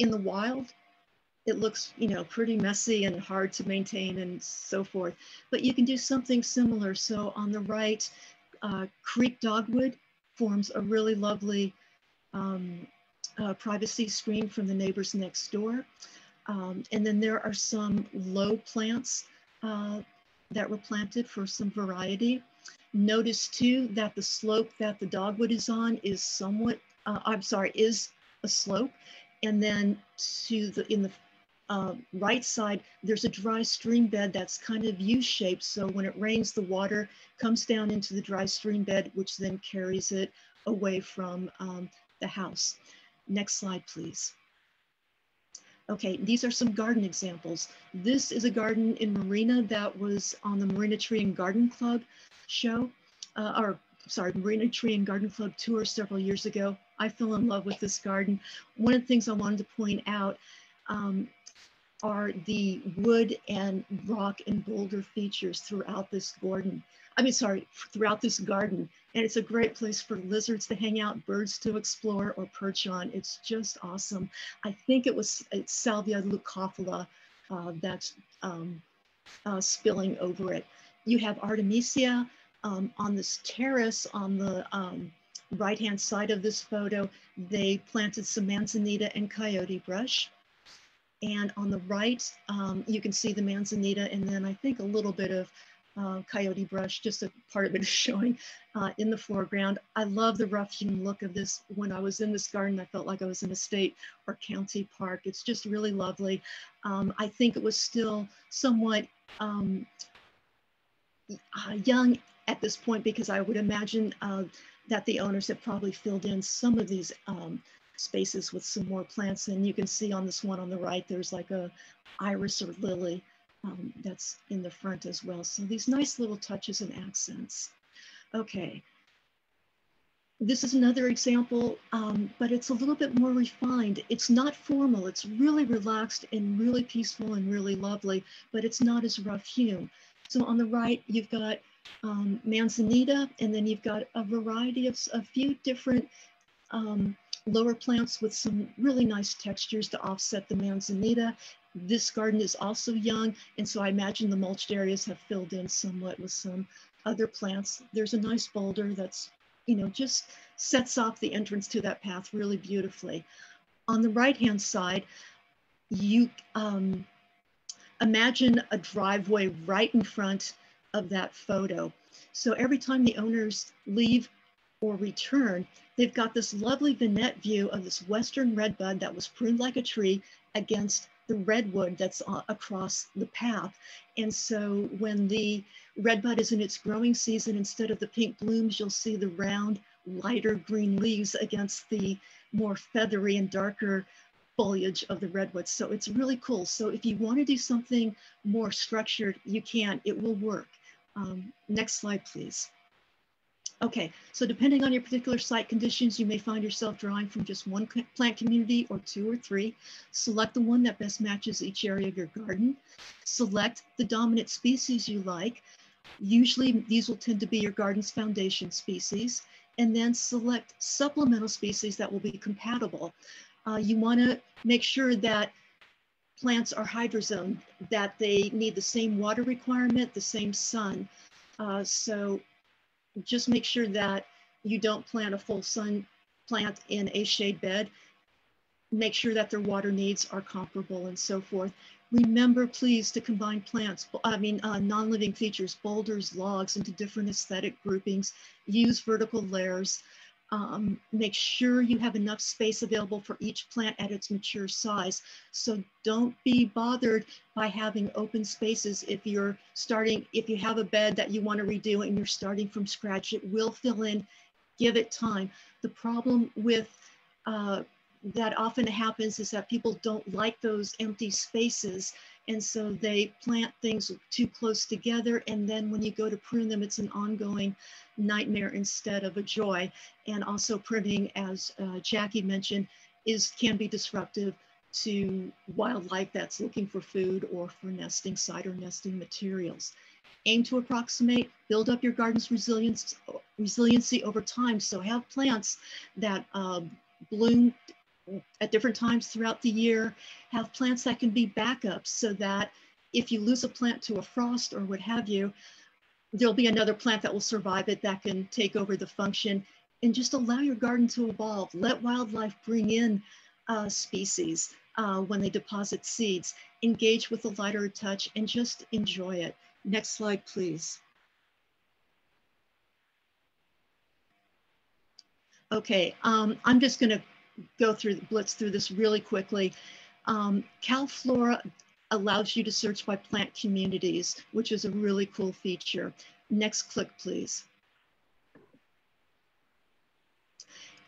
S4: In the wild, it looks, you know, pretty messy and hard to maintain and so forth. But you can do something similar. So on the right, uh, creek dogwood forms a really lovely um, uh, privacy screen from the neighbors next door. Um, and then there are some low plants uh, that were planted for some variety. Notice too that the slope that the dogwood is on is somewhat, uh, I'm sorry, is a slope. And then to the, in the uh, right side, there's a dry stream bed that's kind of U-shaped. So when it rains, the water comes down into the dry stream bed, which then carries it away from um, the house. Next slide, please. Okay, these are some garden examples. This is a garden in Marina that was on the Marina Tree and Garden Club show, uh, or sorry, Marina Tree and Garden Club tour several years ago. I fell in love with this garden. One of the things I wanted to point out um, are the wood and rock and boulder features throughout this garden. I mean, sorry, throughout this garden. And it's a great place for lizards to hang out, birds to explore or perch on. It's just awesome. I think it was it's Salvia leucophylla uh, that's um, uh, spilling over it. You have Artemisia um, on this terrace on the um, right-hand side of this photo. They planted some manzanita and coyote brush. And on the right, um, you can see the manzanita and then I think a little bit of uh, coyote brush, just a part of it is showing uh, in the foreground. I love the rough hewn look of this. When I was in this garden, I felt like I was in a state or county park. It's just really lovely. Um, I think it was still somewhat um, uh, young at this point because I would imagine uh, that the owners have probably filled in some of these um, spaces with some more plants. And you can see on this one on the right, there's like a iris or lily um, that's in the front as well. So these nice little touches and accents. Okay. This is another example, um, but it's a little bit more refined. It's not formal. It's really relaxed and really peaceful and really lovely, but it's not as rough hewn. So on the right, you've got um, manzanita, and then you've got a variety of a few different um, lower plants with some really nice textures to offset the manzanita. This garden is also young, and so I imagine the mulched areas have filled in somewhat with some other plants. There's a nice boulder that's, you know, just sets off the entrance to that path really beautifully. On the right-hand side, you um, imagine a driveway right in front of that photo. So every time the owners leave or return, they've got this lovely vignette view of this western redbud that was pruned like a tree against the redwood that's across the path. And so when the redbud is in its growing season, instead of the pink blooms, you'll see the round, lighter green leaves against the more feathery and darker foliage of the redwood. So it's really cool. So if you want to do something more structured, you can, it will work. Um, next slide, please. Okay, so depending on your particular site conditions, you may find yourself drawing from just one plant community or two or three. Select the one that best matches each area of your garden. Select the dominant species you like. Usually these will tend to be your garden's foundation species. And then select supplemental species that will be compatible. Uh, you wanna make sure that plants are hydrozone, that they need the same water requirement, the same sun. Uh, so just make sure that you don't plant a full sun plant in a shade bed, make sure that their water needs are comparable and so forth. Remember, please, to combine plants, I mean, uh, non-living features, boulders, logs into different aesthetic groupings, use vertical layers, um, make sure you have enough space available for each plant at its mature size. So don't be bothered by having open spaces if you're starting, if you have a bed that you want to redo and you're starting from scratch, it will fill in, give it time. The problem with uh, that often happens is that people don't like those empty spaces. And so they plant things too close together. And then when you go to prune them, it's an ongoing nightmare instead of a joy. And also pruning, as uh, Jackie mentioned, is can be disruptive to wildlife that's looking for food or for nesting site or nesting materials. Aim to approximate, build up your garden's resilience, resiliency over time. So have plants that uh, bloom at different times throughout the year, have plants that can be backups so that if you lose a plant to a frost or what have you, there'll be another plant that will survive it that can take over the function and just allow your garden to evolve. Let wildlife bring in uh, species uh, when they deposit seeds. Engage with a lighter touch and just enjoy it. Next slide, please. Okay, um, I'm just gonna go through, blitz through this really quickly. Um, CalFlora allows you to search by plant communities, which is a really cool feature. Next click, please.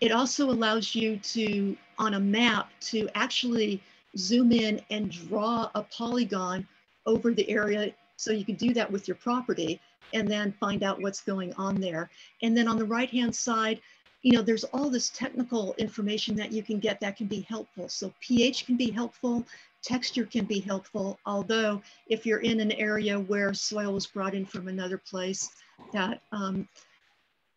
S4: It also allows you to, on a map, to actually zoom in and draw a polygon over the area. So you can do that with your property and then find out what's going on there. And then on the right-hand side, you know, there's all this technical information that you can get that can be helpful. So pH can be helpful, texture can be helpful, although if you're in an area where soil was brought in from another place, that um,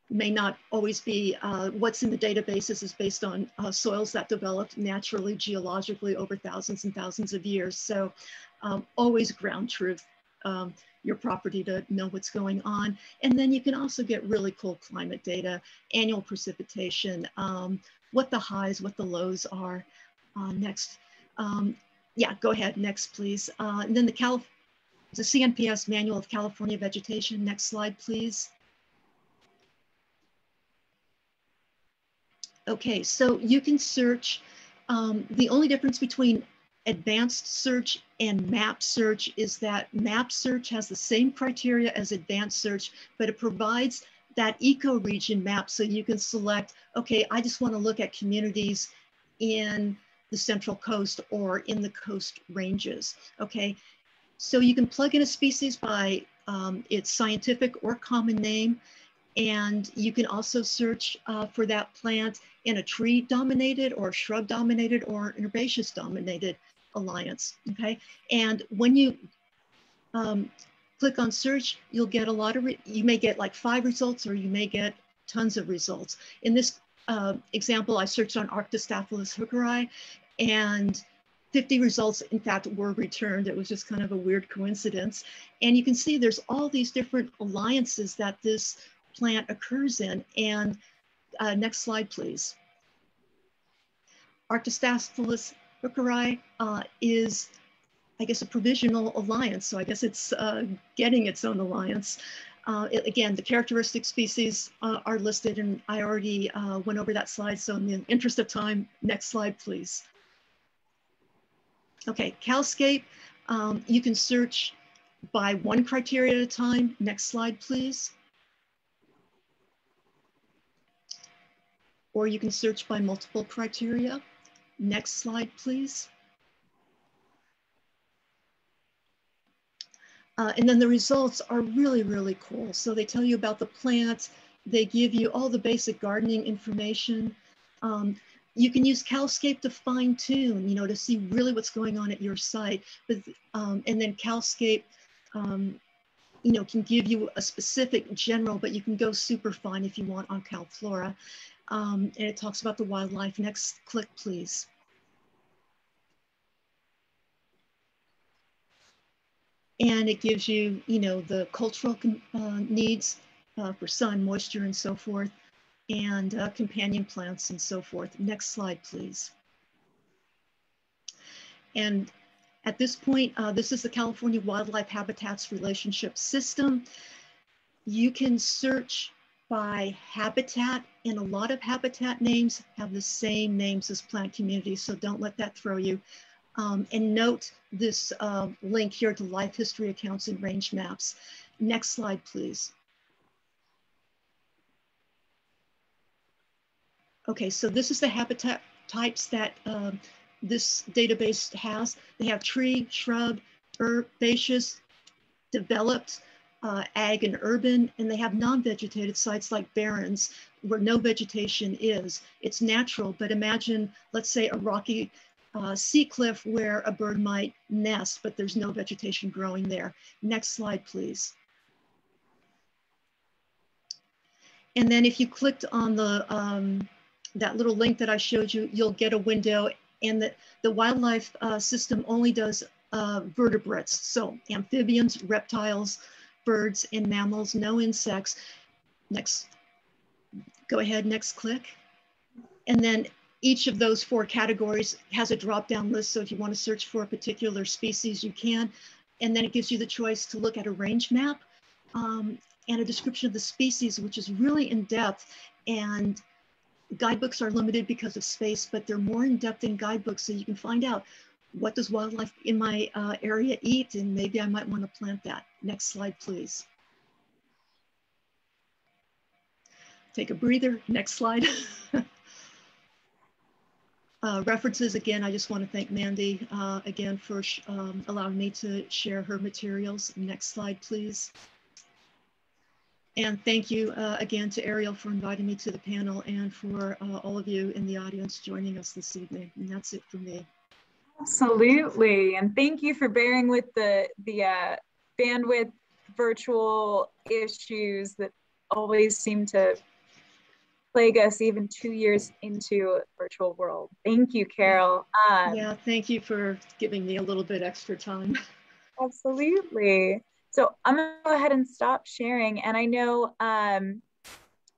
S4: may not always be, uh, what's in the databases is based on uh, soils that developed naturally, geologically over thousands and thousands of years. So um, always ground truth. Um, your property to know what's going on. And then you can also get really cool climate data, annual precipitation, um, what the highs, what the lows are. Uh, next, um, yeah, go ahead, next please. Uh, and then the, Calif the CNPS Manual of California Vegetation, next slide please. Okay, so you can search, um, the only difference between advanced search and map search is that map search has the same criteria as advanced search, but it provides that ecoregion map so you can select, okay, I just want to look at communities in the central coast or in the coast ranges, okay? So you can plug in a species by um, its scientific or common name, and you can also search uh, for that plant in a tree dominated or shrub dominated or herbaceous dominated Alliance, okay? And when you um, click on search, you'll get a lot of, you may get like five results or you may get tons of results. In this uh, example, I searched on Arctostaphylos hookeri and 50 results, in fact, were returned. It was just kind of a weird coincidence. And you can see there's all these different alliances that this plant occurs in. And uh, next slide, please. Arctostaphylos hookeri uh, is, I guess, a provisional alliance. So I guess it's uh, getting its own alliance. Uh, it, again, the characteristic species uh, are listed and I already uh, went over that slide. So in the interest of time, next slide, please. Okay, CalScape, um, you can search by one criteria at a time. Next slide, please. Or you can search by multiple criteria. Next slide, please. Uh, and then the results are really, really cool. So they tell you about the plants, they give you all the basic gardening information. Um, you can use CalScape to fine tune, you know, to see really what's going on at your site. But, um, and then CalScape, um, you know, can give you a specific general, but you can go super fine if you want on CalFlora. Um, and it talks about the wildlife. Next click, please. and it gives you, you know, the cultural uh, needs uh, for sun, moisture, and so forth. and uh, companion plants and so forth. Next slide, please. And at this point, uh, this is the California Wildlife Habitats Relationship System. You can search by habitat and a lot of habitat names have the same names as plant communities, so don't let that throw you. Um, and note this uh, link here to life history accounts and range maps. Next slide, please. Okay, so this is the habitat types that um, this database has. They have tree, shrub, herbaceous, developed, uh, ag and urban, and they have non-vegetated sites like barrens where no vegetation is. It's natural, but imagine, let's say a rocky uh, sea cliff where a bird might nest, but there's no vegetation growing there. Next slide, please. And then if you clicked on the um, that little link that I showed you, you'll get a window and the, the wildlife uh, system only does uh, vertebrates. So amphibians, reptiles, birds, and mammals, no insects. Next, go ahead, next click. And then each of those four categories has a drop-down list. So if you want to search for a particular species, you can. And then it gives you the choice to look at a range map um, and a description of the species, which is really in depth. And guidebooks are limited because of space, but they're more in depth than guidebooks so you can find out what does wildlife in my uh, area eat and maybe I might want to plant that. Next slide, please. Take a breather, next slide. uh, references, again, I just want to thank Mandy uh, again for um, allowing me to share her materials. Next slide, please. And thank you uh, again to Ariel for inviting me to the panel and for uh, all of you in the audience joining us this evening. And that's it for me.
S1: Absolutely. And thank you for bearing with the, the uh, bandwidth virtual issues that always seem to plague us even two years into virtual world. Thank you, Carol.
S4: Um, yeah, thank you for giving me a little bit extra time.
S1: Absolutely. So I'm gonna go ahead and stop sharing. And I know um,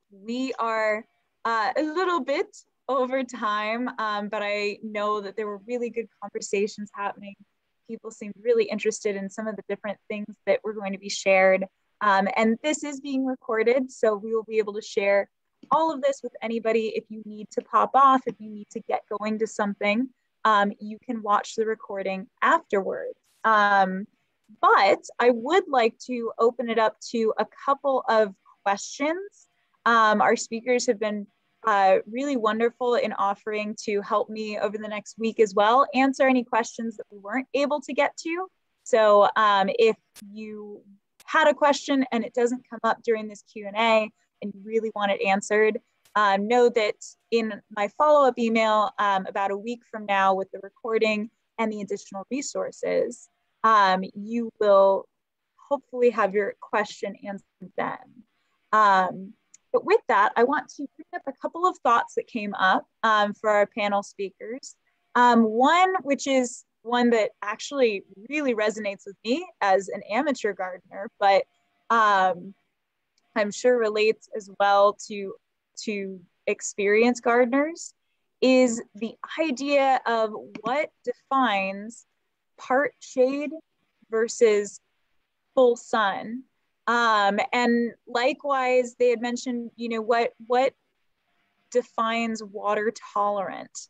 S1: we are uh, a little bit over time, um, but I know that there were really good conversations happening. People seemed really interested in some of the different things that were going to be shared. Um, and this is being recorded, so we will be able to share all of this with anybody. If you need to pop off, if you need to get going to something, um, you can watch the recording afterwards. Um, but I would like to open it up to a couple of questions. Um, our speakers have been uh, really wonderful in offering to help me over the next week as well, answer any questions that we weren't able to get to. So um, if you had a question and it doesn't come up during this Q&A and you really want it answered, um, know that in my follow-up email um, about a week from now with the recording and the additional resources, um, you will hopefully have your question answered then. Um, but with that, I want to bring up a couple of thoughts that came up um, for our panel speakers. Um, one, which is one that actually really resonates with me as an amateur gardener, but um, I'm sure relates as well to, to experienced gardeners, is the idea of what defines part shade versus full sun. Um, and likewise, they had mentioned, you know, what what defines water tolerant.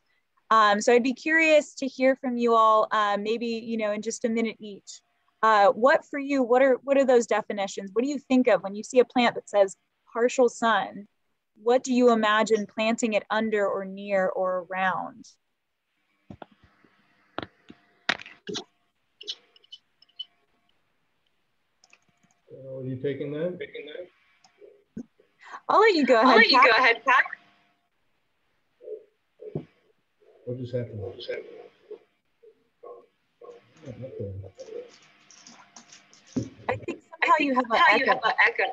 S1: Um, so I'd be curious to hear from you all, uh, maybe you know, in just a minute each. Uh, what for you? What are what are those definitions? What do you think of when you see a plant that says partial sun? What do you imagine planting it under or near or around?
S5: Are you taking that? Taking that?
S1: I'll let you go ahead. I'll
S6: let you Pat. go ahead, Pat.
S5: What just happened? What just happened?
S1: I think somehow you have an echo. Have an echo.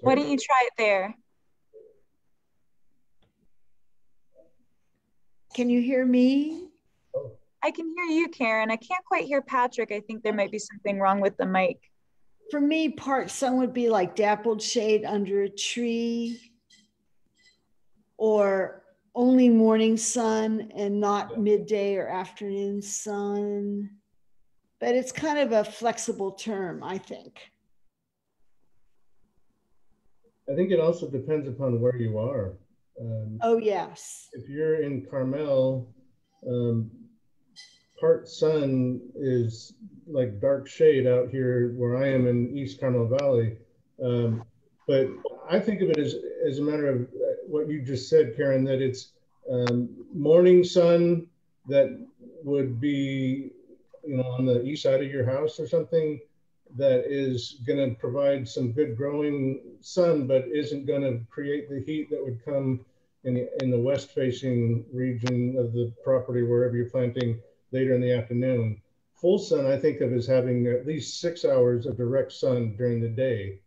S1: Why don't you try it there?
S2: Can you hear me?
S1: I can hear you, Karen. I can't quite hear Patrick. I think there might be something wrong with the mic.
S2: For me, part sun would be like dappled shade under a tree or only morning sun and not midday or afternoon sun. But it's kind of a flexible term, I think.
S5: I think it also depends upon where you are.
S2: Um, oh, yes.
S5: If you're in Carmel, um, part sun is like dark shade out here where I am in East Carmel Valley. Um, but I think of it as, as a matter of what you just said, Karen, that it's um, morning sun that would be, you know, on the east side of your house or something that is going to provide some good growing sun, but isn't going to create the heat that would come in the, in the west facing region of the property, wherever you're planting later in the afternoon. Full sun, I think of as having at least six hours of direct sun during the day.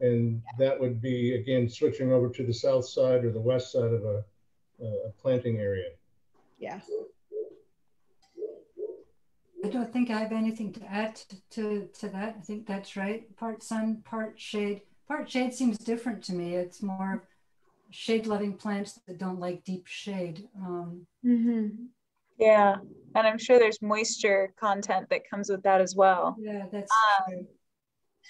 S5: And that would be, again, switching over to the south side or the west side of a, a planting area.
S2: Yeah.
S3: I don't think I have anything to add to, to that. I think that's right. Part sun, part shade. Part shade seems different to me. It's more shade loving plants that don't like deep shade. Um,
S1: mm-hmm. Yeah. And I'm sure there's moisture content that comes with that as well.
S3: Yeah, that's um, true.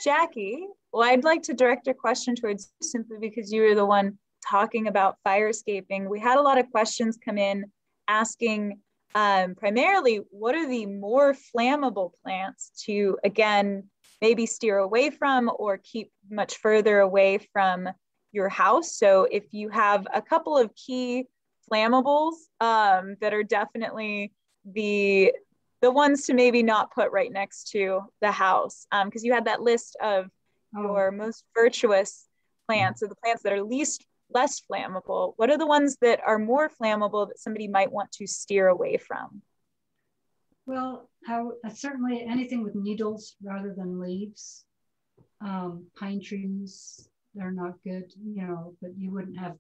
S1: Jackie, well, I'd like to direct a question towards you simply because you were the one talking about firescaping. We had a lot of questions come in asking um, primarily what are the more flammable plants to, again, maybe steer away from or keep much further away from your house. So if you have a couple of key flammables um, that are definitely the the ones to maybe not put right next to the house because um, you had that list of oh. your most virtuous plants or the plants that are least less flammable. What are the ones that are more flammable that somebody might want to steer away from?
S3: Well how, uh, certainly anything with needles rather than leaves. Um, pine trees they're not good you know but you wouldn't have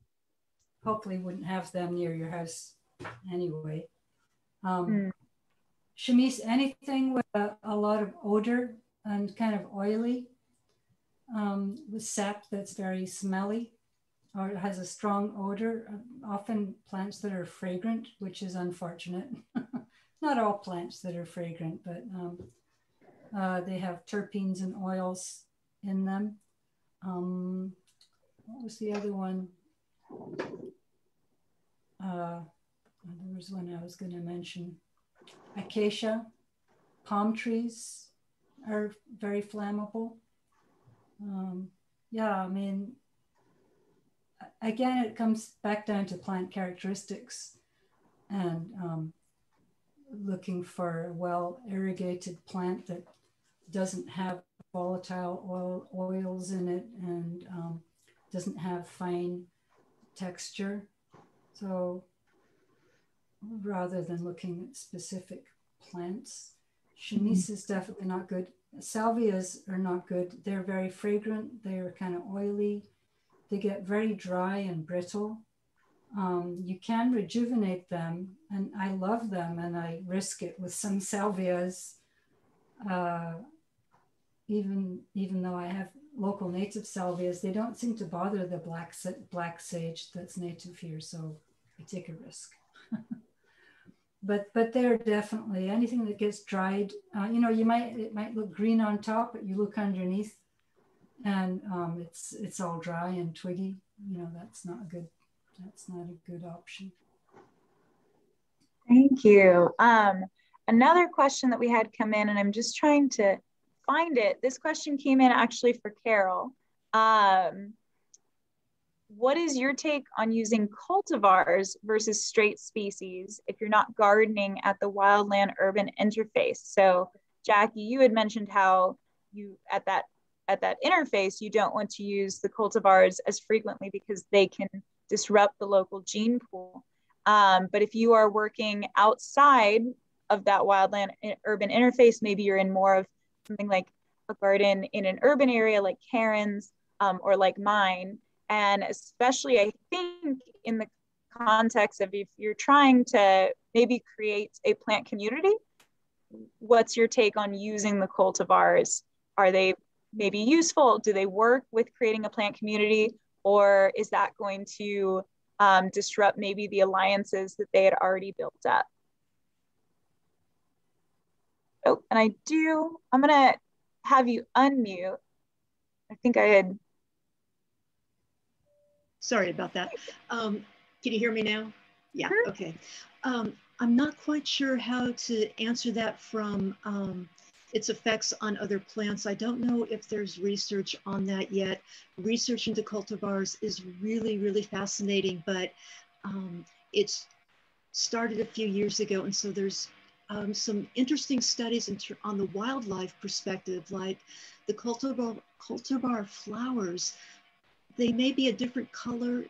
S3: hopefully wouldn't have them near your house anyway um, mm. Chamise, anything with a, a, lot of odor and kind of oily, um, with sap that's very smelly or has a strong odor. Often plants that are fragrant, which is unfortunate. Not all plants that are fragrant, but um, uh, they have terpenes and oils in them. Um, what was the other one? Uh, there was one I was going to mention acacia, palm trees are very flammable. Um, yeah, I mean, again, it comes back down to plant characteristics and um, looking for a well irrigated plant that doesn't have volatile oil, oils in it and um, doesn't have fine texture. So rather than looking at specific plants. Chamise mm-hmm. is definitely not good. Salvias are not good. They're very fragrant. They're kind of oily. They get very dry and brittle. Um, you can rejuvenate them, and I love them, and I risk it with some salvias. Uh, even even though I have local native salvias, they don't seem to bother the black black sage that's native here, so Take a risk. but but they're definitely anything that gets dried. Uh, you know, you might it might look green on top, but you look underneath, and um, it's it's all dry and twiggy. You know, that's not a good that's not a good option.
S1: Thank you. Um, another question that we had come in, and I'm just trying to find it. This question came in actually for Carol. Um, what is your take on using cultivars versus straight species if you're not gardening at the wildland urban interface? So Jackie, you had mentioned how you at that at that interface, you don't want to use the cultivars as frequently because they can disrupt the local gene pool. Um, but if you are working outside of that wildland urban interface, maybe you're in more of something like a garden in an urban area like Karen's um, or like mine, and especially, I think, in the context of if you're trying to maybe create a plant community, what's your take on using the cultivars? Are they maybe useful? Do they work with creating a plant community? Or is that going to um, disrupt maybe the alliances that they had already built up? Oh, and I do, I'm gonna have you unmute. I think I had.
S4: Sorry about that. Um, can you hear me now? Yeah, okay. Um, I'm not quite sure how to answer that from um, its effects on other plants. I don't know if there's research on that yet. Research into cultivars is really, really fascinating, but um, it's started a few years ago. And so there's um, some interesting studies on the wildlife perspective, like the cultivar, cultivar flowers, they may be a different color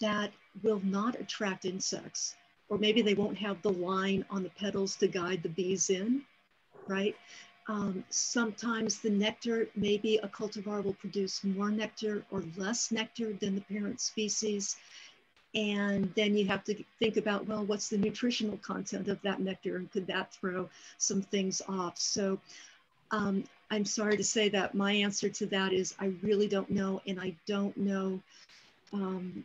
S4: that will not attract insects, or maybe they won't have the line on the petals to guide the bees in, right? Um, sometimes the nectar, maybe a cultivar will produce more nectar or less nectar than the parent species. And then you have to think about, well, what's the nutritional content of that nectar and could that throw some things off? So um, I'm sorry to say that my answer to that is I really don't know. And I don't know. Um,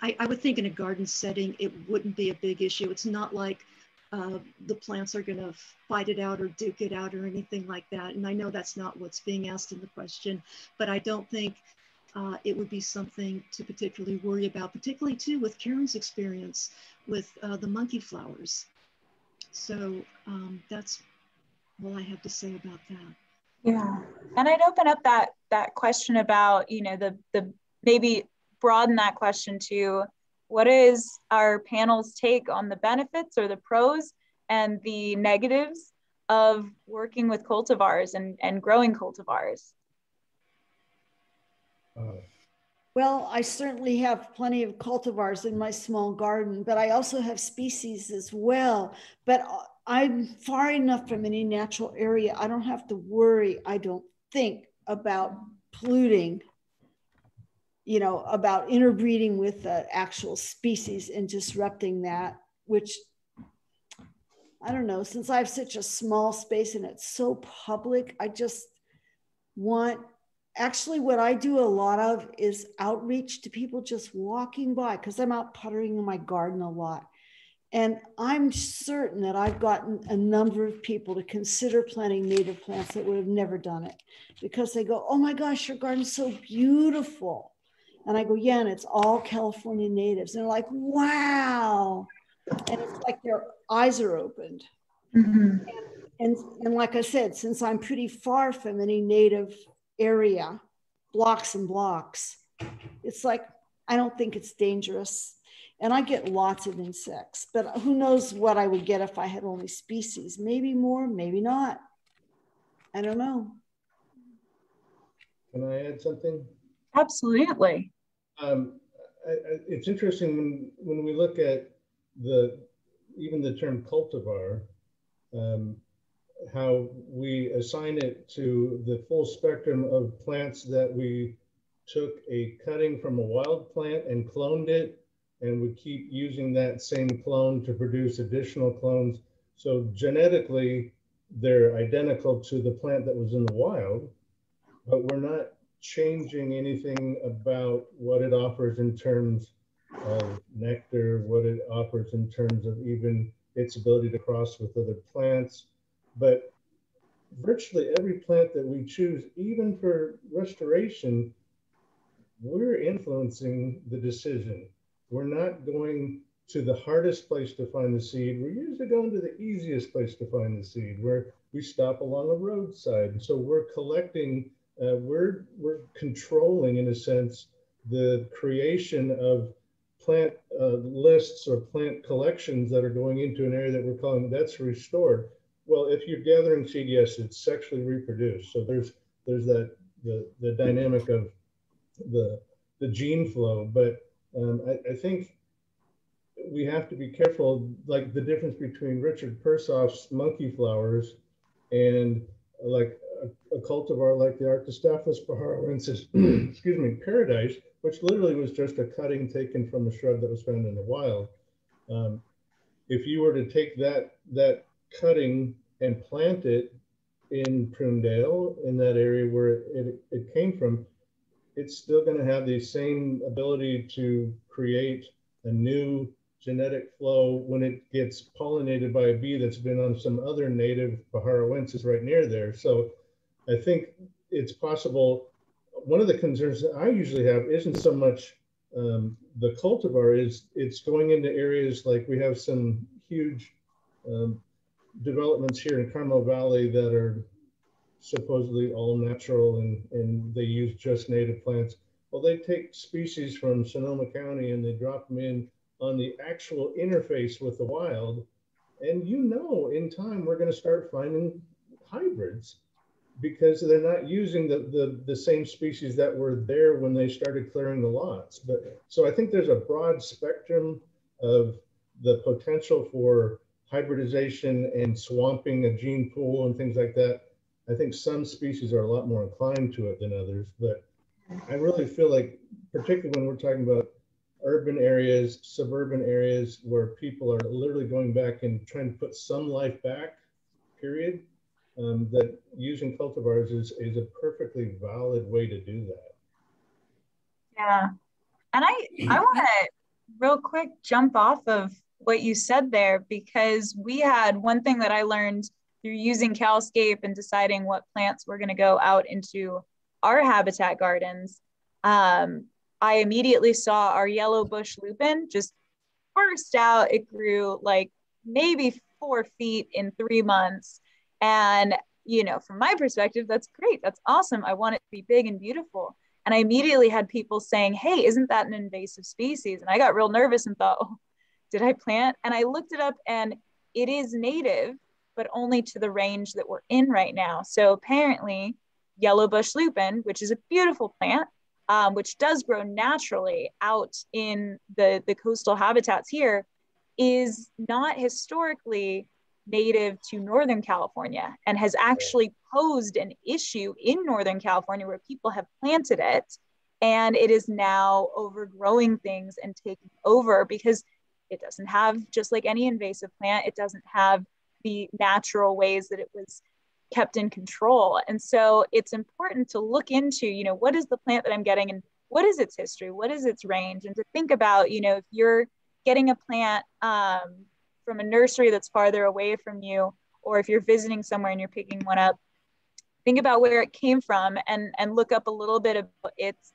S4: I, I, would think in a garden setting, it wouldn't be a big issue. It's not like uh, the plants are going to fight it out or duke it out or anything like that. And I know that's not what's being asked in the question, but I don't think uh, it would be something to particularly worry about, particularly too with Karen's experience with uh, the monkey flowers. So um, that's all I have to say about that.
S1: Yeah, and I'd open up that that question about you know the the maybe broaden that question to what is our panel's take on the benefits or the pros and the negatives of working with cultivars and, and growing cultivars?
S2: Well, I certainly have plenty of cultivars in my small garden, but I also have species as well. But uh, I'm far enough from any natural area. I don't have to worry, I don't think, about polluting you know, about interbreeding with the actual species and disrupting that, which I don't know, since I have such a small space and it's so public, I just want actually what I do a lot of is outreach to people just walking by because I'm out puttering in my garden a lot. And I'm certain that I've gotten a number of people to consider planting native plants that would have never done it because they go, Oh my gosh, your garden's so beautiful. And I go, yeah, and it's all California natives. And they're like, wow. And it's like their eyes are opened. Mm-hmm. And, and, and like I said, since I'm pretty far from any native area, blocks and blocks, it's like, I don't think it's dangerous. And I get lots of insects, but who knows what I would get if I had only species? Maybe more, maybe not. I don't know.
S5: Can I add something?
S1: Absolutely.
S5: Um, I, I, it's interesting when, when we look at the even the term cultivar, um, how we assign it to the full spectrum of plants that we took a cutting from a wild plant and cloned it, and we keep using that same clone to produce additional clones. So genetically, they're identical to the plant that was in the wild, but we're not changing anything about what it offers in terms of nectar, what it offers in terms of even its ability to cross with other plants. But virtually every plant that we choose, even for restoration, we're influencing the decision. We're not going to the hardest place to find the seed. We're usually going to the easiest place to find the seed, where we stop along a roadside. and So we're collecting uh, we're we're controlling in a sense the creation of plant uh, lists or plant collections that are going into an area that we're calling that's restored. Well, if you're gathering seed, yes, it's sexually reproduced. So there's there's that the the dynamic of the the gene flow, but um, I, I think we have to be careful, like the difference between Richard Persoff's monkey flowers and like a, a cultivar like the Arctostaphylos pajaroensis, excuse me, paradise, which literally was just a cutting taken from a shrub that was found in the wild. Um, if you were to take that that cutting and plant it in Prunedale, in that area where it, it came from, it's still going to have the same ability to create a new genetic flow when it gets pollinated by a bee that's been on some other native Pajaroensis right near there. So I think it's possible. One of the concerns that I usually have isn't so much um, the cultivar is it's going into areas like we have some huge um, developments here in Carmel Valley that are supposedly all natural and, and they use just native plants. Well, they take species from Sonoma County and they drop them in on the actual interface with the wild. And you know, in time, we're going to start finding hybrids because they're not using the, the, the same species that were there when they started clearing the lots. But so I think there's a broad spectrum of the potential for hybridization and swamping a gene pool and things like that. I think some species are a lot more inclined to it than others, but I really feel like, particularly when we're talking about urban areas, suburban areas where people are literally going back and trying to put some life back, period, um, that using cultivars is, is a perfectly valid way to do that.
S1: Yeah. And I, I want to real quick jump off of what you said there because we had one thing that I learned through using Calscape and deciding what plants were going to go out into our habitat gardens. Um, I immediately saw our yellow bush lupin just burst out. It grew like maybe four feet in three months. And, you know, from my perspective, that's great. That's awesome. I want it to be big and beautiful. And I immediately had people saying, Hey, isn't that an invasive species? And I got real nervous and thought, oh, did I plant? And I looked it up and it is native, but only to the range that we're in right now. So apparently, yellow bush lupin, which is a beautiful plant, um, which does grow naturally out in the, the coastal habitats here, is not historically native to Northern California and has actually posed an issue in Northern California where people have planted it and it is now overgrowing things and taking over because it doesn't have, just like any invasive plant, it doesn't have the natural ways that it was kept in control. And so it's important to look into, you know, what is the plant that I'm getting and what is its history? What is its range? And to think about, you know, if you're getting a plant um, from a nursery that's farther away from you, or if you're visiting somewhere and you're picking one up, think about where it came from and, and look up a little bit about its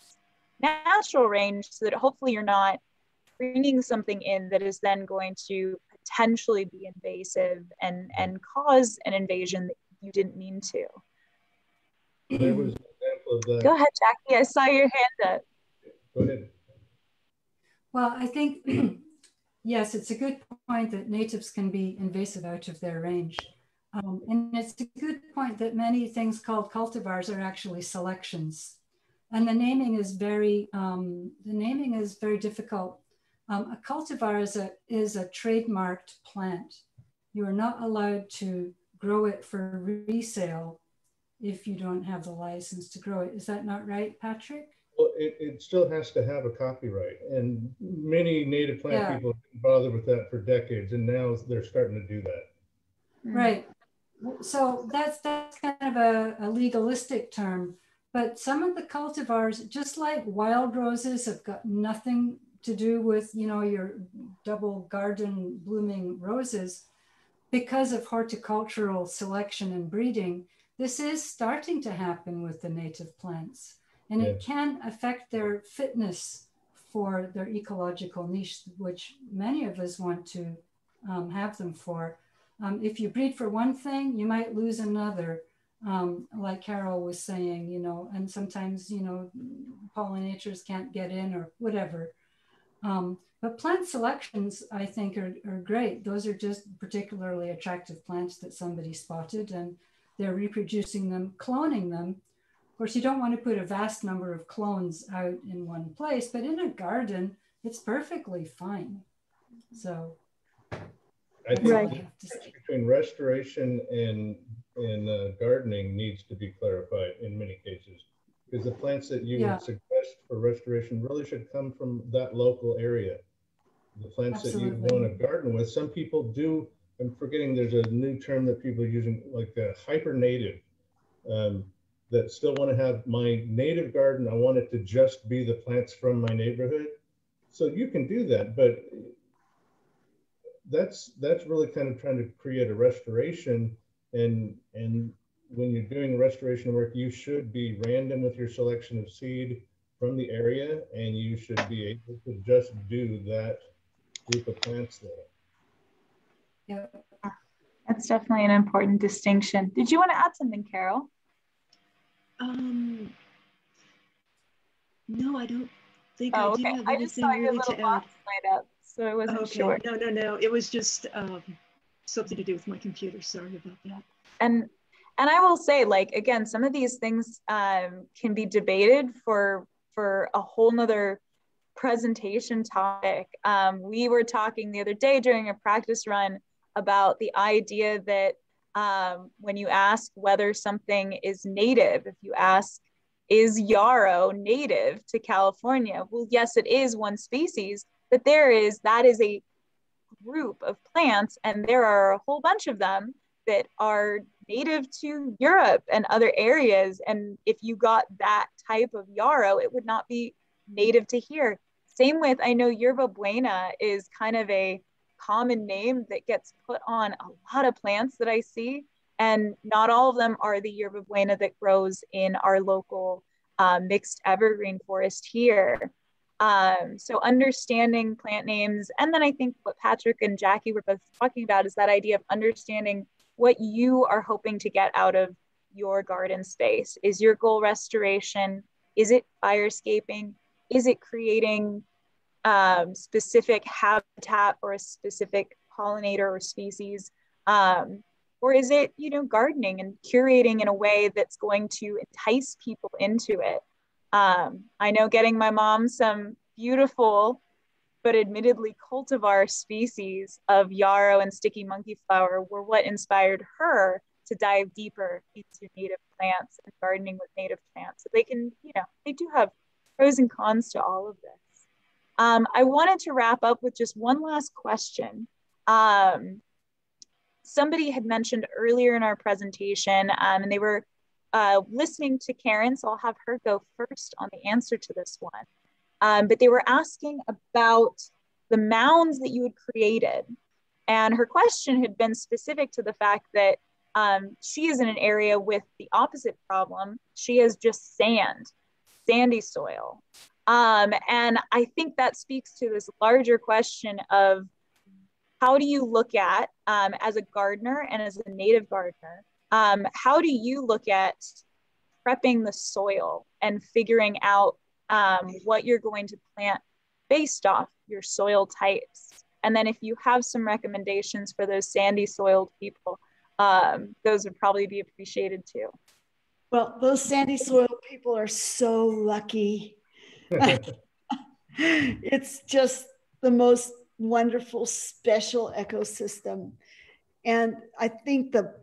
S1: natural range so that hopefully you're not bringing something in that is then going to potentially be invasive and and cause an invasion that you didn't mean to.
S5: There was an example of that.
S1: Go ahead, Jackie. I saw your hand up.
S5: Go ahead.
S3: Well, I think, yes, it's a good point that natives can be invasive out of their range. Um, and it's a good point that many things called cultivars are actually selections. And the naming is very, um, the naming is very difficult um, a cultivar is a, is a trademarked plant. You are not allowed to grow it for resale if you don't have the license to grow it. Is that not right, Patrick?
S5: Well, it, it still has to have a copyright. And many native plant yeah. people have bothered with that for decades, and now they're starting to do that.
S3: Right. So that's, that's kind of a, a legalistic term. But some of the cultivars, just like wild roses, have got nothing to do with, you know, your double garden blooming roses, because of horticultural selection and breeding, this is starting to happen with the native plants. And yeah. it can affect their fitness for their ecological niche, which many of us want to um, have them for. Um, if you breed for one thing, you might lose another. Um, like Carol was saying, you know, and sometimes, you know, pollinators can't get in or whatever. Um, but plant selections, I think, are, are great. Those are just particularly attractive plants that somebody spotted and they're reproducing them, cloning them. Of course, you don't want to put a vast number of clones out in one place, but in a garden, it's perfectly fine. So
S5: I think right. between restoration and and uh, gardening needs to be clarified in many cases because the plants that you yeah. would suggest for restoration really should come from that local area. The plants Absolutely. that you want to garden with, some people do I'm forgetting there's a new term that people are using, like the hyper native, um, that still want to have my native garden. I want it to just be the plants from my neighborhood. So you can do that, but that's that's really kind of trying to create a restoration and and when you're doing restoration work, you should be random with your selection of seed from the area, and you should be able to just do that group of plants there.
S1: Yeah. That's definitely an important distinction. Did you want to add something, Carol?
S4: Um, no, I don't think
S1: oh,
S4: I
S1: okay.
S4: do
S1: I just saw your little box light up, so I wasn't
S4: okay.
S1: sure.
S4: No, no, no. It was just um, something to do with my computer. Sorry about that.
S1: And and I will say, like again, some of these things um, can be debated for for a whole nother presentation topic. Um, we were talking the other day during a practice run about the idea that um, when you ask whether something is native, if you ask, is yarrow native to California? Well, yes, it is one species, but there is, that is a group of plants, and there are a whole bunch of them that are native to Europe and other areas. And if you got that type of yarrow, it would not be native to here. Same with, I know yerba buena is kind of a common name that gets put on a lot of plants that I see. And not all of them are the yerba buena that grows in our local uh, mixed evergreen forest here. Um, so understanding plant names, and then I think what Patrick and Jackie were both talking about is that idea of understanding what you are hoping to get out of your garden space. Is your goal restoration? Is it firescaping? Is it creating um, specific habitat for a specific pollinator or species? Um, or is it, you know, gardening and curating in a way that's going to entice people into it? Um, I know getting my mom some beautiful but admittedly cultivar species of yarrow and sticky monkey flower were what inspired her to dive deeper into native plants and gardening with native plants. So they can, you know, they do have pros and cons to all of this. Um, I wanted to wrap up with just one last question. Um, somebody had mentioned earlier in our presentation, um, and they were uh, listening to Karen, so I'll have her go first on the answer to this one. Um, but they were asking about the mounds that you had created. And her question had been specific to the fact that um, she is in an area with the opposite problem. She has just sand, sandy soil. Um, and I think that speaks to this larger question of how do you look at, um, as a gardener and as a native gardener, um, how do you look at prepping the soil and figuring out um, what you're going to plant based off your soil types. And then if you have some recommendations for those sandy soiled people, um, those would probably be appreciated too.
S2: Well, those sandy soil people are so lucky. it's just the most wonderful, special ecosystem. And I think the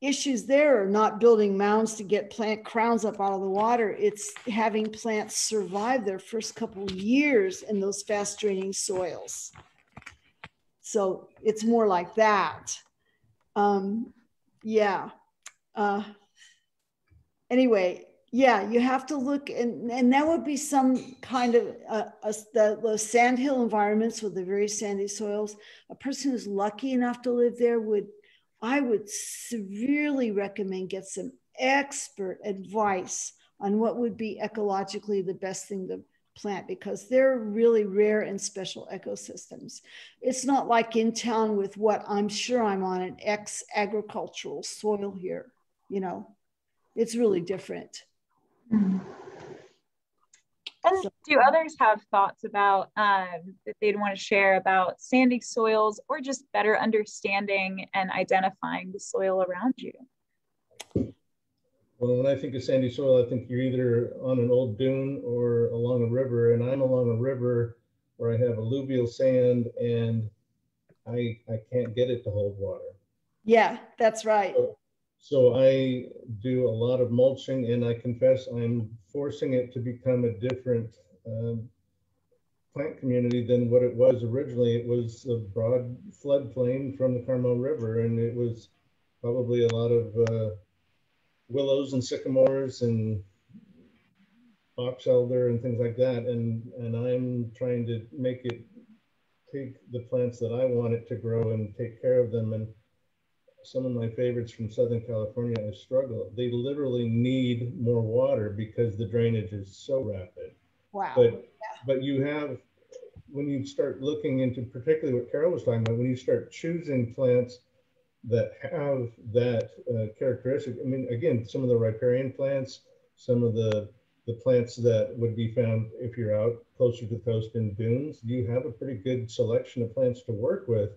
S2: issues there are not building mounds to get plant crowns up out of the water. It's having plants survive their first couple years in those fast draining soils. So it's more like that. Um, yeah. Uh, anyway, yeah, you have to look, and, and that would be some kind of uh, a, the, the sandhill environments with the very sandy soils. A person who's lucky enough to live there would I would severely recommend get some expert advice on what would be ecologically the best thing to plant because they're really rare and special ecosystems. It's not like in town with what I'm sure I'm on an ex agricultural soil here, you know, it's really different. Mm-hmm.
S1: And so, do others have thoughts about um, that they'd want to share about sandy soils or just better understanding and identifying the soil around you?
S5: Well, when I think of sandy soil, I think you're either on an old dune or along a river, and I'm along a river where I have alluvial sand and I, I can't get it to hold water.
S2: Yeah, that's right.
S5: So, so I do a lot of mulching and I confess I'm forcing it to become a different um, plant community than what it was originally. It was a broad floodplain from the Carmel River, and it was probably a lot of uh, willows and sycamores and box elder and things like that. And, and I'm trying to make it take the plants that I want it to grow and take care of them. And some of my favorites from Southern California, I struggle. They literally need more water because the drainage is so rapid.
S2: Wow.
S5: But, yeah. but you have, when you start looking into particularly what Carol was talking about, when you start choosing plants that have that uh, characteristic, I mean, again, some of the riparian plants, some of the the plants that would be found if you're out closer to the coast in dunes, you have a pretty good selection of plants to work with.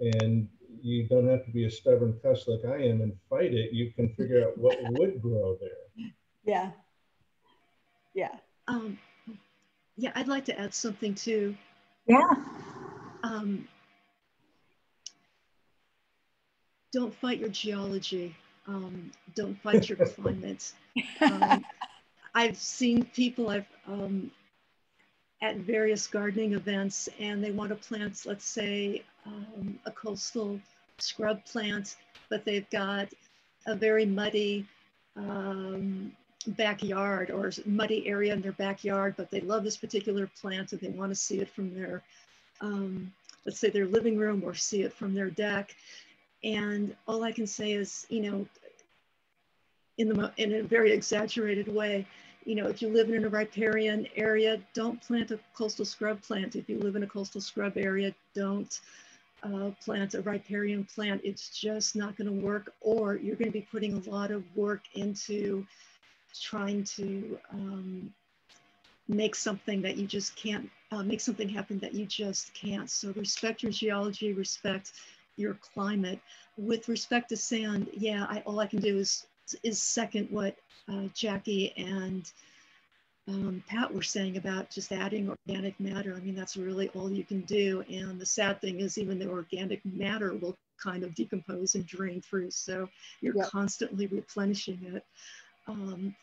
S5: And you don't have to be a stubborn cuss like I am and fight it. You can figure out what would grow there.
S2: Yeah. Yeah.
S4: Um, yeah, I'd like to add something too.
S1: Yeah.
S4: Um, don't fight your geology. Um, don't fight your climate. Um, I've seen people I've um, at various gardening events and they want to plant, let's say, um, a coastal scrub plant, but they've got a very muddy um, backyard or muddy area in their backyard, but they love this particular plant and they want to see it from their, um, let's say their living room or see it from their deck. And all I can say is, you know, in, the, in a very exaggerated way, you know, if you live in a riparian area, don't plant a coastal scrub plant. If you live in a coastal scrub area, don't uh, plant a riparian plant. It's just not going to work, or you're going to be putting a lot of work into trying to um, make something that you just can't, uh, make something happen that you just can't. So respect your geology, respect your climate. With respect to sand, yeah, I, all I can do is is second what uh, Jackie and um, Pat were saying about just adding organic matter. I mean, that's really all you can do. And the sad thing is, even the organic matter will kind of decompose and drain through. So you're yep. constantly replenishing it. Um,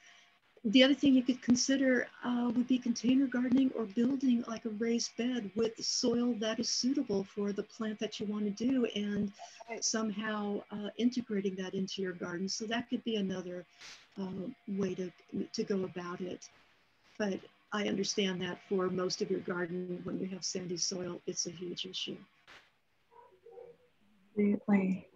S4: the other thing you could consider uh, would be container gardening or building like a raised bed with soil that is suitable for the plant that you want to do and somehow uh, integrating that into your garden. So that could be another uh, way to, to go about it. But I understand that for most of your garden, when you have sandy soil, it's a huge issue.
S1: Absolutely.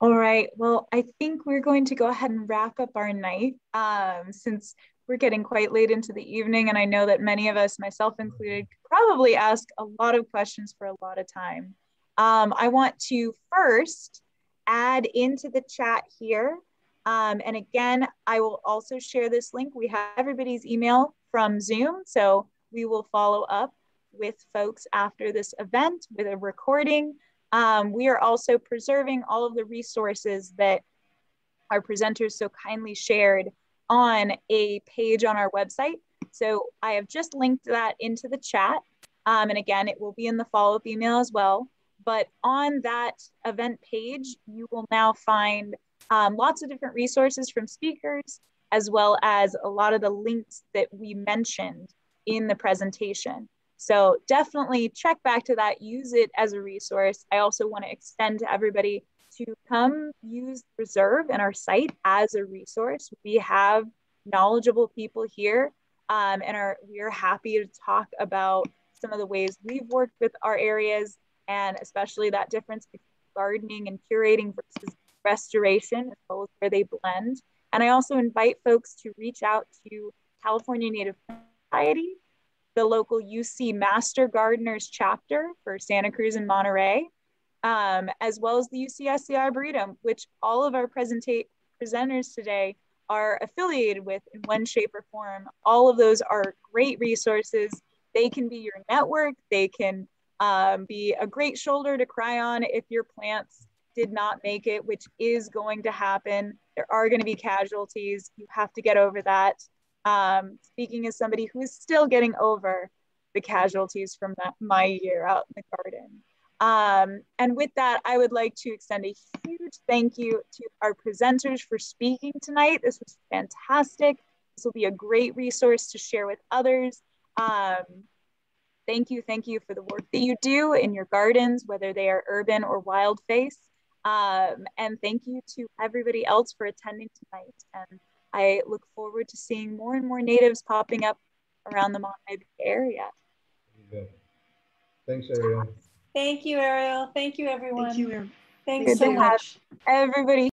S1: All right. Well, I think we're going to go ahead and wrap up our night um, since we're getting quite late into the evening. And I know that many of us, myself included, probably ask a lot of questions for a lot of time. Um, I want to first add into the chat here. Um, and again, I will also share this link. We have everybody's email from Zoom. So we will follow up with folks after this event with a recording um, we are also preserving all of the resources that our presenters so kindly shared on a page on our website. So I have just linked that into the chat. Um, and again, it will be in the follow-up email as well. But on that event page, you will now find um, lots of different resources from speakers, as well as a lot of the links that we mentioned in the presentation. So definitely check back to that, use it as a resource. I also want to extend to everybody to come use Reserve and our site as a resource. We have knowledgeable people here um, and are we are happy to talk about some of the ways we've worked with our areas and especially that difference between gardening and curating versus restoration as well as where they blend. And I also invite folks to reach out to California Native Society the local UC Master Gardeners chapter for Santa Cruz and Monterey, um, as well as the UCSC Arboretum, which all of our presenters today are affiliated with in one shape or form. All of those are great resources. They can be your network. They can um, be a great shoulder to cry on if your plants did not make it, which is going to happen. There are going to be casualties. You have to get over that um, speaking as somebody who is still getting over the casualties from that, my year out in the garden. Um, and with that, I would like to extend a huge thank you to our presenters for speaking tonight. This was fantastic. This will be a great resource to share with others. Um, thank you, thank you for the work that you do in your gardens, whether they are urban or wild face. Um, and thank you to everybody else for attending tonight. And I look forward to seeing more and more natives popping up around the Monterey Bay area.
S5: Thanks, Ariel.
S6: Thank you, Ariel. Thank you, everyone.
S4: Thank you, Ariel.
S6: Thanks so much.
S1: Everybody